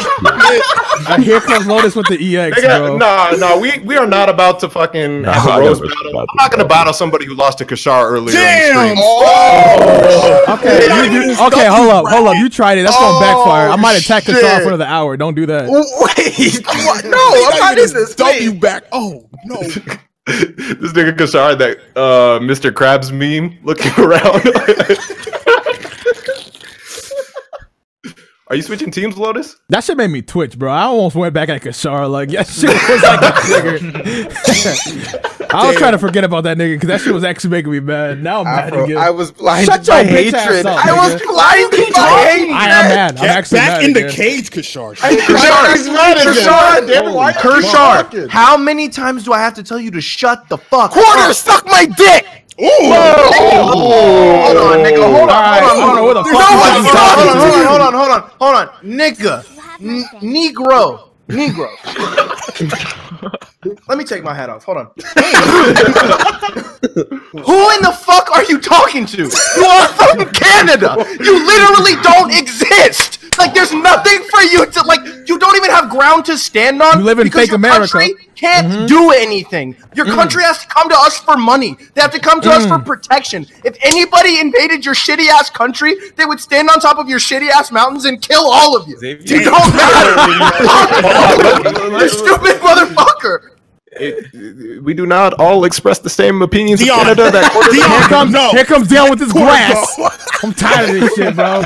shit. *laughs* Here comes Lotus with the EX, Nigga, bro. no, no, we, we are not about to fucking No, have I a roast never battle. I'm not gonna battle somebody who lost to Kirshar earlier. Damn! In the. Oh! oh! Okay, They you- you- okay, hold up, bro. hold up. You tried it. That's gonna Oh, backfire. I might attack Kirshar shit. for another hour. Don't do that. Wait, what? *laughs* No, I'm not even in this. Dump Wait. you back. Oh no! *laughs* this nigga Kirshar, that uh, Mr. Krabs meme, looking *laughs* around. *laughs* Are you switching teams, Lotus? That shit made me twitch, bro. I almost went back at Kirshar. Like, that shit was like a trigger. *laughs* I was trying to forget about that nigga because that shit was actually making me mad. Now I'm mad Afro, again. I was blinded Shut by your bitch hatred. up, I was nigga. blinded by hatred. I am mad. I'm Get actually back mad in the cage, Kirshar. Kirshar, He's mad again. Kirshar, Damn it, why- Kirshar, how many times do I have to tell you to shut the fuck Quarter, up? suck my dick. Ooh! Hold on, nigga. Hold on. Alright, Hold on. I don't the Hold fuck on. you Hold on. talking Hold on. Hold on. Hold on. Hold on. Nigga. N- Negro. Negro. Let me take my hat off. Hold on. Who in the fuck are you talking to? You are from Canada. You literally don't exist. Like, there's nothing for you to like. You don't even have ground to stand on. You live in because fake your America. Country can't Mhm. do anything. Your country has to come to us for money. They have to come to us for protection. If anybody invaded your shitty ass country, they would stand on top of your shitty ass mountains and kill all of you. You don't matter. *laughs* *laughs* you stupid motherfucker. It- we do not all express the same opinions Dion. of Canada. That Dion. Here comes, No. here comes Dion with his Quarter grass. I'm tired of this shit, bro.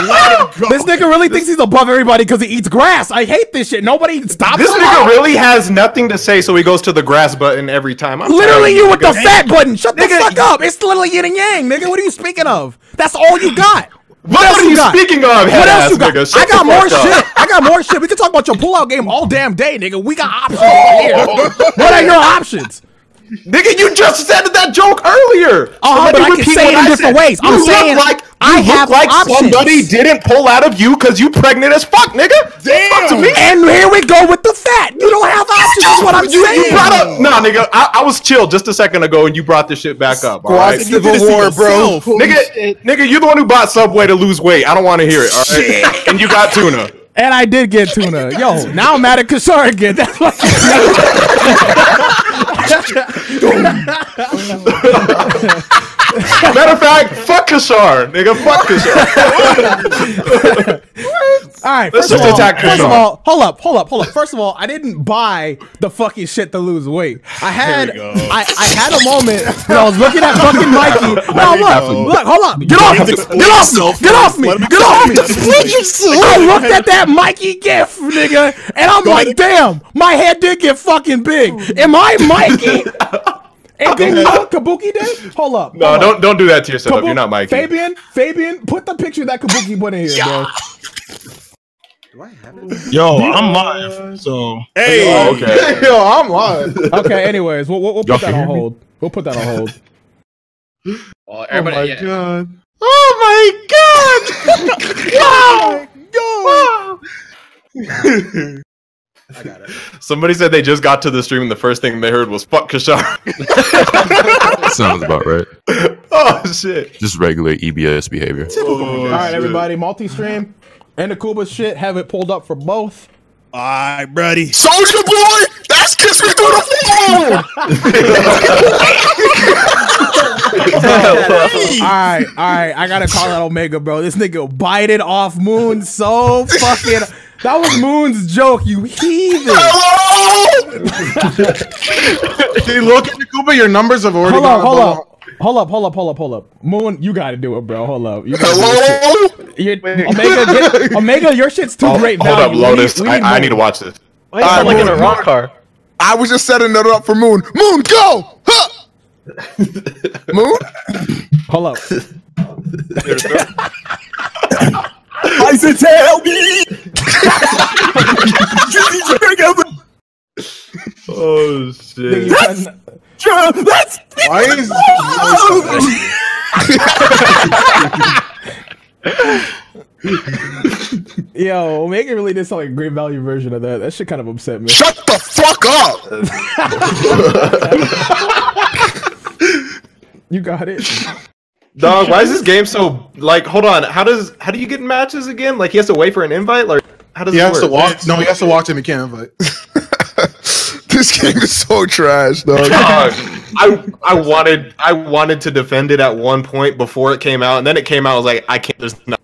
Let him go. This nigga really thinks he's above everybody because he eats grass. I hate this shit. Nobody stops This him. nigga really has nothing to say, so he goes to the grass button every time. I'm Literally, you of with the niggas. fat button. Shut the fuck up. It's literally yin and yang, nigga. What are you speaking of? That's all you got. What else are you got? speaking of, What else ass you got? nigga? I got more up. shit. I got more shit. We can talk about your pullout game all damn day, nigga. We got options here. *laughs* what are your options? Nigga, you just said that joke earlier. Uh-huh, but I can repeat say it in I different said. ways. I'm You look saying like I you look have like options. somebody didn't pull out of you because you pregnant as fuck, nigga. Fuck to me. And here we go with the fat. You don't have options. Is what I'm you, saying. you brought up nah, nigga. I, I was chill just a second ago, and you brought this shit back up. All right, You did this to yourself. nigga, nigga, you're the one who bought Subway to lose weight. I don't want to hear it. All right, and you got tuna. And I did get tuna. Yo, now I'm mad at Kirshar again. *laughs* That's *laughs* what *laughs* Matter of fact, fuck Kirshar, nigga. Fuck *laughs* Kirshar. All right, Let's first of just all, attack first of all, hold up, hold up, hold up. First of all, I didn't buy the fucking shit to lose weight. I had. I, I had a moment when I was looking at fucking Mikey. *laughs* No, look, look, hold up, get off, him me, get off me, get off me, get off me. explain yourself. I looked at that Mikey gif, nigga, and I'm like, damn, my head did get fucking big. Am I Mikey? *laughs* And then you know Kabuki did? Hold up. No, hold don't don't do that to yourself. Kabu- You're not Mikey. Fabian, Fabian, put the picture that Kabuki put in here, bro. Do I have it? Yo, I'm live. So Hey, Oh, okay. *laughs* Yo, I'm live. Okay, anyways, we'll, we'll, we'll Y'all put that on hold. We'll put that on hold. Well, everybody, oh yeah. god. oh my god! *laughs* Oh *laughs* wow, yo, *laughs* Somebody said they just got to the stream and the first thing they heard was "fuck Kirshar." *laughs* Sounds about right. *laughs* oh shit! Just regular EBS behavior. All right, everybody, multi-stream and the Kuba shit. Have it pulled up for both. all right, buddy. Soldier boy, that's kiss me through the phone. all right, all right. I gotta call out Omega, bro. This nigga bited off Moon so fucking. That was Moon's joke, you heathen. *laughs* Hey, look at Kuba. Your numbers have already Hold gone up, hold up. Hold up, hold up, hold up, hold up. Moon, you gotta do it, bro. Hold up. You gotta do this shit. Hello. Your- Omega, *laughs* get, Omega, your shit's too Hold, great hold value. up, We need- Lotus. we I, need I more. need to watch this. Why you sound like in a wrong car? I was just setting it up for Moon. Moon, go. Huh. *laughs* Moon. Hold up. I said, tell me. Oh shit! You couldn't- Let's Why is *laughs* Yo, Omega really did sound like a great value version of that. That shit kind of upset me. shut the fuck up? *laughs* You got it. *laughs* Dog, why is this game so like? Hold on, how does how do you get in matches again? Like he has to wait for an invite. Like how does He has work? to walk. No, he has to watch him. He can't invite. *laughs* this game is so trash, dog. Dog, I I wanted I wanted to defend it at one point before it came out, and then it came out. I was like, I can't. There's no,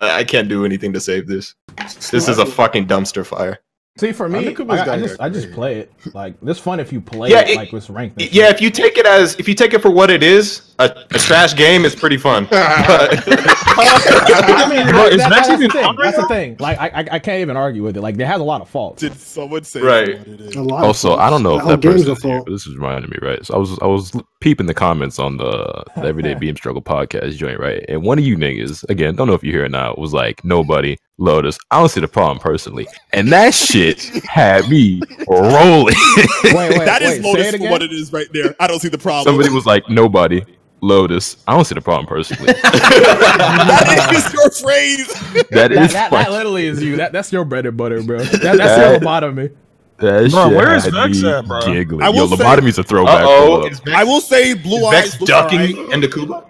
I I can't do anything to save this. This is a fucking dumpster fire. See, for me, Undercooked I, I just I just play it. Like it's fun if you play Yeah, it, it- like with ranked. and Yeah, if you take it as if you take it for what it is, a, a trash game is pretty fun. *laughs* But- I mean, *laughs* Bro, that- is that- that's the thing. That's the thing. Like I, I, I can't even argue with it. Like it has a lot of faults. Did someone say Right. Also, I don't know if that person is here, but this is reminding me, right? So I was I was peeping the comments on the, the Everyday *laughs* Beam Struggle podcast joint, right? And one of you niggas, again, don't know if you hear it now, was like, nobody, Lotus. I don't see the problem personally. And that shit *laughs* had me rolling. *laughs* that is Lotus for what it is right there. I don't see the problem. Somebody was like, nobody, Lotus. I don't see the problem personally. *laughs* that is just your phrase. That That, is that, like- that literally is you. That that's your bread and butter, bro. That, that's That- your lobotomy. That Bro, shit where is had Vex at, bro? Giggling. I Yo, will say- a throwback. Uh-oh, is. Vex- I will say Blue is Eyes Vex looks ducking alright, into Kuba?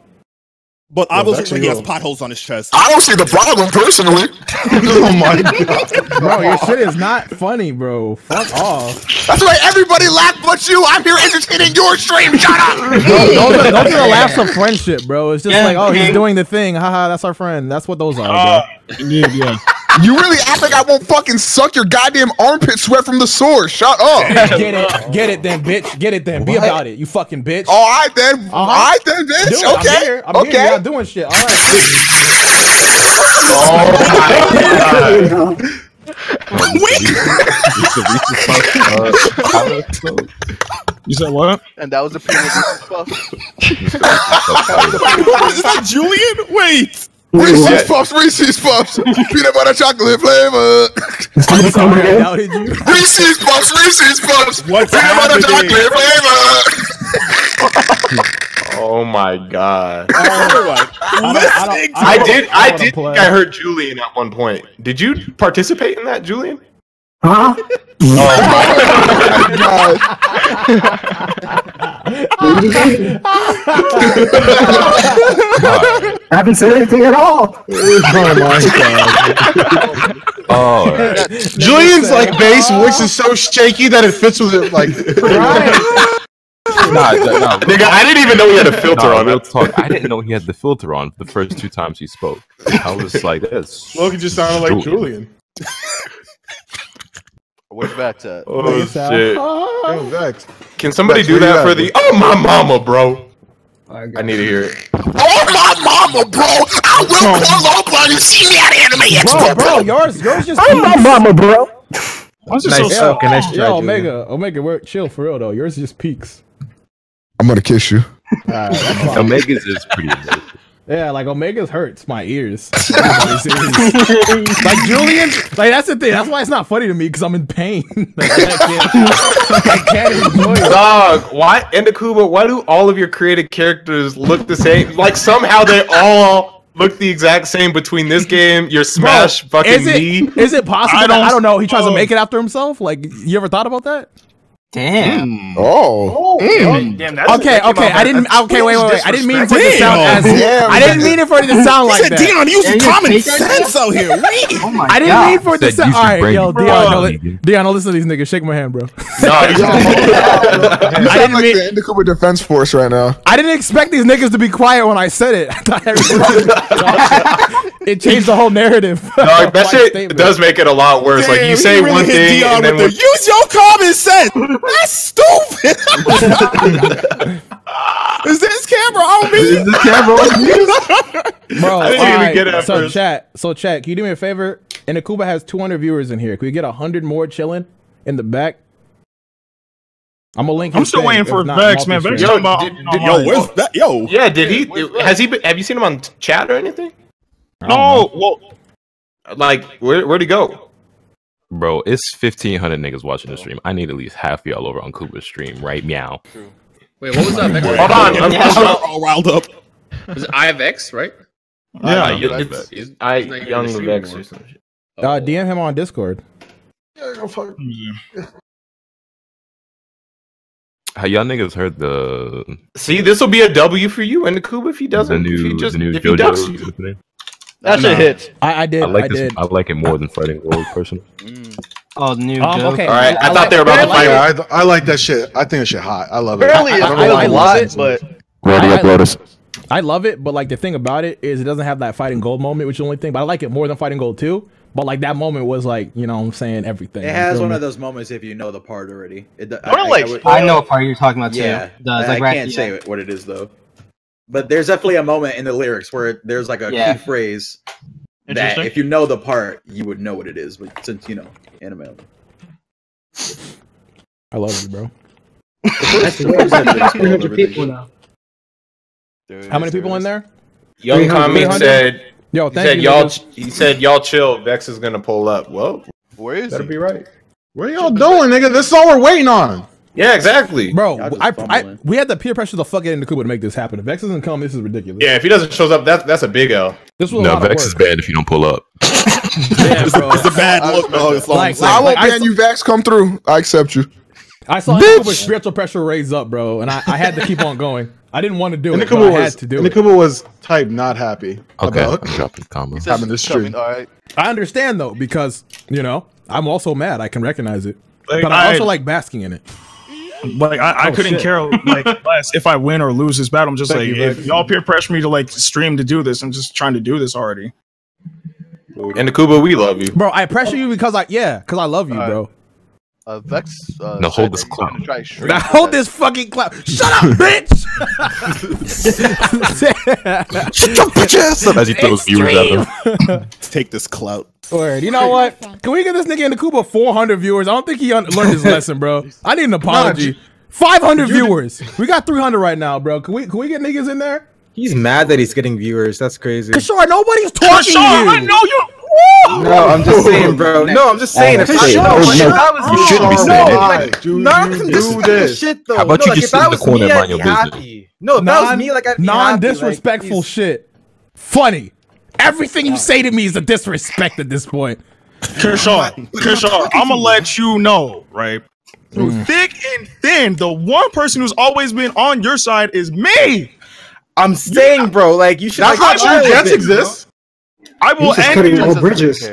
But Yeah, obviously Vex he has potholes on his chest. I don't see the problem personally. *laughs* oh my *laughs* god, Bro, your shit is not funny, bro. Fuck off. That's why everybody laughed but you. I'm here entertaining your stream. Shut up. *laughs* Bro, those, are, those are the laughs of friendship, bro. It's just Yeah, like, oh, he's doing the thing. Haha, that's our friend. That's what those are, Uh, bro. yeah. You really act like I won't fucking suck your goddamn armpit sweat from the source. Shut up. Get it, get it, then, bitch. Get it, then. Be What? about it, you fucking bitch. All right then. Uh-huh. All right then, bitch. Do it. I'm okay. here. I'm okay. here. You're not doing shit. All right. You said what? And that was the previous *laughs* puff. is that Julian? Wait. Reese's Puffs, Reese's Puffs, peanut butter chocolate flavor. I doubted you. Reese's Puffs, Reese's Puffs, What's peanut butter chocolate flavor. Oh my god! Listening *laughs* to I did. I wanna did think I heard Julian at one point. Did you participate in that, Julian? Huh? *laughs* I haven't said anything at all. *laughs* Oh, my god! Oh, Julian's like bass voice is so shaky that it fits with it. Like, Nah, nah, nah, Nigga, I didn't even know he had a filter Nah, on real talk. I didn't know he had the filter on the first two times he spoke. I was like, that's Loki just sounded like Julian. Where's Vex at? Oh shit! Yo, Vex. Can somebody Vex, do that for the? Oh my mama, bro! I need to hear it. Oh my mama, bro! I will pull up on you. See me at Anime Bro, Expo, bro, yours, yours just. I'm my mama, bro. Why's it Yo, so soft? yo, Omega, Omega, we're chill for real though. Yours just peaks. I'm gonna kiss you. Alright, that's *laughs* fine. Omega's is pretty amazing. Yeah, like Omega's hurts my ears. *laughs* *laughs* like Julian, like that's the thing. That's why it's not funny to me because I'm in pain. *laughs* like, I can't, I can't enjoy it. Dog, why Ndukauba? Why do all of your created characters look the same? Like somehow they all look the exact same between this game, your Smash fucking Is me. it, is it possible? I I don't, don't- I don't know. He tries to oh. make it after himself. Like, you ever thought about that? Damn. Hmm. Oh. Hmm. Damn, that's Okay, okay. I didn't. Okay, wait, wait, wait. I didn't mean for it to sound as. Damn. I didn't mean it for it to sound He like said, that. Dion, use you're common sense out here. Wait. *laughs* Oh my I didn't God. mean for it to sound. use All your yo, Dion, no, Dion, don't listen to these niggas. Shake my hand, bro. *laughs* No, *laughs* You I didn't like mean- the Ndukauba Defense Force right now. I didn't expect these niggas to be quiet when I said it. I thought everything- it changed the whole narrative. dog, of that shit does make it a lot worse. like you say one thing and then with when, the, use your common sense. That's stupid. *laughs* is this camera on me? Is this camera on me? *laughs* Bro, *laughs* I didn't even right, get it at so first. chat, so chat, can you do me a favor? Ndukauba has 200 viewers in here. Can we get 100 more chilling in the back? I'm gonna link. I'm still thing, waiting for not, Vex, man. multi-stream. Vex Yo, talking about did- did- Yo, where's that? Yo. yeah, did he? Has he? Been, have you seen him on chat or anything? No, well, Like, where where'd he go? Bro, it's 1,500 niggas watching the stream. I need at least half y'all over on Kuba's stream right meow. Wait, what was that? Vex? Hold on, I'm, We're all riled up. Was it IFX, right? yeah. Uh, Yeah, it's, He's- I he's not young in Vex or some shit. Uh, DM him on Discord. Yeah, go fuck. How y'all niggas heard the See, this will be a W for you and the Kuba if he doesn't. new if he just the new if he ducks JoJo you. Opening? That shit hits. I, I did. I like I this. did. I like it more than Fighting Gold personally. *laughs* Oh, new Um, joke. okay. All right, I, I thought like- they were about to fight. Yeah, I, I like that shit. I think that shit hot. I love it. Apparently, I- it's I- really I a love it. but Ready up, Lotus. I love it, but like the thing about it is it doesn't have that fighting gold moment, which is the only thing. But I like it more than fighting gold too. But like that moment was like, you know, what I'm saying everything. It you has one me? of those moments if you know the part already. It, I don't like- would- I know what part you're talking about too. Yeah, does, I like, right- can't yeah. say what it is though. But there's definitely a moment in the lyrics where there's like a Yeah. key phrase that if you know the part, you would know what it is. But since you know anime, only. I love you, bro. *laughs* That's the words that they spoil 300 people now. How many people in there? Young 300. Kami said. Yo, He said you. y'all. He said y'all chill. Vex is gonna pull up. Well, Where is that'll he? be right. What are y'all doing, nigga? This is all we're waiting on. Yeah, exactly. Bro, I, I, we had the peer pressure to fuck it in the Kuba to make this happen. If Vex doesn't come, this is ridiculous. Yeah, if he doesn't shows up, that's that's a big L. This was No, Vex is bad if you don't pull up. *laughs* Yeah, bro. It's a bad look, dog. That's all I'm Like- I won't like, I ban you, Vex. Come through. I accept you. I saw Kuba's spiritual pressure raise up, bro, and I, I had to keep on going. I didn't want to do And it, but Ndukauba I had was to do it. Ndukauba was type not happy Okay, about I'm dropping combo. He says having this it's coming, stream. All right. I understand though because you know I'm also mad. I can recognize it, Like, but I I- also like basking in it. Like I, I Oh, couldn't shit. care like *laughs* less if I win or lose this battle. I'm just Thank like you, if y'all peer pressure me to like stream to do this, I'm just trying to do this already. And the Kuba, we love you. Bro, I pressure you because I yeah, because I love you, Alright. bro. Uh, Vex. Uh, Now hold this that he's clout. gonna try *laughs* stream Now hold that. this fucking clap. Shut up, bitch. *laughs* Shut your bitch ass up. As he throws viewers at him. *laughs* Take this clout. Word. You know what? Can we get this nigga in the Kuba 400 viewers? I don't think he un- learned his lesson, bro. I need an apology. 500 viewers. We got 300 right now, bro. Can we can we get niggas in there? He's mad that he's getting viewers. That's crazy. Kirshar, nobody's talking Sean, to I know you. No, I'm just saying, bro. *laughs* No, I'm just saying. If I, Hey, no, no, no, if that was you shouldn't be no, saying like. Do not you do disrespectful this? shit though. How about no, you like, just if sit in the corner and I'd mind your be business? No, if that was me, like I'd be non-disrespectful he's- shit. Funny. Everything you say to me is a disrespect at this point. Kirshar, Kirshar, I'm gonna let you know, right? Through Mm. thick and thin, the one person who's always been on your side is me. I'm saying, bro, like you should. That's like, not true. Jets it, exist. I will He's just end cutting you. all bridges.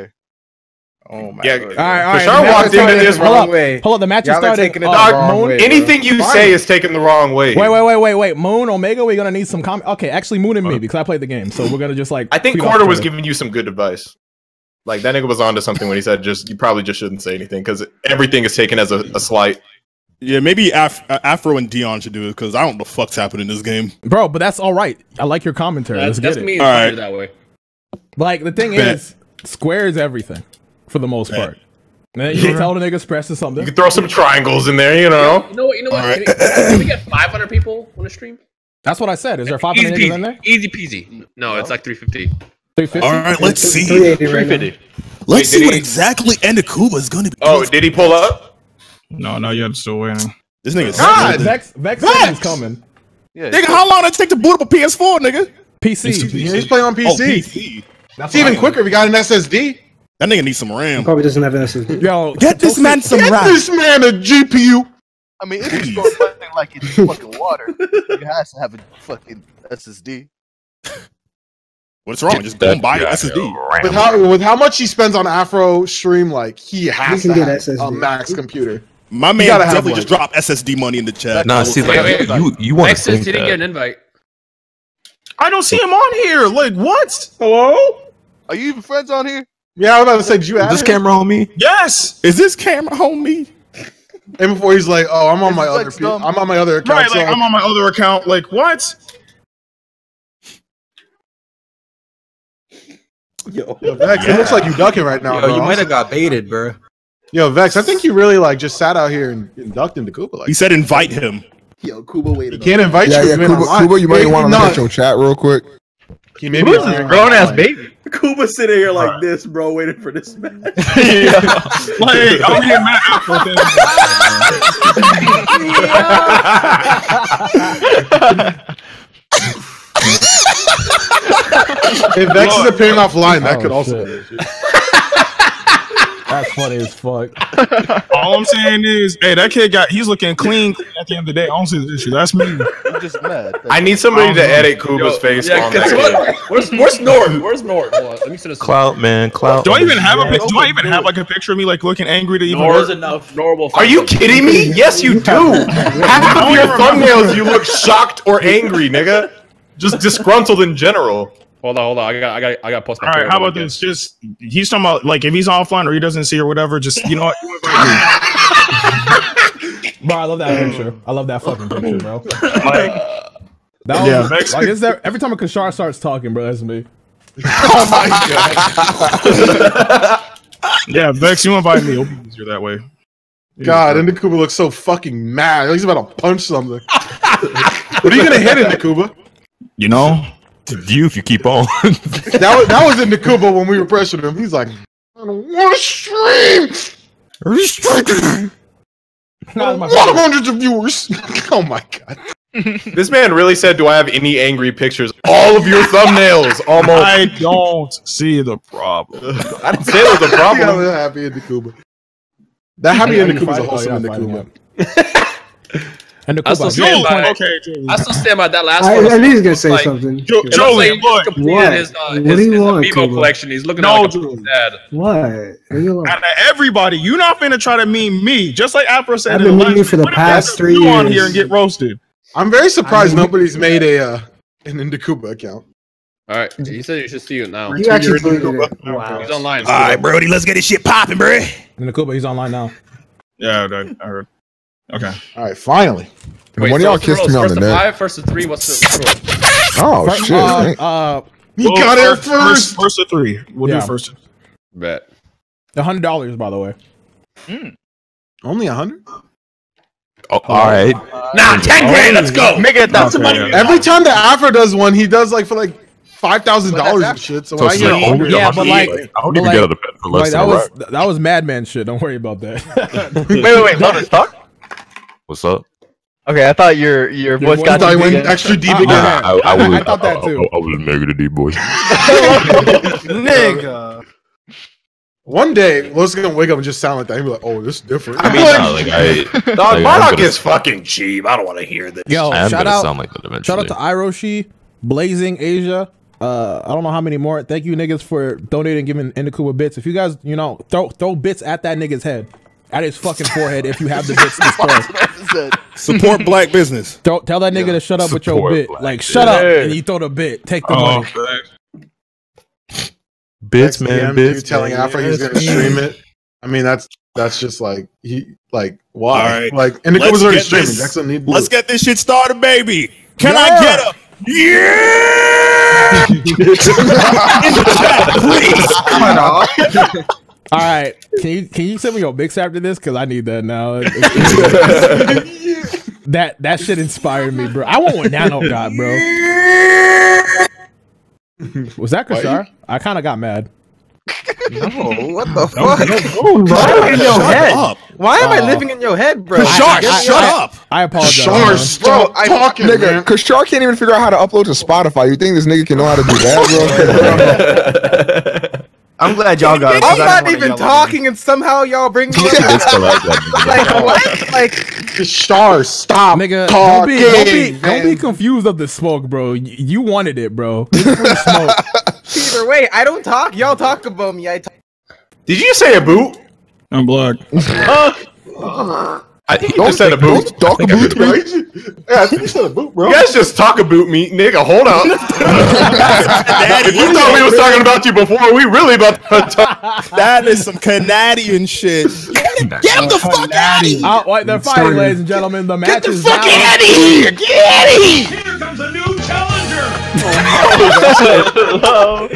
Oh my Yeah, god. All right, all right. Kirshar walked into this wrong up, way. Hold up, the match is Y'all started. taking it uh, the Dog, wrong Moon- way. bro. Anything you say is taken the wrong way. Wait, wait, wait, wait, wait. Moon, Omega, we're gonna need some comment. Okay, actually, Moon and me because I played the game, so we're gonna just like. I think feed off Quarter was giving you some good advice. Like that nigga was onto something when he said just you probably just shouldn't say anything because everything is taken as a, a slight. Yeah, maybe Af- uh, Afro and Dion should do it because I don't know the fuck's happening in this game. bro. But that's all right. I like your commentary. That's, Let's that's get me it. and All that way. Like the thing Bet. is, Square is everything for the most Bet. part. Man, you can mm-hmm. tell the niggas press or something. You can throw some triangles in there, you know. You know what? You know what? Alright. Can, we, can we get 500 people on the stream? That's what I said. Is there 500 Easy niggas peasy. in there? Easy peasy. No, it's like 350. 350. All right, let's see. 380 right now. 350. Let's Wait, see did what he- exactly Ndukauba is going to be. Oh, did he pull up? No, no, you're still waiting. this nigga's God, Vex, Vex, Vex! said he's coming. Yeah, Nigga, how long did it take to boot up a PS4, nigga? PC. Yeah, he's playing on PC. Oh, PC. That's It's even quicker if you got an SSD. That nigga needs some He RAM. probably doesn't have an SSD. Yo, Get this man some Get RAM. Get this man a GPU. I mean, if you start playing like it's *laughs* fucking water, you has to have a fucking SSD. What's wrong? Just go and buy an SSD. With how with how much he spends on Afro stream, like he has can to get have SSD. a max computer. My man gotta definitely just dropped SSD money in the chat. Nah, see, like Wait, wait, you you want to Vex says he didn't get an invite. I don't see him on here. Like what? Hello? Are you even friends on here? Yeah, I was about to say, did you Is add this him? camera on me? Yes. Is this camera on me? And before he's like, "Oh, I'm on my It's other, like P- dumb. I'm on my other account." Right, like so I'm on my other account. Like what? Yo, Yo, Vex, it looks like you ducking right now, Yo, bro. you might have got baited, bro. Yo, Vex, I think you really like just sat out here and, and ducked into Koopa. Like, He said invite him. Yo, Kuba waited. he can't invite Yeah, you. yeah, You've Kuba. Kuba, you might Hey, want to no, look at your chat real quick. He may be Who's this grown ass baby? Kuba sitting here like this, bro, waiting for this match. *laughs* Like I'm getting mad Afro. If Vex is appearing offline, that Oh, could also. shit. be an issue. That's funny as fuck. *laughs* All I'm saying is, hey, that kid got he's looking clean at the end of the day. I don't see the issue. That's me. *laughs* I'm just mad. I need somebody to edit Kuba's face Yeah, on 'cause that what- where's where's Nord? Where's Nord? Hold on, let me see this. Clout, man, clout. Do I even have a do I even have like a picture of me like looking angry to even Nord's work? enough. Nord will. Are you kidding me? *laughs* Yes, you do. Half of your thumbnails, you look shocked or angry, nigga. Just disgruntled in general. Hold on, hold on. I got, I got, I got post. All right, how about this? Just he's talking about like if he's offline or he doesn't see or whatever. Just you know what? You invite me. Bro, I love that picture. I love that fucking picture, bro. *laughs* Like, That was, Yeah. like it's that, every time a Kirshar starts talking, bro, that's me. *laughs* oh my god. yeah, Vex, you invite me. It'll be easier that way. God, Ndukauba looks so fucking mad. Like he's about to punch something. *laughs* what are you gonna hit Ndukauba? You know, you if you keep on. *laughs* that was that was Ndukauba when we were pressuring him. He's like, I don't want to stream. Restricted. hundreds of viewers. *laughs* oh my god. This man really said, "Do I have any angry pictures?" All of your thumbnails, almost. I don't see the problem. *laughs* I didn't say there was a problem. Yeah, happy Ndukauba. That happy Ndukauba is a wholesome Ndukauba. And I still stand by. I still stand by that last I, one. I knew he was gonna say Like, something. Jo- it Joey, look. What? his, uh, What do you his want, Amiibo Kuba? collection. He's looking No, like a dad. What? Leave me alone. Out of everybody, you're not finna try to meme me, just like Afro said. I've been the memeing last- for the what past I three you on here and get roasted. I'm very surprised nobody's made a uh, an Ndukauba account. All right, he said you should see it now. You actually Two-year deleted it. Wow. He's online. All right, Brody, let's get this shit popping, bro. And he's online now. Yeah, I heard. Okay. All right, finally. Wait, One of so y'all what's the kissed rules? me on first the to neck. five, first to three. What's the Oh First- shit! Uh, ain't- uh, He Well, got there first, first. First to three. We'll Yeah. do first. bet? the hundred dollars, by the way. Only a hundred. Oh, all right. Nah, ten grand. Let's go. Make it that Okay, money. yeah. Every time the Afro does one, he does like for like five thousand dollars and shit. So, So when I it's get like only Yeah, but hundred. like- I don't even like- get out of bed for less Like, than that was rack. that was madman shit. Don't worry about that. *laughs* Wait, wait, wait. *laughs* Let us talk. What's up? Okay, I thought your your voice voice got I too went big. extra deep again. uh, I, I, I- was, I thought that too. I, I was negative D boy. *laughs* Nigga. *laughs* One day, Lo's gonna wake up and just sound like that. He'll be like, "Oh, this is different." I mean, Nah, like I, *laughs* Dog, like, I'm gonna- is fucking cheap. I don't want to hear this. Yo, I am shout gonna out, sound like that eventually. shout out to Iroshi, Blazing Asia. Uh, I don't know how many more. Thank you niggas for donating, giving Ndukauba bits. If you guys, you know, throw throw bits at that nigga's head, at his fucking forehead. If you have the bits to *laughs* throw. Support black business. Throw, tell that nigga to shut up with your Support bit. Like, shut up, and you throw the bit. Take the Oh, money. facts. bits, man, XDM, bits. you telling man. Afro he's gonna stream it. I mean, that's that's just like he like why? All right. Like, and it Let's was already streaming. this- That's what need. Let's get this shit started, baby. Can I get a yeah *laughs* in the chat, please? *laughs* Come on. All right, can you can you send me your mix after this? Cause I need that now. *laughs* that that shit inspired me, bro. I want one Nano God, bro. Was that Kirshar? I kind of got mad. No, what the fuck? Why am I in your head? up. Why am I Uh, living in your head, bro? Kirshar, shut I- up. I apologize. Kirshar, man. stop I- talking, Nigga, man. cause Shark can't even figure out how to upload to Spotify. You think this nigga can know how to do that, bro? *laughs* *laughs* I'm glad y'all got it. 'cause I'm not even wanna yell at talking, and somehow y'all bring me up. It's still like that, *laughs* nigga. what? Like Kirshar, stop Nigga, don't be, don't, be, don't be confused of the smoke, bro. Y- You wanted it, bro. It's free smoke. *laughs* either way, I don't talk. Y'all talk about me. I talk. Did you say a boot? I'm blocked. *laughs* I think you just said a boot. Talk about Right? Yeah, I think you said a boot, bro. You guys just talk a boot me, nigga. Hold on. *laughs* if you thought we was talking about you before, we really about to talk. That is some Canadian shit. Get him the fuck out of here. Oh, wait, they're fighting, ladies and gentlemen. The match Get the is fuck now- out of here. Get out of here. Here comes a new challenger. Oh,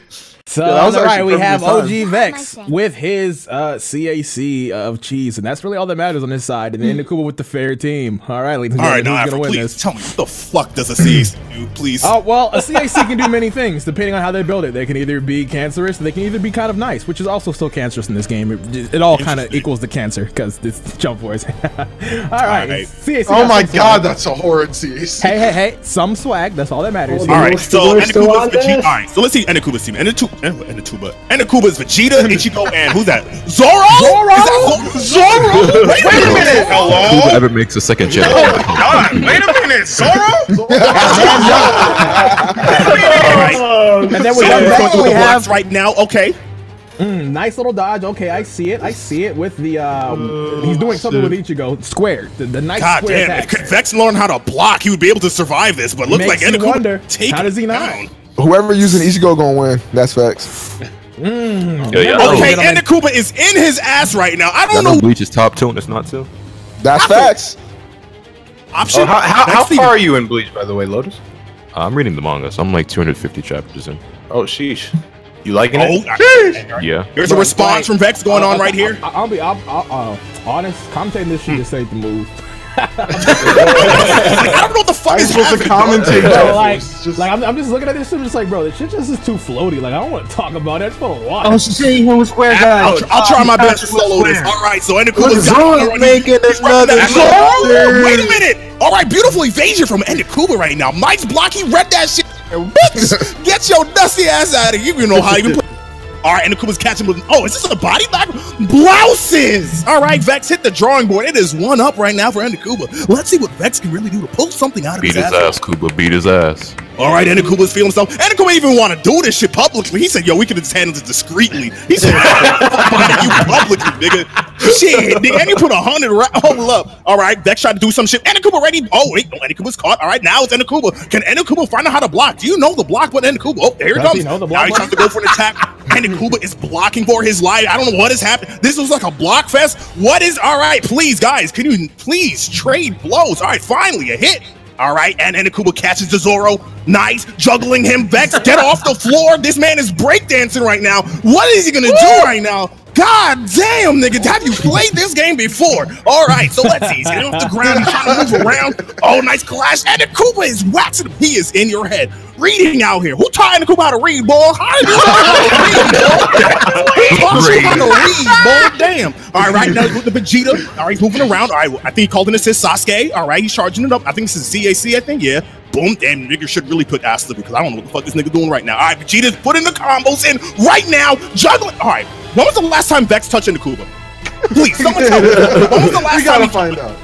*laughs* So Yeah, all right, we have perfectly OG Vex with his uh, CAC of cheese, and that's really all that matters on this side. And then Ndukauba with the fair team. All right, ladies and All right, gentlemen, now, who's Afro, gonna win please this? tell me what the fuck does a CAC do, please? Oh well, a CAC can do many things depending on how they build it. They can either be cancerous, they can either be kind of nice, which is also still cancerous in this game. It, it all kind of equals the cancer because it's Jump Force. *laughs* all right, right. CAC. Oh my god, swag. that's a horrid CAC. Hey, hey, hey! Some swag. That's all that matters. All right, so We're Ndukauba's the G. All right, so let's see Ndukauba's team. Anaku- and Ndukauba. Ndukauba is Vegeta, Ichigo, and who's that? Zoro? Zoro? Is that Zoro? Wait a minute. Whoever Hello. ever makes a second channel. God, wait a minute, Zoro. And then we Zoro's have, going through we the have blocks right now. Okay. mm, nice little dodge. Okay, I see it. I see it with the um. he's doing something with Ichigo. Squared. The, the nice God square damn, if attacks. Vex learned how to block, he would be able to survive this. But looks Makes like you Ndukauba wonder, how does he not? down. Whoever using Ichigo gonna win. That's facts. Mm, Yeah, yeah. Okay, gentlemen. Ndukauba is in his ass right now. I I don't know know Bleach is top two and it's not two. That's facts. option. Oh, how how, how far are you in Bleach, by the way, Lotus? I'm reading the manga, so I'm like 250 chapters in. Oh, sheesh. You liking it? Oh, it? Yeah. There's a response from Vex going on right here. I, will be I'll, I'll, uh, honest. Commentating this shit just ain't the move. I don't know what the fuck is supposed to happening. commentate Bro, that. like, It's just- like I'm, I'm just looking at this shit, just like, bro, this shit just is too floaty. Like, I don't want to talk about it. I just want to watch. Oh, she's saying him with square guys. I'll, tr- I'll try my best to solo this. All right, so Ndukauba's got Zoro's already- making he's running another that- shot. Oh, Wait a minute. All right, beautiful evasion from Ndukauba right now. Mike's block. He read that shit. Bitch, *laughs* get your dusty ass out of here. You know how you play. *laughs* All right, Ndukauba's catching with. Oh, is this a body back? Blouses. All right, Vex hit the drawing board. It is one up right now for Ndukauba. Let's see what Vex can really do to pull something out of Beat his his ass. ass, Kuba. Beat his ass. All right, Ndukauba's feeling so. Ndukauba even want to do this shit publicly. He said, "Yo, we could just handle this discreetly." He said, "Fuck you publicly, nigga." Shit, nigga, and you put a hundred. Ra- hold up. All right, Vex tried to do some shit. Ndukauba ready? Oh wait, no, Ndukauba's caught. All right, now it's Ndukauba. Can Ndukauba find out how to block? Do you know the block button, Ndukauba? Oh, there it Does comes. he know the now block he tries to go for an attack. Ndukauba is blocking for his life. I don't know what has happened. This was like a block fest. What is? All right, please, guys, can you please trade blows? All right, finally a hit. All right, and Ndukauba catches the Zoro. Nice, juggling him. Vex, get *laughs* off the floor. This man is breakdancing right now. What is he gonna do right now? God damn, nigga, have you played this game before? All right, so let's see. He's getting off the ground. He's trying to move around. Oh, nice clash. And Ndukauba is waxing him. He is in your head. Reading out here. Who taught Ndukauba how to read, boy? How do you know to read, boy? How to read, boy? Damn. All right, right now with the Vegeta. All right, he's moving around. All right, I think he called an assist Sasuke. All right, he's charging it up. I think this is CAC, I think. Yeah. Boom. Damn, nigga should really put ass Asta because I don't know what the fuck this nigga doing right now. All right, Vegeta's putting the combos in right now. Juggling. All right. When was the last time Vex touched Ndukauba? Please, someone tell me. *laughs* When was the last we gotta time he find out.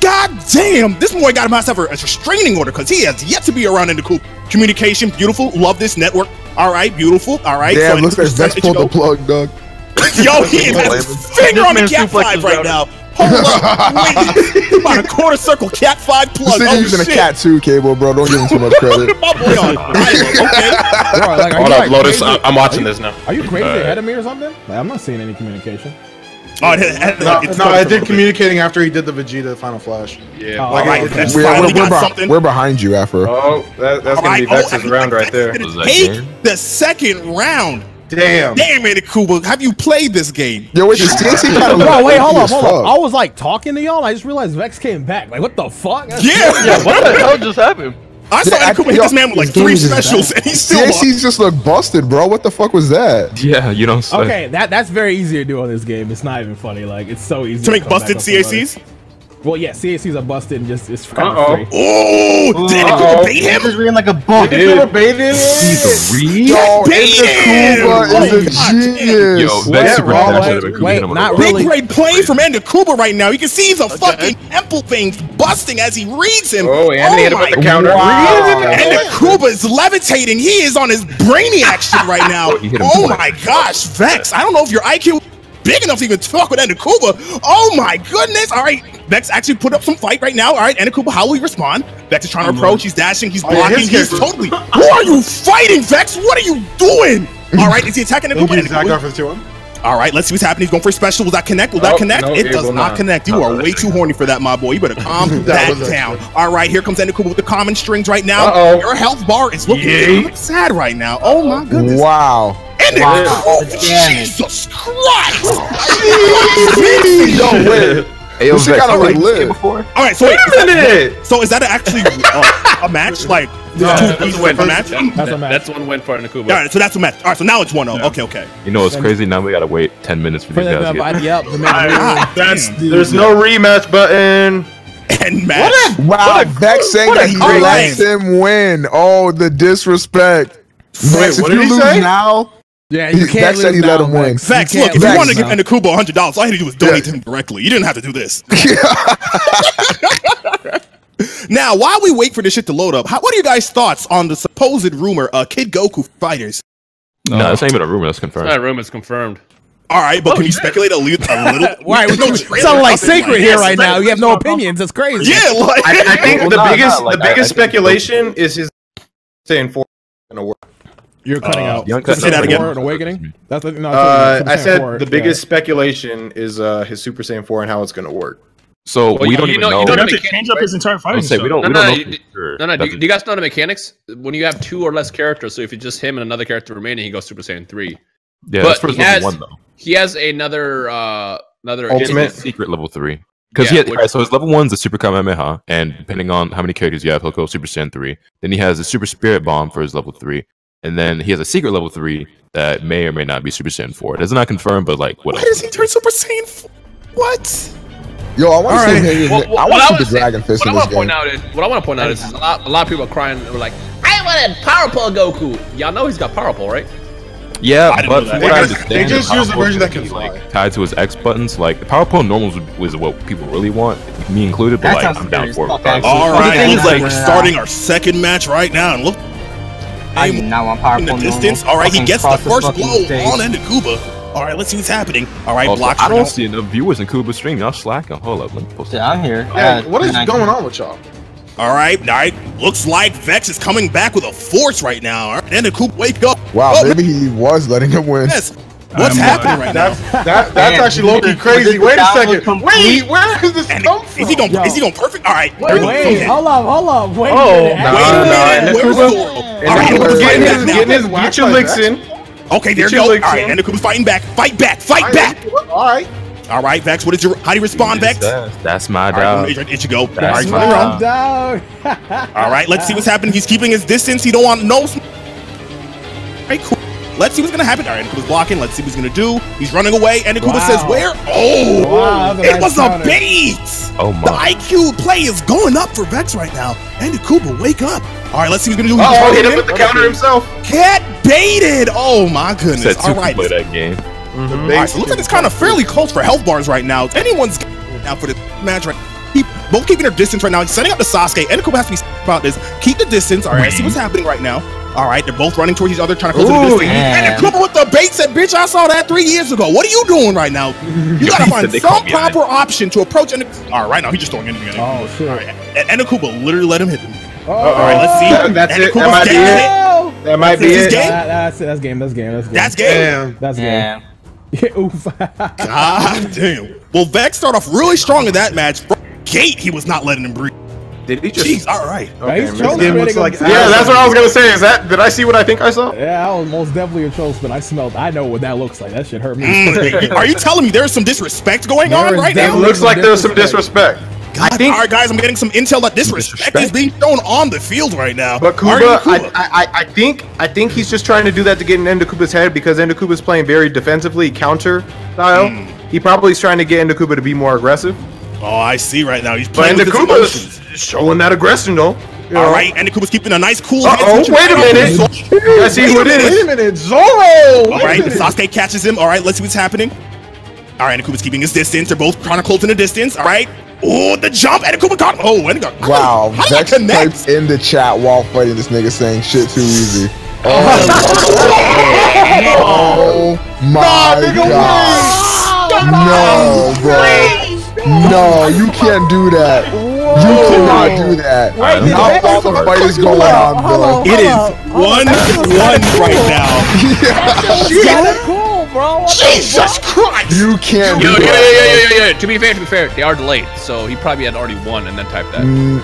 God damn, this boy got him have a restraining order because he has yet to be around in the coop. Communication, beautiful. Love this network. All right, beautiful. All right. Damn, so looks like Vex pulled the plug, Doug. *laughs* Yo, he has his finger on the This man cat five right router. now. Hold up, *laughs* wait. He about a quarter circle cat five This plug. nigga Oh using shit. a cat too, Cable, bro. Don't give him too much *laughs* credit. My boy on okay. Bro, like, Hold up, Lotus. crazy? I- I'm watching this now. Are you crazy Alright. ahead of me or something? Like, I'm not seeing any communication. Oh, it had- No, it's no, I did little communicating after he did the Vegeta Final Flash. Yeah. Oh, Like, alright, it- We're, we're, we're, got we're behind you, Afro. Oh, that, that's All gonna be right, oh, Vex's and round right there. Vex Take the second round. Damn. Damn, Ndukauba, have you played this game? Yo, wait, the CAC kind of Bro, wait, hold up, hold up. I was like talking to y'all. I just realized Vex came back. Like, what the fuck? That's Yeah. Yeah, what the *laughs* hell just happened? I saw Yeah, I- Ndukauba hit this man with like three specials, bad. and he's still lost. CAC's just look busted, bro. What the fuck was that? Yeah, you know what I'm? Okay, that that's very easy to do on this game. It's not even funny. Like, it's so easy To make busted up from CACs? Others. Well, yeah, CACs are busted and just it's kind Uh-oh. of free. Oh, did Ndukauba bait He's him? just reading like a book. Did you ever baited it? He's a read? Yo, Bait him! Ndukauba Oh, is a God genius. Yo, Wait, Vex super wait, attack wait, wait, hit him with not a- Big really. grade play from Ndukauba right now. You can see he's a fucking temple thing busting as he reads him. Oh, and he hit him oh with the my counter. And Kuba is levitating. He is on his brainiac shit right now. *laughs* Oh, he hit him Oh twice. my gosh, Vex. I don't know if your IQ big enough to even talk with Ndukauba. Oh my goodness. All right. Vex actually put up some fight right now. All right, Ndukauba, how will he respond? Vex is trying to approach. He's dashing. He's Oh, blocking. he's totally. Who are you fighting, Vex? What are you doing? *laughs* All right, is he attacking Thank Enikuba? you, Zach, for the 2 1. All right, let's see what's happening. He's going for a special. Will that connect? Will that Oh, connect? no, it it does not not. connect. You Oh, are way too horny for that, my boy. You better *laughs* calm That that down. extra. All right, here comes Ndukauba with the common strings right now. Uh-oh. Your health bar is looking Yay. kind of sad right now. Oh my goodness. Wow. Ndukauba, Damn it. Jesus Christ. *laughs* Yo, wait. Hey, yo, This Vex, gotta you like this relive. game before? All right, so wait, Wait a is that, minute. so is that actually uh, a match? Like, *laughs* No, two that's pieces a win. for a match? All That's a match. That's one win for Ndukauba. right, so that's a match. All right, so now it's 1 0. Okay, okay. You know what's crazy? Now we gotta wait 10 minutes for For these the, guys to *laughs* the, get yep, the main God, That's the. There's no rematch button. And match. Wow, Vex saying what a that he great lets him win. Oh, the disrespect. Vex, what if did you he lose say? now, Yeah, He- Vex said he let him win. Vex, You look, if can't you lose wanted to give now. Ndukauba hundred dollars, all you had to do was donate to him directly. You didn't have to do this. *laughs* *laughs* now, while we wait for this shit to load up, how, what are you guys' thoughts on the supposed rumor, uh, Kid Goku FighterZ? No, that's not even a rumor. That's confirmed. That rumor is confirmed. All right, but can you speculate a little? A *laughs* little Why? We no no trailer, sound like nothing sacred here right now. that- You have no opinions. That's crazy. Yeah, like I, I think Well, the not- biggest not like the that. I biggest think- speculation is his saying four gonna work. You're cutting Uh, out. Young Cut- Say that again. 4 and Awakening. That's the, no. Uh, I said 4, the yeah. biggest speculation is uh, his Super Saiyan 4 and how it's gonna work. So Well, we you- don't you even know- know. you You know have to change up his entire fighting would say we don't. No, we no, don't you- know. for sure. No, no. Do, you- do you guys know the mechanics? When you have two or less characters, so if it's just him and another character remaining, he goes Super Saiyan three. yeah, but that's for he has- one though. He has another uh another Ultimate? It's secret level three. Because Yeah, he had, which- alright, so his level one's the Super Kamehameha, and depending on how many characters you have, he'll go Super Saiyan three. Then he has the Super Spirit Bomb for his level three, and then he has a secret level three that may or may not be Super Saiyan four. It's not confirmed, but like what Why does he turn Super Saiyan? f- What? Yo, I want to see right. him. Well, I want to see the saying- Dragon Fist what I in this want to point game. out is what I want to point out is, is a lot a lot of people are crying. They're like, I wanted Power Pole Goku. Y'all know he's got Power Pole, right? Yeah, but from what I They just- understand, they just use the version that can is, fly. like tied to his X buttons. Like the Power Pole normals was what people really want, me included. But That like I'm down for it. All right, regardless. Actually, All the right, thing looks like we're starting our second match right now, and look I do not want powerful in the normal. distance. All right, he gets the first fucking blow stage. on Ndukauba. All right, let's see what's happening. All right, Also, block. I don't see enough viewers in Kuba stream. Y'all slacking. Hold up, let me post Shit, it. I'm here. Yeah, Uh, what is 290. going on with y'all? All right, all right. Looks like Vex is coming back with a force right now. All right, Ndukauba, wake up. Wow, Oh, maybe he was letting him win. Yes. What's happening right now? That's that, that's Man, actually low key crazy. Wait a second. Wait, where does this And come from? is he going? Yo. Is he going perfect? All right. Wait, wait, hold up, hold up. Wait Oh, a minute. no, Wait Actually, a no, minute. and Where's Ndukauba- Zoro? All right, Ndukauba's Ndukauba's getting fighting his, now. getting his, get your licks in. Okay, there you go. your All licks right, fighting back. Fight back. Fight back. All right. All right, Vex. What is your? How do you respond, Vex? That's, that's my right, dog. it, it should go. All That's right, my turn dog. All right, let's see what's happening. He's keeping his distance. He don't want no. sm- All right, cool. Let's see what's gonna happen. All right, Ndukauba's blocking. Let's see what he's gonna do. He's running away. Ndukauba Wow. says, "Where? Oh, Wow, that's it nice was counter. a bait." Oh my! The. IQ play is going up for Vex right now. Ndukauba, wake up. All right, let's see what's gonna do. He's Oh, hit him in. with the counter himself. Get baited. Oh my goodness. Said All right. play that game. Mm-hmm. All right, so it looks like it's kind of fairly close for health bars right now. Anyone's now for this match right. Keep both keeping their distance right now. He's setting up the Sasuke. Ndukauba has to be about this. Keep the distance. All right, see what's happening right now. All right, they're both running towards each other, trying to close the distance. yeah. And Ndukauba with the bait said, "Bitch, I saw that three years ago. What are you doing right now? *laughs* You gotta find said they caught some me on proper option to approach." Enda- All right, right now he's just throwing anything at him. Oh shit. All right, and Ndukauba literally let him hit him. Oh, All right, let's see. That- that's it. That might be getting it. That might be it. game? That- that's it. That's game. That's game. That's game. That's game. Damn. That's game. Yeah. Yeah, *laughs* oof. God damn. Well, Vex started off really strong in that match. Gate, he was not letting him breathe. Did he just? Jeez, all right. Right, he's Okay, trolling game looks like Yeah, that's what I was gonna say. Is that? Did I see what I think I saw? Yeah, that was most definitely a troll spin. I smelled. I know what that looks like. That shit hurt me. Mm, *laughs* Are you telling me there's some disrespect going There on right now? definitely- looks like there's some disrespect. God, I think- all right, guys, I'm getting some intel that disrespect is being shown on the field right now. But Are Kuba, I, Kuba? I, I- I think I think he's just trying to do that to get in Ndukauba's head because Ndukauba's playing very defensively counter style. Hmm. He probably is trying to get Ndukauba to be more aggressive. oh, I see right now. He's But playing with his emotions. Ndukauba's showing that aggression though. You All know? right, and Kuba's keeping a nice cool. Uh-oh, hand wait a minute. off. I see who it is. Wait a is. Wait a minute, Zoro. All right, Wait a. Sasuke catches him. All right, let's see what's happening. All right, Kuba's keeping his distance. They're both trying to close in the distance. All right. Oh, the jump. And Kuba got. Oh, and got. Wow, How did Vex connect? types in the chat while fighting this nigga saying shit too easy. *laughs* Oh, my oh god. No, bro. No, you can't do that. You cannot do that. Wait, did Now Vex- while the fight is going on, bro. It is one one right now. *laughs* That's cool, bro. What Jesus Christ! You can't Yo, do yeah, that. yeah, yeah, yeah, yeah. To be fair, to be fair, they are delayed, so he probably had already won and then typed that. Mm,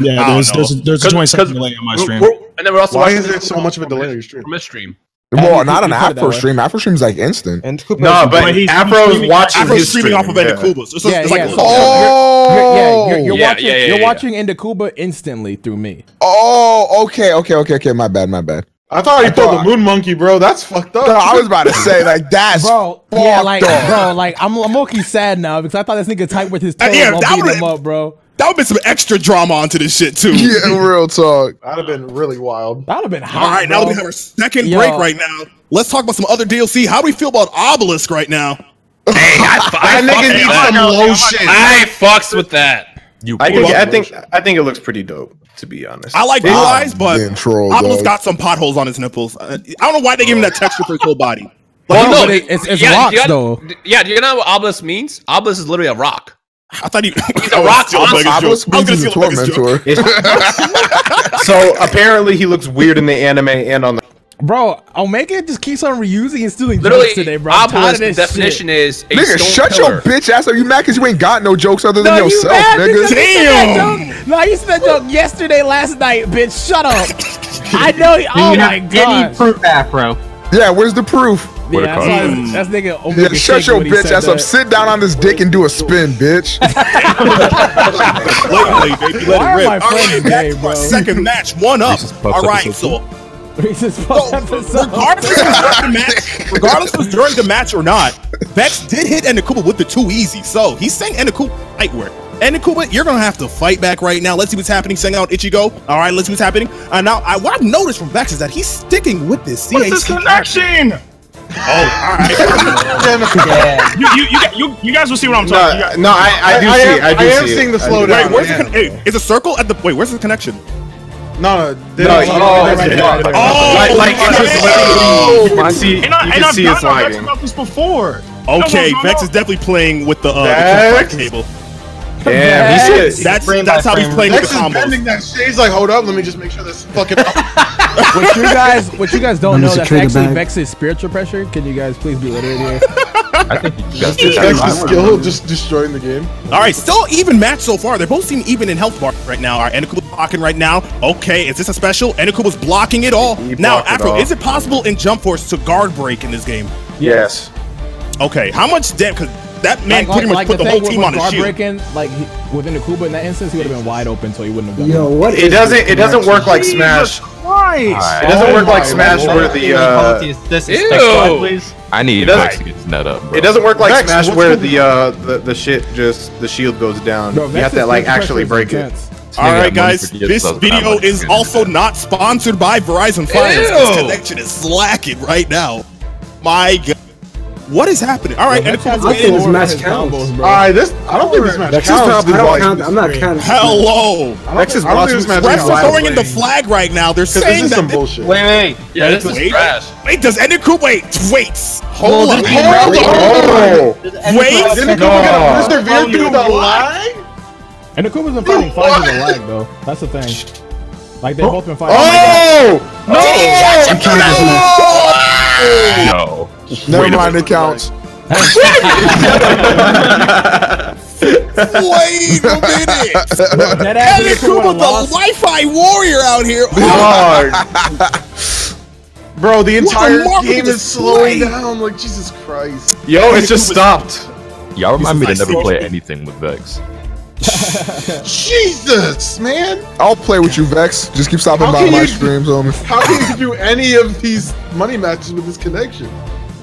Yeah, there's don't there's, know. there's a 'Cause- 20 second 'cause delay on my stream. And then we're also Why is there so much of a delay on your stream? from his stream. Well, you- not you an put it that Afro stream. Afro stream's like instant. And No, but But he's- Afro's he's watching Afro's his streaming off of stream, yeah. Ndukauba. So it's, Yeah, it's like yeah, so- Oh, You're, yeah, you're, you're Yeah, watching. yeah, yeah, you're yeah. watching Ndukauba instantly through me. oh, okay, okay, okay, okay. My bad, my bad. I thought he I pulled thought- the moon monkey, bro. That's fucked up. No, I was about to say like that's Bro, yeah, like, up. bro, like, I'm, I'm low-key sad now because I thought this nigga typed with his Uh, toes yeah, while that beating would've- him up, bro. That would have been some extra drama onto this shit too. *laughs* Yeah, real talk. That'd have been really wild. That'd have been hot. All right, now that bro. we have our second Yo. break right now, let's talk about some other DLC. How do we feel about Obelisk right now? *laughs* Hey, I, fu- I That nigga fucks needs with some that. low shit. I fucks with that. You I think I think I think it looks pretty dope. To be honest, I like blue eyes, but Getting trolled, Obelisk dog. got some potholes on his nipples. Uh, I don't know why they gave him that texture for his whole body. Well, Like, no, no, but it's, it's Yeah, rocks you got- though. Yeah, do you know what obelisk means? Obelisk is literally a rock. I thought he. *laughs* He's a rock monster. Obelisk I was means gonna he's a steal Mega's joke. tormentor. so apparently he looks weird in the anime and on the. Bro, Omega just keeps on reusing and stealing Literally, jokes today, bro. I'm tired obelisk of definition shit. is a Nigga, stone shut pillar. your bitch ass up. You mad because you ain't got no jokes other than No, you yourself, mad nigga. because you said joke? No, you said that joke yesterday, last night, bitch. Shut up. *laughs* I know. Do Oh you my have god. any proof, Afro? Yeah, where's the proof? Yeah, that's, why, that's nigga Omega. Yeah, shut your bitch said ass up. Sit down on this dick and do a spin, bitch. *laughs* Blatantly, baby, let Why it am rip. I All playing right, the back game, to our bro? second match, one up. All right, episode so Reese's Puffs So, episode. regardless was during the match, regardless was during the match or not, Vex did hit Ndukauba with the two easy. So he's saying Ndukauba fight work. Ndukauba, you're gonna have to fight back right now. Let's see what's happening. Sending out Ichigo. All right, let's see what's happening. Uh, now, I, what I've noticed from Vex is that he's sticking with this. What's this connection? Oh, all right. *laughs* You, you, you, you, you guys will see what I'm talking. about. No, I, I do I- I see. am- I do I am see. seeing it. the slowdown. Wait, where's Yeah. the con- hey, is a circle at the wait? Where's the connection? No, no. No, don't- oh, oh, okay. okay. Oh, Like, like it's just okay. literally, you can see, you And, I, and can I've see done it's Vex lagging. about this before. Okay, No, no, Vex no. is definitely playing with the uh, Vex? the table. Damn, he said, That's frame that's how he's frame. playing with Next the is combos. bending that shit. He's like, hold up, let me just make sure this fucking. *laughs* what you guys, what you guys don't know, the that's security actually bag. Vex's spiritual pressure. Can you guys please be literate here? *laughs* I think you guys It's skill just destroying the game. All right, still even match so far. They're both seem even in health bar right now. All right, Ndukauba blocking right now. Okay, is this a special? Ndukauba's blocking it all. He now, blocked it Afro, all. is it possible in Jump Force to guard break in this game? Yes. Okay, how much damage? Because that man like, pretty much like put the, thing whole team on his guard shield. breaking, like he, within the Kuba in that instance, he would have been wide open, so he wouldn't have done Yo, it. what It is doesn't. this It doesn't work like Smash. Christ. It doesn't Oh work like Smash Lord. where the uh, This is Ew. Please. I need It doesn't- Vex to get his net up, bro. it doesn't work like Vex, Smash where the- the uh the, the shit just the shield goes down. Bro, you have to like actually break it. intense. All Nigga right, got money guys, this so I was video like, is also gonna not sponsored by Verizon Fios. This connection is slacking right now. My God. What is happening? All right, Vex has Ndukauba's a I think waiting. this match on counts. combos, bro. All right, this. I don't think this match Vex is counts. probably I don't count, I'm not counting. Hello. Vex is I don't watching this match Refs are throwing in the flag right now. They're saying this is some that. bullshit. Wait, wait. Yeah, this is Wait. trash. Wait, does Ndukauba wait? Wait, hold on, hold on. Wait, Didn't No. Kuba get persevere through the lag? And the Kuba's been fighting five with a lag though. That's the thing. Like they've both been fighting. oh, oh no! I'm counting this match. Yo. Never Wait mind, minute. it counts. wait a minute. Dead ass Ndukauba, Ndukauba the. Wi-Fi warrior out here. Dog. *laughs* Bro, the entire remarkable game is slowing down. Like Jesus Christ. Yo, it's just stopped. Y'all remind me to never play anything with Vex. Jesus, man. I'll play with you, Vex. Just keep stopping How by my streams, homie. How can you do any of these money matches with this connection?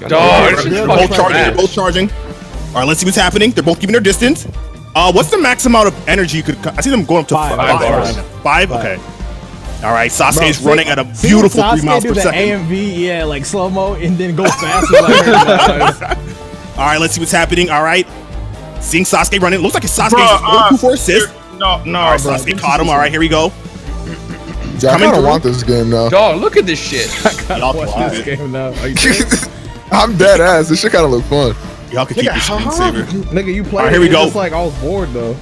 Dog, this is They're both charging. They're both charging. All right, let's see what's happening. They're both keeping their distance. Uh, what's the max amount of energy you could? I see them going up to Five, five. five, Five? five. Okay. All right, Sasuke's is running at a beautiful Sasuke three miles do per the second. AMV, yeah, like slow mo, and then go *laughs* fast. like, All right, let's see what's happening. All right, seeing Sasuke running. Looks like it's Sasuke's Bruh, uh, for assist. No, no, All right, bro. Sasuke caught him. All right, here we go. Yeah, I Coming kind of through. want this game now. Dog, look at this shit. *laughs* Y'all Watch can this game now. Are you serious? *laughs* I'm dead ass. This shit kind of look fun. Y'all can keep your screensaver. Nigga, you play. All right, here we go. Just like I was bored though.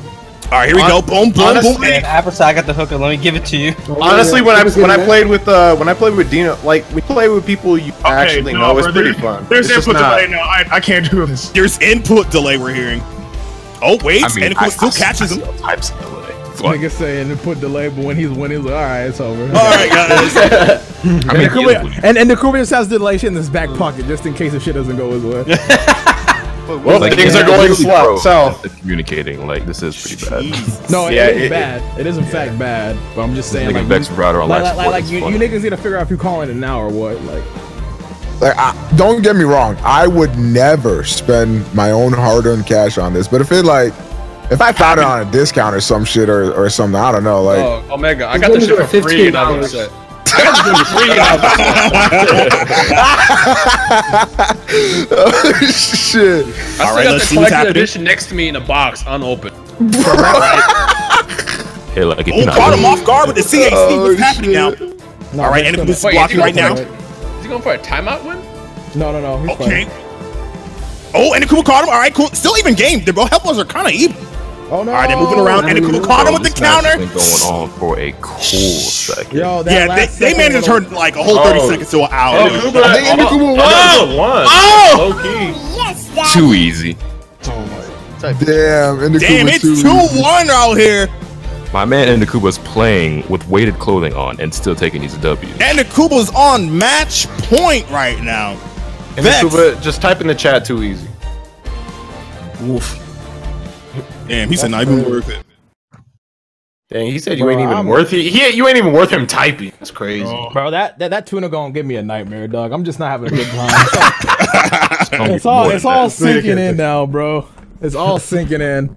All right, here we go. Boom, boom, boom. honestly- Hey, And Afro, I got the hooker. Let me give it to you. Honestly, when I Kuba's when I played with uh when I played with Dino, like we play with people you actually no, know, it's pretty there- fun. There's It's input delay. No, I, I can't do this. There's input delay we're hearing. Oh wait, I mean, Ndukauba I, still I, catches I him. see types of delay. Nigga saying to put delay, but when he's winning, he's like, all right, it's over. All right, guys. *laughs* I And mean, the Kuba, and, and the Kuba just has delay shit in his back pocket just in case the shit doesn't go his way. *laughs* Well, Like, things yeah, are going really slow. pro south. Communicating like this is pretty bad. No, it Yeah, is it- bad. It is in fact bad. But I'm just saying, Nigga like, Vex you, router on like, life like, like you, you niggas need to figure out if you're calling it now or what. Like, Like, I, don't get me wrong. I would never spend my own hard-earned cash on this. But if it like If I found it on a discount or some shit or, or something, I don't know. Like, Oh, oh Omega, *laughs* I got this shit for free and I'm $15. upset. I got this shit for free and I'm upset. oh, *laughs* shit. I still All right, got let's the see what's happening. edition next to me in a box, unopened. *laughs* Hey, like, if Oh, you're caught him off guard with the CAC. Oh, What's happening now? All right, that's Anakin gonna- is blocking right now. going Is he going for a timeout win? No, no, no. He's Okay. fine. Oh, Ndukauba caught him. All right, cool. Still even game. Their both helpers are kind of even. Oh no. All right, they're moving around. And the Ndukauba caught him with the This match counter. has been going on for a cool second. Yo, that Yeah, they, they managed to turn like a whole 30 Oh. seconds to an hour. Oh, Kuba, I think Ndukauba oh, won. oh, won. Oh! oh. Low key. Too easy. Damn, and the Damn, Kuba it's too. 2 1 out here. My man Ndukauba's playing with weighted clothing on and still taking these W's. Ndukauba's on match point right now. And Vex. Kuba, just type in the chat too easy. Woof. Damn, he said not even worth it. Dang, he said you Bro, ain't even I'm- worth it. He, you ain't even worth him typing. That's crazy. Bro, that, that that tuna gonna give me a nightmare, dog. I'm just not having a good time. *laughs* it's all it's all sinking in now, bro. It's all sinking in.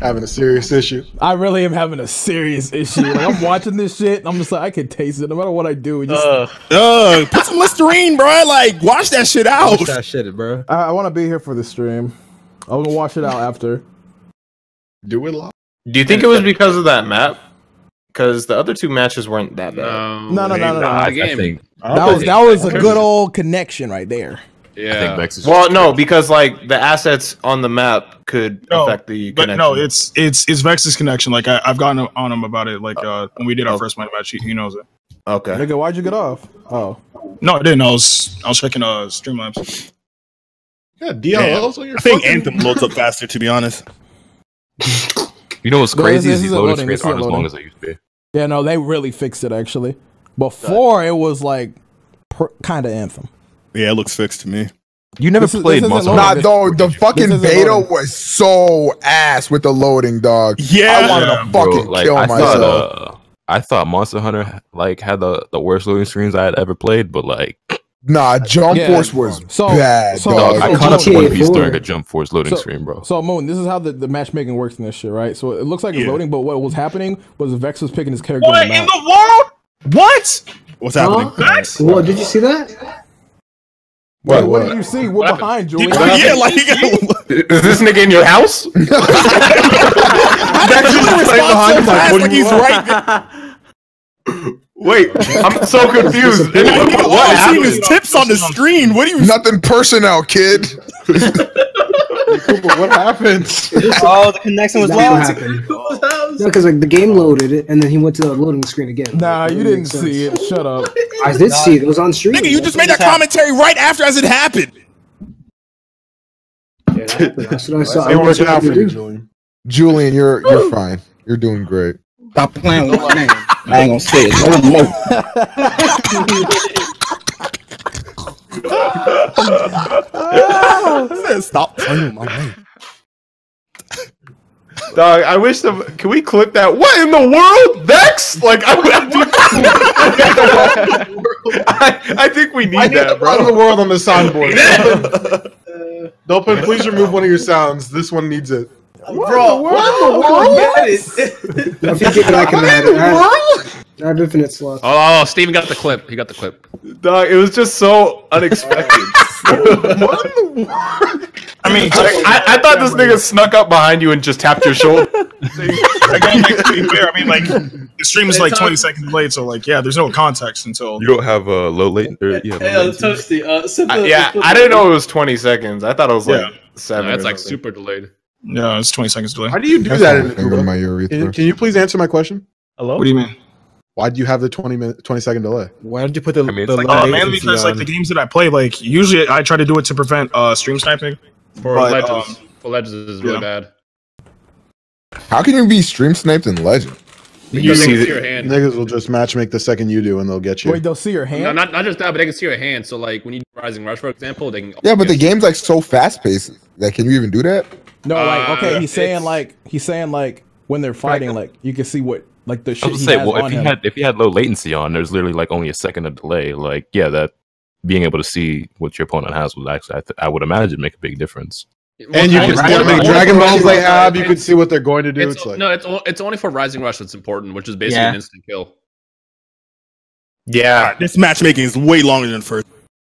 Having a serious issue. I really am having a serious issue. Like, I'm watching this shit, and I'm just like, I can taste it no matter what I do. It just, Uh, put some Listerine, bro. Like, wash that shit out. Watch that shit, bro. I, I want to be here for the stream. I'm gonna wash it out after. Do it live. Do you think it was because of that map? Because the other two matches weren't that bad. No, No, no, no, no, no. I, I I think That was that was a good old connection right there. I think Yeah. Is Well, no, because like the assets on the map could No, affect the But connection. no, it's it's it's Vex's connection. Like I, I've gotten on him about it. Like uh, when we did our first money match, he, he knows it. okay. Nigga, why'd you get off? Oh, No, I didn't. I was I was checking uh Streamlabs. Yeah, Damn. DLLs on your I think Anthem loads up faster, to be honest. You know what's No, crazy this- is this these isn't loading loading, screens aren't as long as they used to be. yeah, no, they really fixed it actually. Before it was like per, kind of anthem. Yeah, it looks fixed to me. You never This played isn't Monster loading. Nah, Hunter. though, the fucking beta loading. was so ass with the loading, dog. Yeah. I wanted to Bro, fucking like, kill I myself. thought, uh, I thought Monster Hunter like had the, the worst loading screens I had ever played, but like, nah, Jump Yeah. Force was So- bad, so- dog. dog, I so caught up to GTA One Piece during a Jump Force loading So- screen, bro. So Moon, this is how the, the matchmaking works in this shit, right? So it looks like it's loading, but what was happening was Vex was picking his character What in the world? What? What's happening? Vex? What did you see that? Wait, What, what, what? did you see? We're happened? behind, Did Julian. you- yeah, *laughs* like, Is this nigga in your house? *laughs* how did you respond so fast? Like he's right there. Wait, *laughs* I'm so confused. All what I'm seeing is happened? tips on the screen. What do you? Nothing personal, kid. Cooper, what happened? *laughs* Oh, the connection was That's what lost. happened. *laughs* No, because like the game loaded it, and then he went to the loading screen again. Nah, Like, you didn't sense. see it. Shut up. I did see it. It was on stream. Nigga, you just made that commentary right after as it happened. Yeah, that- That's what I saw. It worked was out for you. Julian. Julian, you're you're fine. You're doing great. Stop playing with my name. I ain't gonna say it no more. Stop playing with my name. Dog, I wish the. Can we clip that? What in the world? Vex? Like, I, I, I think we need, I need that, bro. run of the world on the soundboard. *laughs* Dolphin, please remove one of your sounds. This one needs it. Bro, what in the world? Get it. If you give it, I can add it. I have, I have infinite slots. Oh, Steven got the clip. He got the clip. Dog, it was just so unexpected. *laughs* What the what? I mean, I, I thought this nigga snuck up behind you and just tapped your shoulder. *laughs* again, like, to be fair, I mean, like the stream is like 20 seconds late, so like, yeah, there's no context until. You don't have a low latent. Or, yeah, Hey, uh. Toasty, uh, send I- yeah, the- I didn't know it was 20 seconds. I thought it was like Yeah. seven. No, that's or like something. super delayed. No, it's 20 seconds delay. How do you do That's that in only my Can, can you please answer my question? Hello? What do you mean? Why do you have the 20 minute 20 second delay? Why did you put the, I mean, the like- low Uh, mainly latency because like the games that I play, like usually I try to do it to prevent uh stream sniping. For But, Legends. um, for Legends is really yeah. bad. How can you be stream sniped in Legend? You Because they see, can see your hand. Niggas will just match make the second you do and they'll get you. Wait, they'll see your hand. No, not, not just that, but they can see your hand. So like when you do Rising Rush, for example, they can. Yeah, but the game's like so fast paced. Like, can you even do that? No, like okay, Uh, he's saying like he's saying like when they're fighting, like you can see what like the I shit was he say, has well, if he him. had if he had low latency on, there's literally like only a second of delay. Like, yeah, that being able to see what your opponent has would actually, I, th- I would imagine, make a big difference. And you can see Dragon how Dragon Balls they have. You can see what they're going to do. It's, It's like no, it's o- it's only for Rising Rush that's important, which is basically Yeah. an instant kill. Yeah, this matchmaking is way longer than first.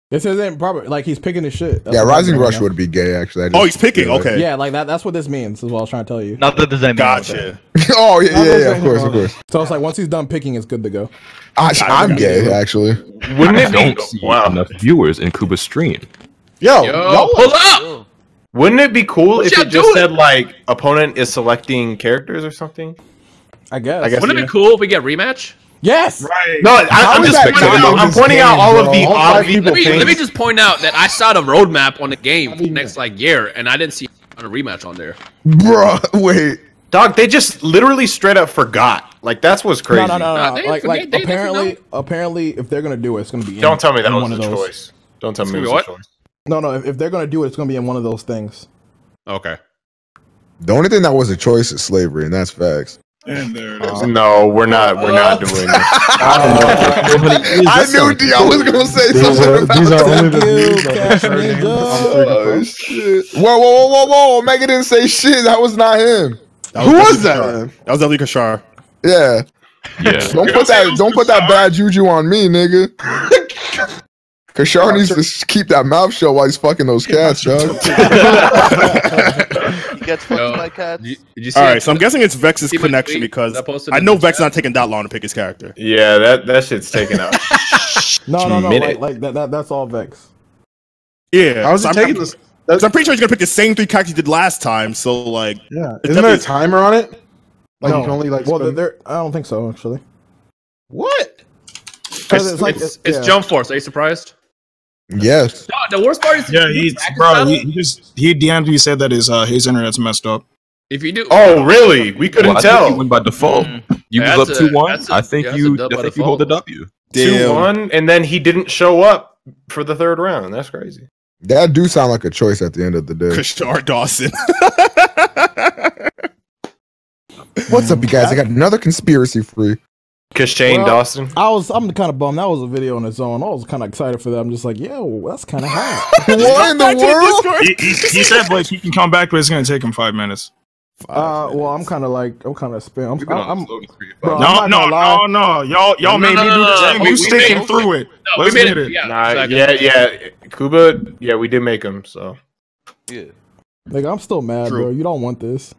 This isn't probably like he's picking his shit. That's Yeah, Rising Rush would be gay. Actually, I Oh, he's picking, feel okay. Yeah, like that. That's what this means. Is what I was trying to tell you. Not that there's anything wrong Gotcha. *laughs* oh yeah, Not yeah, yeah. Of course, anything of course. So it's like once he's done picking, it's good to go. I, I'm gay, actually. Wouldn't it don't be see wow? enough viewers in Kuba's stream. Yo, Yo, y'all- pull up! Wouldn't it be cool What if it just doing? said like opponent is selecting characters or something? I guess. I guess Wouldn't yeah. it be cool if we get rematch? Yes. Right. No, I, I'm just pointing out, I'm pointing out all of the All five obvious Let me, let me just point out that I saw the roadmap on the game for the next like year, and I didn't see a rematch on there. Bruh, *laughs* wait. Dog, they just literally straight up forgot. Like that's what's crazy. No, no, no, Nah, no. they Like, forget- like they- they apparently, forgot. apparently, if they're gonna do it, it's gonna be. Don't tell me that in was one of a those. choice. Don't tell It's me it was be a choice. No, no. If, if they're gonna do it, it's gonna be in one of those things. Okay. The only thing that was a choice is slavery, and that's facts. And there it is. No, we're not. We're not uh, doing this. *laughs* I knew Dion was gonna say something about these are that. only the views that Cash are sharing Ninja. on 30 Oh Whoa, whoa, whoa, whoa, whoa! Mega didn't say shit. That was not him. That Who was that? That was Ellie Kirshar. Yeah. Yeah. *laughs* Don't put that. Don't put that bad juju on me, nigga. Kirshar needs to keep that mouth shut while he's fucking those cats, dog. *laughs* He gets fucked Yo, by cats. Did you, did you see All it? so I'm guessing it's Vex's connection because I posted I know the Vex chat? not taking that long to pick his character. Yeah, that that shit's taken out. *laughs* No, no, no. Minute. Like, like that, that. That's all Vex. Yeah, How's so it I'm, taking I'm, this? so I'm pretty sure he's gonna pick the same three characters he did last time. So like, Yeah. Isn't there a timer on it? Like no. you can only like. well, spend- they're, I don't think so actually. What? It's, it's like- it's, it's yeah. Jump Force. Are you surprised? Yes. No, the worst part is Yeah, if you he, bro, he, he just he DM'd me said that his uh his internet's messed up. if you do, Oh, really? We couldn't Well, I think tell. you win by default. You Yeah, was up a- two one. that's a- I think yeah, you. dub I by think you hold the default. W. Two one, and then he didn't show up for the third round. That's crazy. That do sound like a choice at the end of the day. Kirshar Dawson. *laughs* What's up, you guys? I got another conspiracy free. Kashane Well, Dawson. I was. I'm kind of bummed. That was a video on its own. I was kind of excited for that. I'm just like, yo, that's kind of hot. *laughs* *laughs* What in the world? He, he, he said like he can come back, but it's gonna take him five minutes. Uh, well, I'm kind of like, I'm kind of spin. I'm, I'm, I'm this loading screen. bro, No, I'm no, not no, no, y'all y'all No, made no, me no, do no, this. no, we- we sticking made- through it. No, Let's we made get it. it. Yeah, Nah, exactly. yeah, yeah. Kuba, yeah, we did make him. So Yeah. Like, I'm still mad, True. bro. You don't want this.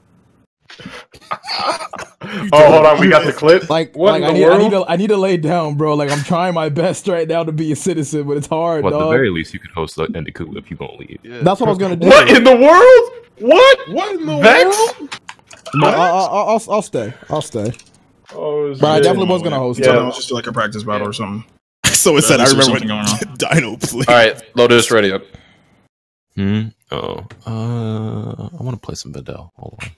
Oh, hold on, we got the clip. Like, What like in I the need, I need world? to, I need to lay down, bro. Like, I'm trying my best right now to be a citizen, but it's hard, Well, at the very least, you could host like Andy if you gonna leave. That's what I was gonna do. What in the world? What? What in the Vex? world? No, I, I, I'll, I'll, I'll stay. I'll stay. Oh, But I definitely was gonna host Yeah, it. it was just like a practice battle or something. *laughs* so it said. I remember something when *laughs* going Dino played. All right, Lotus, ready up. Hmm. Oh. Uh. I want to play some Vidal. Hold on.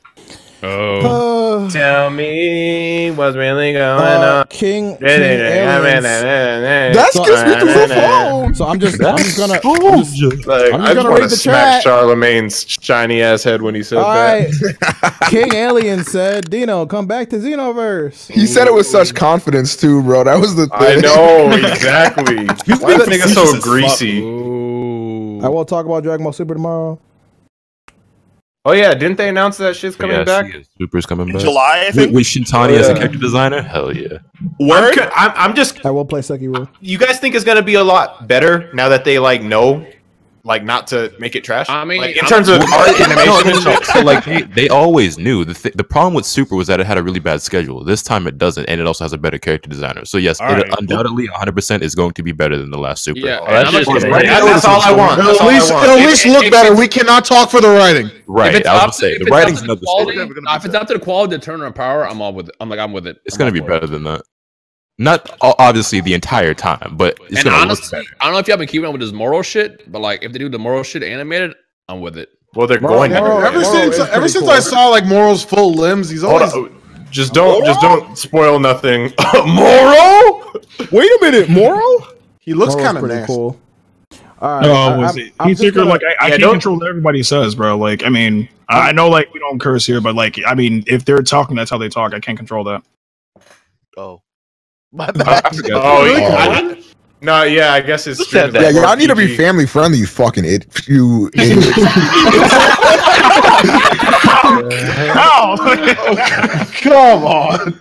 Oh. Uh, Tell me what's really going uh, on. King, King Aliens. That's So- gets me through the phone. So I'm just, I'm just gonna. I'm just, Like, I'm just just gonna want read the smack chat. Charlemagne's shiny ass head when he said all that. right. *laughs* King Alien said, "Dino, come back to Xenoverse." He said it with such confidence too, bro. That was the thing. I know *laughs* exactly. Why is that nigga so greasy? I will talk about Dragon Ball Super tomorrow. Oh yeah, didn't they announce that shit's coming yes, back? yes, Super's coming back. July, I With, think. with Shintani as a oh, character designer? Hell yeah. I'm, Word. I'm, I'm just. I will play Sekiro. You guys think it's gonna be a lot better now that they like know, like not to make it trash? I mean, like, in I'm- terms of *laughs* art animation no, and no. *laughs* So like they, they always knew the th- the problem with Super was that it had a really bad schedule. This time it doesn't, and it also has a better character designer. So yes, All it right. undoubtedly 100 percent is going to be better than the last Super. Yeah, Oh, that's I'm just- Right, that's all I want. That's at least, want. at least if- look if better. it's- We cannot talk for the writing. If Right. it's I was gonna say if the it's up writing's to the another story. quality, nah, if it's up to the quality of Tournament of Power, I'm all with it. I'm like, I'm with it. It's gonna be better than that. Not obviously the entire time, but it's And gonna honestly, look better. I don't know if y'all been keeping up with this Moro shit, but like, if they do the Moro shit animated, I'm with it. Well, they're Bro, going to. bro, do it. Ever Moro since ever since cool. I saw like Moro's full limbs, he's Hold always on. Just don't, just don't spoil nothing. *laughs* Moro. Wait a minute, Moro. he looks kind of nasty. cool. All right. No, I- was I'm- it? I'm He just figured gonna- like I, I Yeah, can't don't- control what everybody says, bro. Like, I mean, I I know like we don't curse here, but like, I mean, if they're talking, that's how they talk. I can't control that. Oh. My bad. Oh, yeah. No, yeah, I guess it's Yeah, y'all need to be family friendly. You fucking it. You idiots. *laughs* How? *laughs* Oh, come on.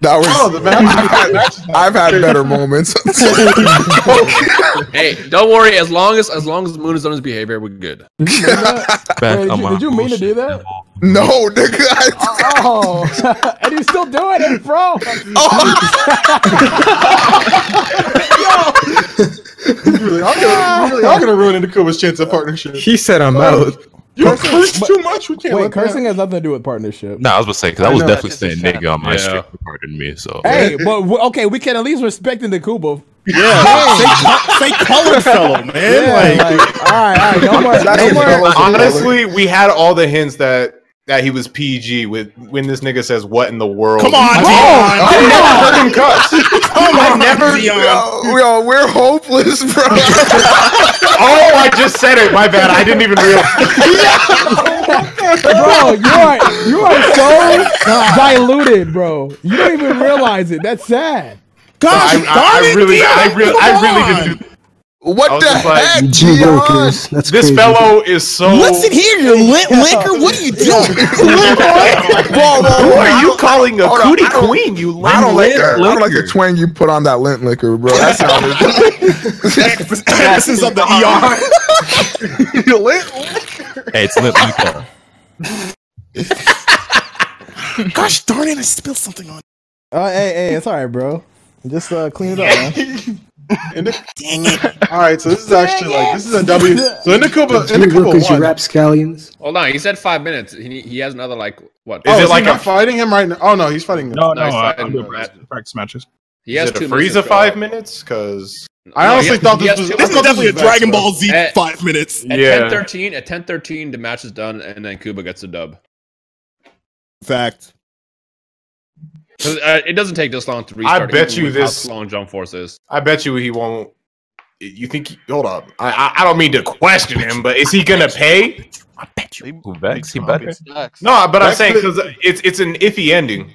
That was. Oh, the match- I've, had, I've had better moments. *laughs* hey, don't worry. As long as as long as Moon is on his behavior, we're good. *laughs* Back Wait, did, you, did you mean to do that? no, nigga. *laughs* Oh, and he's still doing it, bro. Oh. really, I'm gonna, you really are gonna ruin Ndukauba's chance of partnership. He said I'm oh. out. You curse too much. We can't. Wait, let that- cursing has nothing to do with partnership. Nah, I was gonna say because I I was know. definitely saying a nigga on my Yeah. stream. Pardon me. So Hey, but okay, we can at least respect the Kubo. Yeah, *laughs* say, say colored fellow, man. Yeah, like, like, all right, all right, no *laughs* more, no more. Honestly, we had all the hints that that he was PG with when this nigga says what in the world. Come on, I, Dion. I never heard him cuss. Come I on, never. Yo, yo, we're hopeless, bro. *laughs* Oh, I just said it. My bad. I didn't even realize. *laughs* bro, you are you are so diluted, bro. You don't even realize it. That's sad. Gosh, I, I, I really, I really, I really didn't. Do, What the just like, heck, Two That's this crazy. fellow is so. Listen here, you lit liquor. What are you doing? *laughs* Whoa, whoa, Who are you calling a Hold on, cootie I queen? You I don't like lint that. I don't like the twang you put on that lint liquor, bro. That sounded. Emphasis *laughs* *laughs* of the ER. You lit? hey, it's lit liquor. Gosh darn it! I spilled something on. Uh, hey, hey, it's all right, bro. Just uh, clean it up, man. *laughs* Dang it! All right, so this is actually like this is a W. So in the Kuba, in the Kuba brokers, you one. rapscallions. Hold on, he said five minutes. He, he has another like what? Oh, it is like he a- not fighting him right now? Oh no, he's fighting. No, no, Nice I, fight. I'm doing practice, practice matches. He Is has it a two minutes Frieza to five out. minutes? Because I No, honestly has- thought this was. two This is definitely a Dragon bro. Ball Z Eh. five minutes. At Yeah. ten thirteen, at ten thirteen, the match is done, and then Kuba gets the dub. Fact. 'Cause, Uh, it doesn't take this long to restart. I bet you this- long Jump Force is. I bet you he won't. You think? He, hold up. I, I I don't mean to question him, but is he gonna pay? Who Vex? He better. No, but I'm saying because it's it's an iffy ending.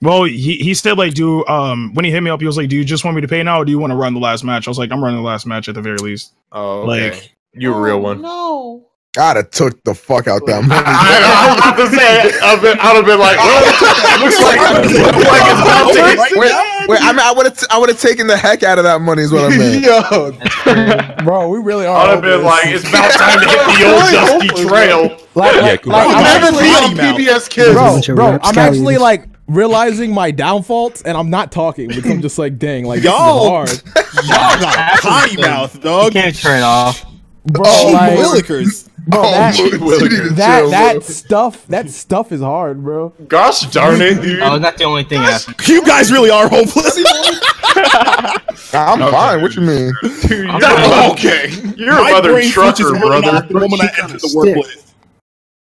Well, he he said like, do um when he hit me up, he was like, do you just want me to pay now, or do you want to run the last match? I was like, I'm running the last match at the very least. Oh, okay. Like- you're a real one. No. I'd have took the fuck out that *laughs* money. I, I was about to say, I've been, I'd have been like, well, looks like, looks like it's about to hit. wait, wait. I mean, I would have, I would have taken the heck out of that money. Is what I meant. Yo, Bro, we really are. I'd have been like, it's about time to hit the old *laughs* dusty trail. like, Yeah, like, cool. like, I'm never actually, be on PBS Kids. bro, bro, I'm actually like realizing my downfalls, and I'm not talking because I'm just like, dang, like this is Yo. hard, Y'all got potty mouth, You dog. can't turn off. bro. Oh, like, Willikers. Bro, Oh, that, you that, that stuff, that stuff is hard, bro. Gosh darn it, dude. Oh, not the only thing. After. You guys really are hopeless. *laughs* I'm fine. What you mean? Dude, you're okay. You're a mother trucker, brother. off the moment I enter the workplace.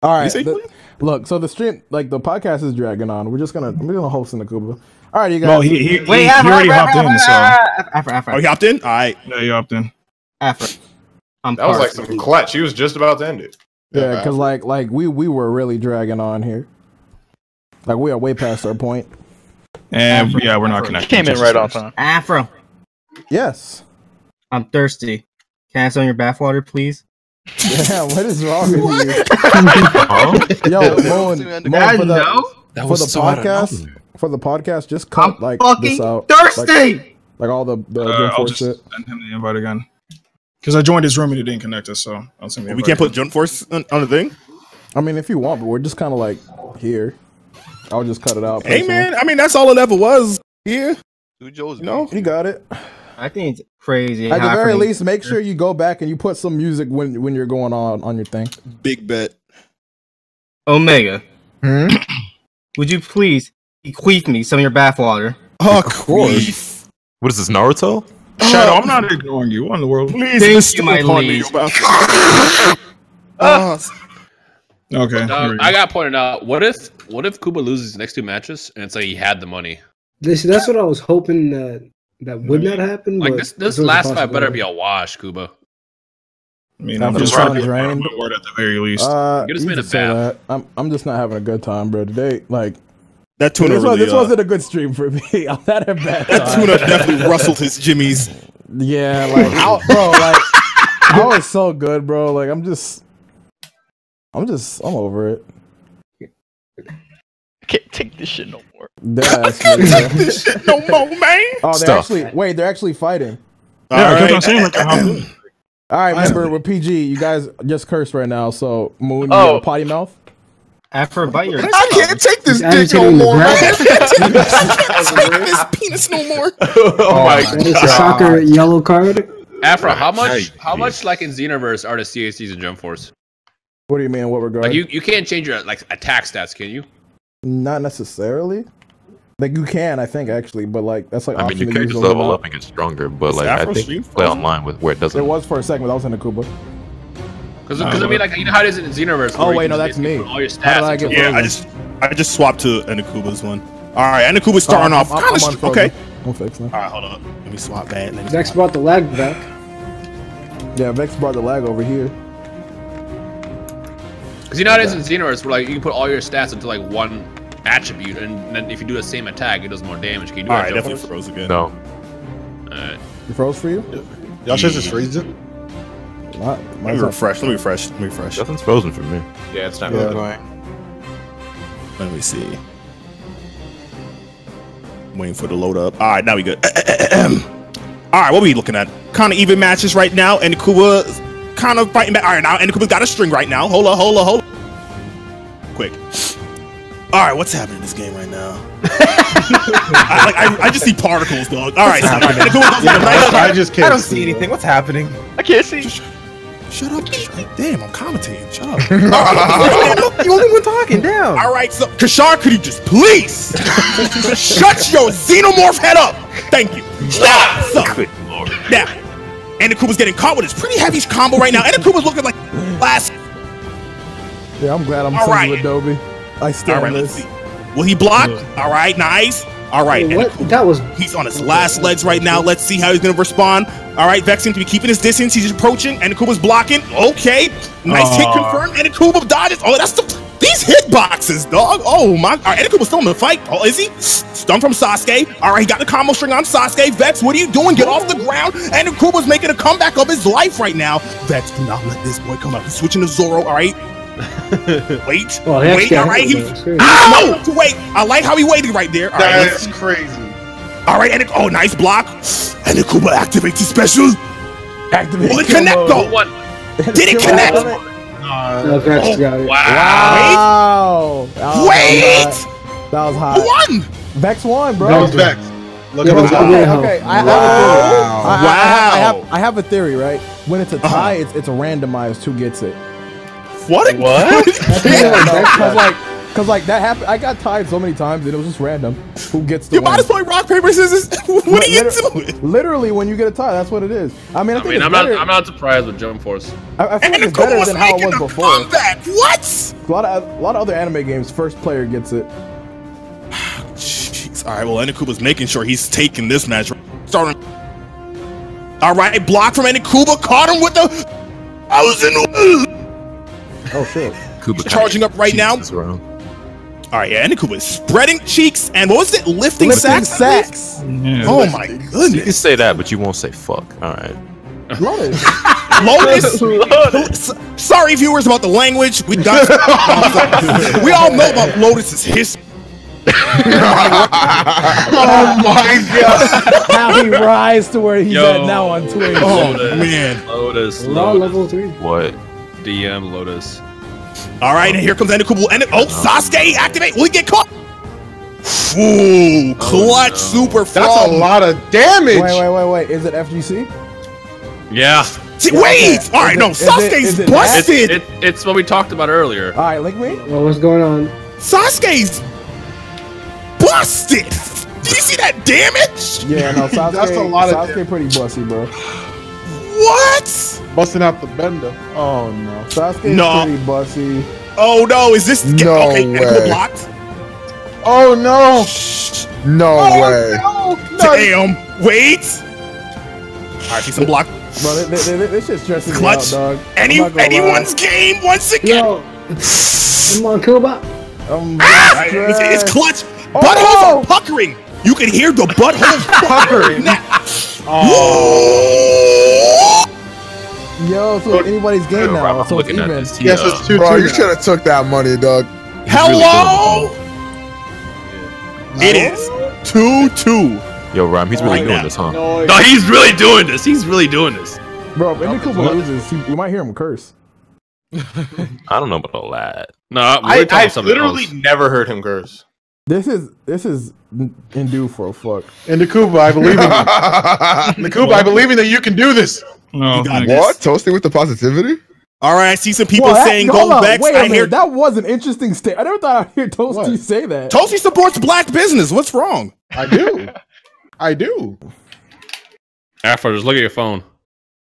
All right, the- look. So the stream, like the podcast, is dragging on. We're just gonna, we're gonna host in the Cuba. All right, you guys. Well, he he, Wait, he, he Afro, already hopped in, so Afro, Afro, Oh, he hopped in. All right. yeah, you hopped in. Afro. I'm That was like some clutch. He was just about to end it. Yeah, because like like we we were really dragging on here. Like we are way past our point. And yeah, we're not connected. Came in right on time. Afro. Yes. I'm thirsty. Can I have some of your bathwater, please? Yeah. *laughs* What is wrong with you? *laughs* Yo, Moen, Moen, I for the know. For the so podcast for the podcast, just cut I'm like fucking this out. thirsty. Like, like all the the Uh, I'll just shit. send him the invite again. Because I joined his room and it didn't connect us, so I'll send the We can't put again. Jump Force on, on the thing. I mean, if you want, but we're just kind of like here. I'll just cut it out. Hey, personally. man. I mean, that's all it ever was here. Who Joe's You know. you got it. I think it's crazy. At the very least, make sure you go back and you put some music when when you're going on on your thing. Big bet. Omega, Hmm? *clears throat* would you please bequeath me some of your bathwater? Oh, course. What is this, Naruto? Shadow, I'm not ignoring you. What in the world? Please, Thank bestow you, my upon me liege. your Oh, Okay. Uh, here I got pointed out. What if what if Kuba loses his next two matches and it's like he had the money? This, that's what I was hoping that that would not happen. Like but this this last fight better be a wash, Kuba. I mean, After I'm just the trying to sun get drained. word at the very least. Uh, Get us you made a say bath. that. I'm I'm just not having a good time, bro. Today, like That tuna This, was, really, this uh, wasn't a good stream for me. I had a bad That time. tuna definitely rustled his jimmies. Yeah, like, I, bro, like, I was so good, bro. Like, I'm just, I'm just, I'm over it. I can't take this shit no more. Deadass, *laughs* Can't take *laughs* this shit no more, man. Oh, they're Stop. actually wait. They're actually fighting. Yeah, All that's what I'm right. saying, like, how *clears throat* good. All right, remember with PG, you guys just cursed right now. So Moon, you Oh. have a potty mouth. After bite your. I can't take this He's dick no agitating the more. *laughs* grass. man. Take *laughs* this penis no more. *laughs* Oh my That is a soccer yellow card. Afro, how much? How much like in Xenoverse are the CACs and Jump Force? What do you mean? What regard? Like you, you can't change your like attack stats, can you? Not necessarily. Like you can, I think actually, but like that's like I mean, you option to could use just level up and get stronger, but Is like I Afro think Stream play online with where it doesn't. It was for a second, but I was in the Kuba. Because I mean, like you know how it is in Xenoverse. Oh, wait, no, that's me. All your How did stats. I get into- Yeah, I just I just swapped to Ndukauba's one. All right, Ndukauba's starting Oh, off I'm- I'm of unfrozen. okay. I'm fixed now. All right, hold up. Let me swap that. Let me Vex brought the lag back. Yeah, Vex brought the lag over here. Because you know how it is in Xenoverse, where like you can put all your stats into like one attribute, and then if you do the same attack, it does more damage. Can you do All that? right, in Jump definitely froze again. No. Alright. You froze for you? Y'all shit just freezing? Not, Let me refresh. Let me refresh. Let me refresh. Nothing's frozen for me. Yeah, it's not Yeah. really. Let me see. Waiting for the load up. All right, now we good. *clears throat* All right, what are we looking at? Kind of even matches right now, and Kuba kind of fighting back. All right, now and Kuba's got a string right now. Hold on, hold on, hold on. Quick. All right, what's happening in this game right now? *laughs* I, like, I, I just see particles, dog. All right, all right. And Kuba goes with a nice I just can't. I don't see anything. What's happening? I can't see. Shut up. Damn, I'm commentating. Shut up. You're the only one talking. Damn. All right, so Kirshar, could you just please *laughs* shut your xenomorph head up? Thank you. Stop. So, now, Ndukauba's getting caught with his pretty heavy combo right now. Ndukauba's looking like last. Yeah, I'm glad I'm All friends right. with Adobe. I stand All right, let's see. Will he block? All right, nice. All right, Wait, what? That was He's on his last legs right now. Let's see how he's gonna respond. All right, Vex seems to be keeping his distance. He's approaching, and Akuba's blocking. Okay, nice hit Aw. confirmed. And Akuba dodges. Oh, that's the these hitboxes, dog. Oh my! All right, Ndukauba's still in the fight. Oh, is he? Stun from Sasuke. All right, he got the combo string on Sasuke. Vex, what are you doing? Get off the ground. And Akuba's making a comeback of his life right now. Vex, do not let this boy come up. He's switching to Zoro. All right. *laughs* Wait, that's wait. All right. good. he. That's good. Ow! To wait. I like how he waited right there. All right, let's That's crazy. all right, and oh, nice block. And the Kuba activates his special. Activate Will it connect mode. though? What? *laughs* Did it connect? mode. No, Vex Oh, got it. Wow. That was Wait! hot. That was Who hot. won? Vex won, bro. Vex Vex. Look Yeah, at but I eye. did Okay, okay. I, Wow. I, have a theory. I, I, I, have, I have a theory, right? When it's a tie, uh-huh. it's it's a randomized who gets it. What? What? Because *laughs* like, cause like that happened. I got tied so many times, and it was just random who gets the You win. might as well play rock paper scissors. *laughs* what are you Liter- doing? Literally, when you get a tie, that's what it is. I mean, I I think mean, it's I'm not. better. I'm not surprised with Jump Force. I, I feel And like the it's better Kuba was than how it making was a before. comeback. What? A lot of a lot of other anime games, first player gets it. *sighs* Jeez. All right. Well, Ndukauba's making sure he's taking this match. Starting. All right. A block from Ndukauba. Caught him with the thousand. Oh shit! Kuba Charging up right now. around. All right. Yeah. Ndukauba is spreading cheeks and what was it? Lifting, Lifting sacks. sacks. Oh my goodness. You can say that, but you won't say fuck. All right. *laughs* Lotus. Lotus. S- Sorry, viewers, about the language. We got. *laughs* *laughs* we all know about Lotus's history. Oh my god. How he rise to where he's Yo. at now on Twitch. Oh man. Lotus. We're all Lotus. level three. What? DM Lotus. All right, and here comes Ndukauba. And oh, oh, Sasuke activate. Will he get caught? Ooh, oh, clutch super That's a lot of damage. Wait, wait, wait, wait. Is it FGC? Yeah. See, wait! Okay. All right, Is no, it- is it- Sasuke's is it busted. it, it's what we talked about earlier. All right, link me. Well, what's going on? Sasuke's busted. Did you see that damage? Yeah, no, *laughs* Sasuke. That's a lot of Sasuke pretty bussy, bro. What? Busting out the bender. Oh no. Sasuke's No. pretty bussy. Oh no, is this No okay? Way. blocked. Oh no. No Oh, way. No. no. Damn. Wait. All right, see some block. Bro, this, this, this, this shit's stressing Clutch. me out, dog. Any I'm anyone's game once again. Yo, come on, Kuba. I'm Ah, it's, it's clutch. buttholes are puckering. You can hear the buttholes *laughs* puckering. Yo, so it's anybody's game now. So it's even. Yes, it's two. Bro, you should have took that money, Doug. Hello. It is two two. Yo, Ram, he's really Right doing now. this, huh? No, he's really doing this. He's really doing this. Bro, if Ndukauba loses, he- we might hear him curse. *laughs* I don't know about all that. No, I, I've literally never heard him curse. This is this is in due for a fuck. And Ndukauba, I believe in you. *laughs* Ndukauba, I believe in that you can do this. No, What? Toasty with the positivity? All right, I see some people Well, that- saying hold go on, Vex. Wait a I hear that was an interesting state. I never thought I'd hear Toasty say that. Toasty supports black business. What's wrong? I do. *laughs* I do. Afro, just look at your phone.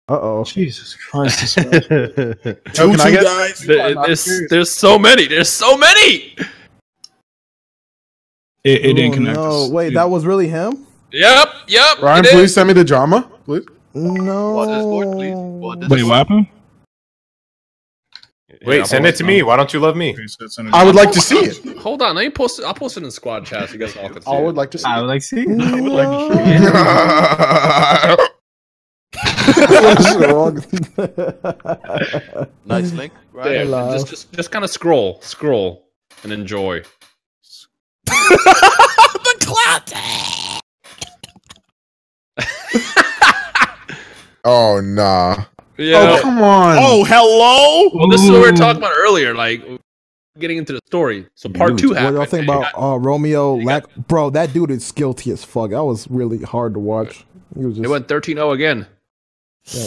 Uh oh. Jesus Christ. *laughs* Two, can I get- There- there's, there's so many. There's so many. It, it didn't Oh, connect. No, us. wait, that was really him? Yep, yep. Ryan, please is. send me the drama, please. No. Wait, what happened? Wait, send it to me. Why don't you love me? I would like to see it. Hold on, let me post it. I'll post it in squad chat so you guys all can see. I would like to see. I would like to see. it. I would like *laughs* *laughs* Nice link. Right. There, just, just, just kind of scroll, scroll, and enjoy. The clout. *laughs* Oh nah. Yeah. Oh come on. Oh, hello. Well, this is what we were talking about earlier, like getting into the story. So part two happened. What y'all think about uh, Romeo? Lack, bro, that dude is guilty as fuck. That was really hard to watch. He was It just went 13-0 again.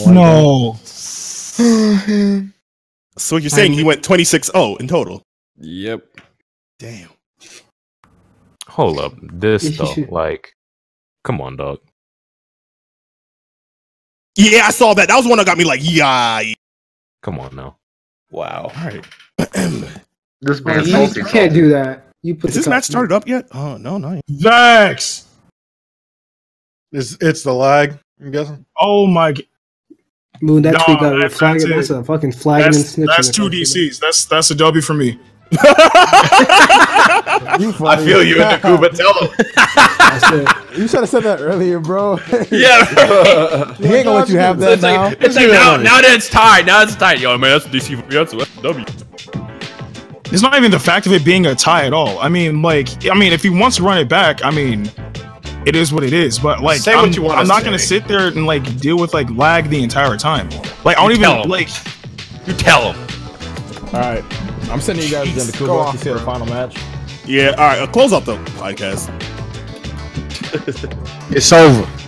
No. *sighs* So you're saying he went 26-0 in total? Yep. Damn. Hold up. This though, like, come on, dog. Yeah, I saw that. That was one that got me like, yeah. Come on now. Wow. All right. *clears throat* This Man, man's you, you can't do that. You put Is this match started up yet? Oh no, no. Vex. It's, it's the lag, I'm guessing. Oh my. g- Moon, that No, tweet got that- flagged. that's That's, a fucking flagging and That's, snitching. that's two DCs. That's that's a W for me. *laughs* you I feel you in the Cuba. *laughs* Tell him. You should have said that earlier, bro. *laughs* Yeah. he ain't gonna let you have that it's now. like, it's like now, now that it's tied. Now it's tied. Yo, man, that's DC. That's that's a W. It's not even the fact of it being a tie at all. I mean, like, I mean, if he wants to run it back, I mean, it is what it is. But like, Say I'm, you wanna I'm not say. gonna sit there and like deal with like lag the entire time. Like, I don't You even like. You tell him. All right, I'm sending you guys into Go Kuba off, to see the final match. Yeah, all right. Uh, close up the podcast. It's over.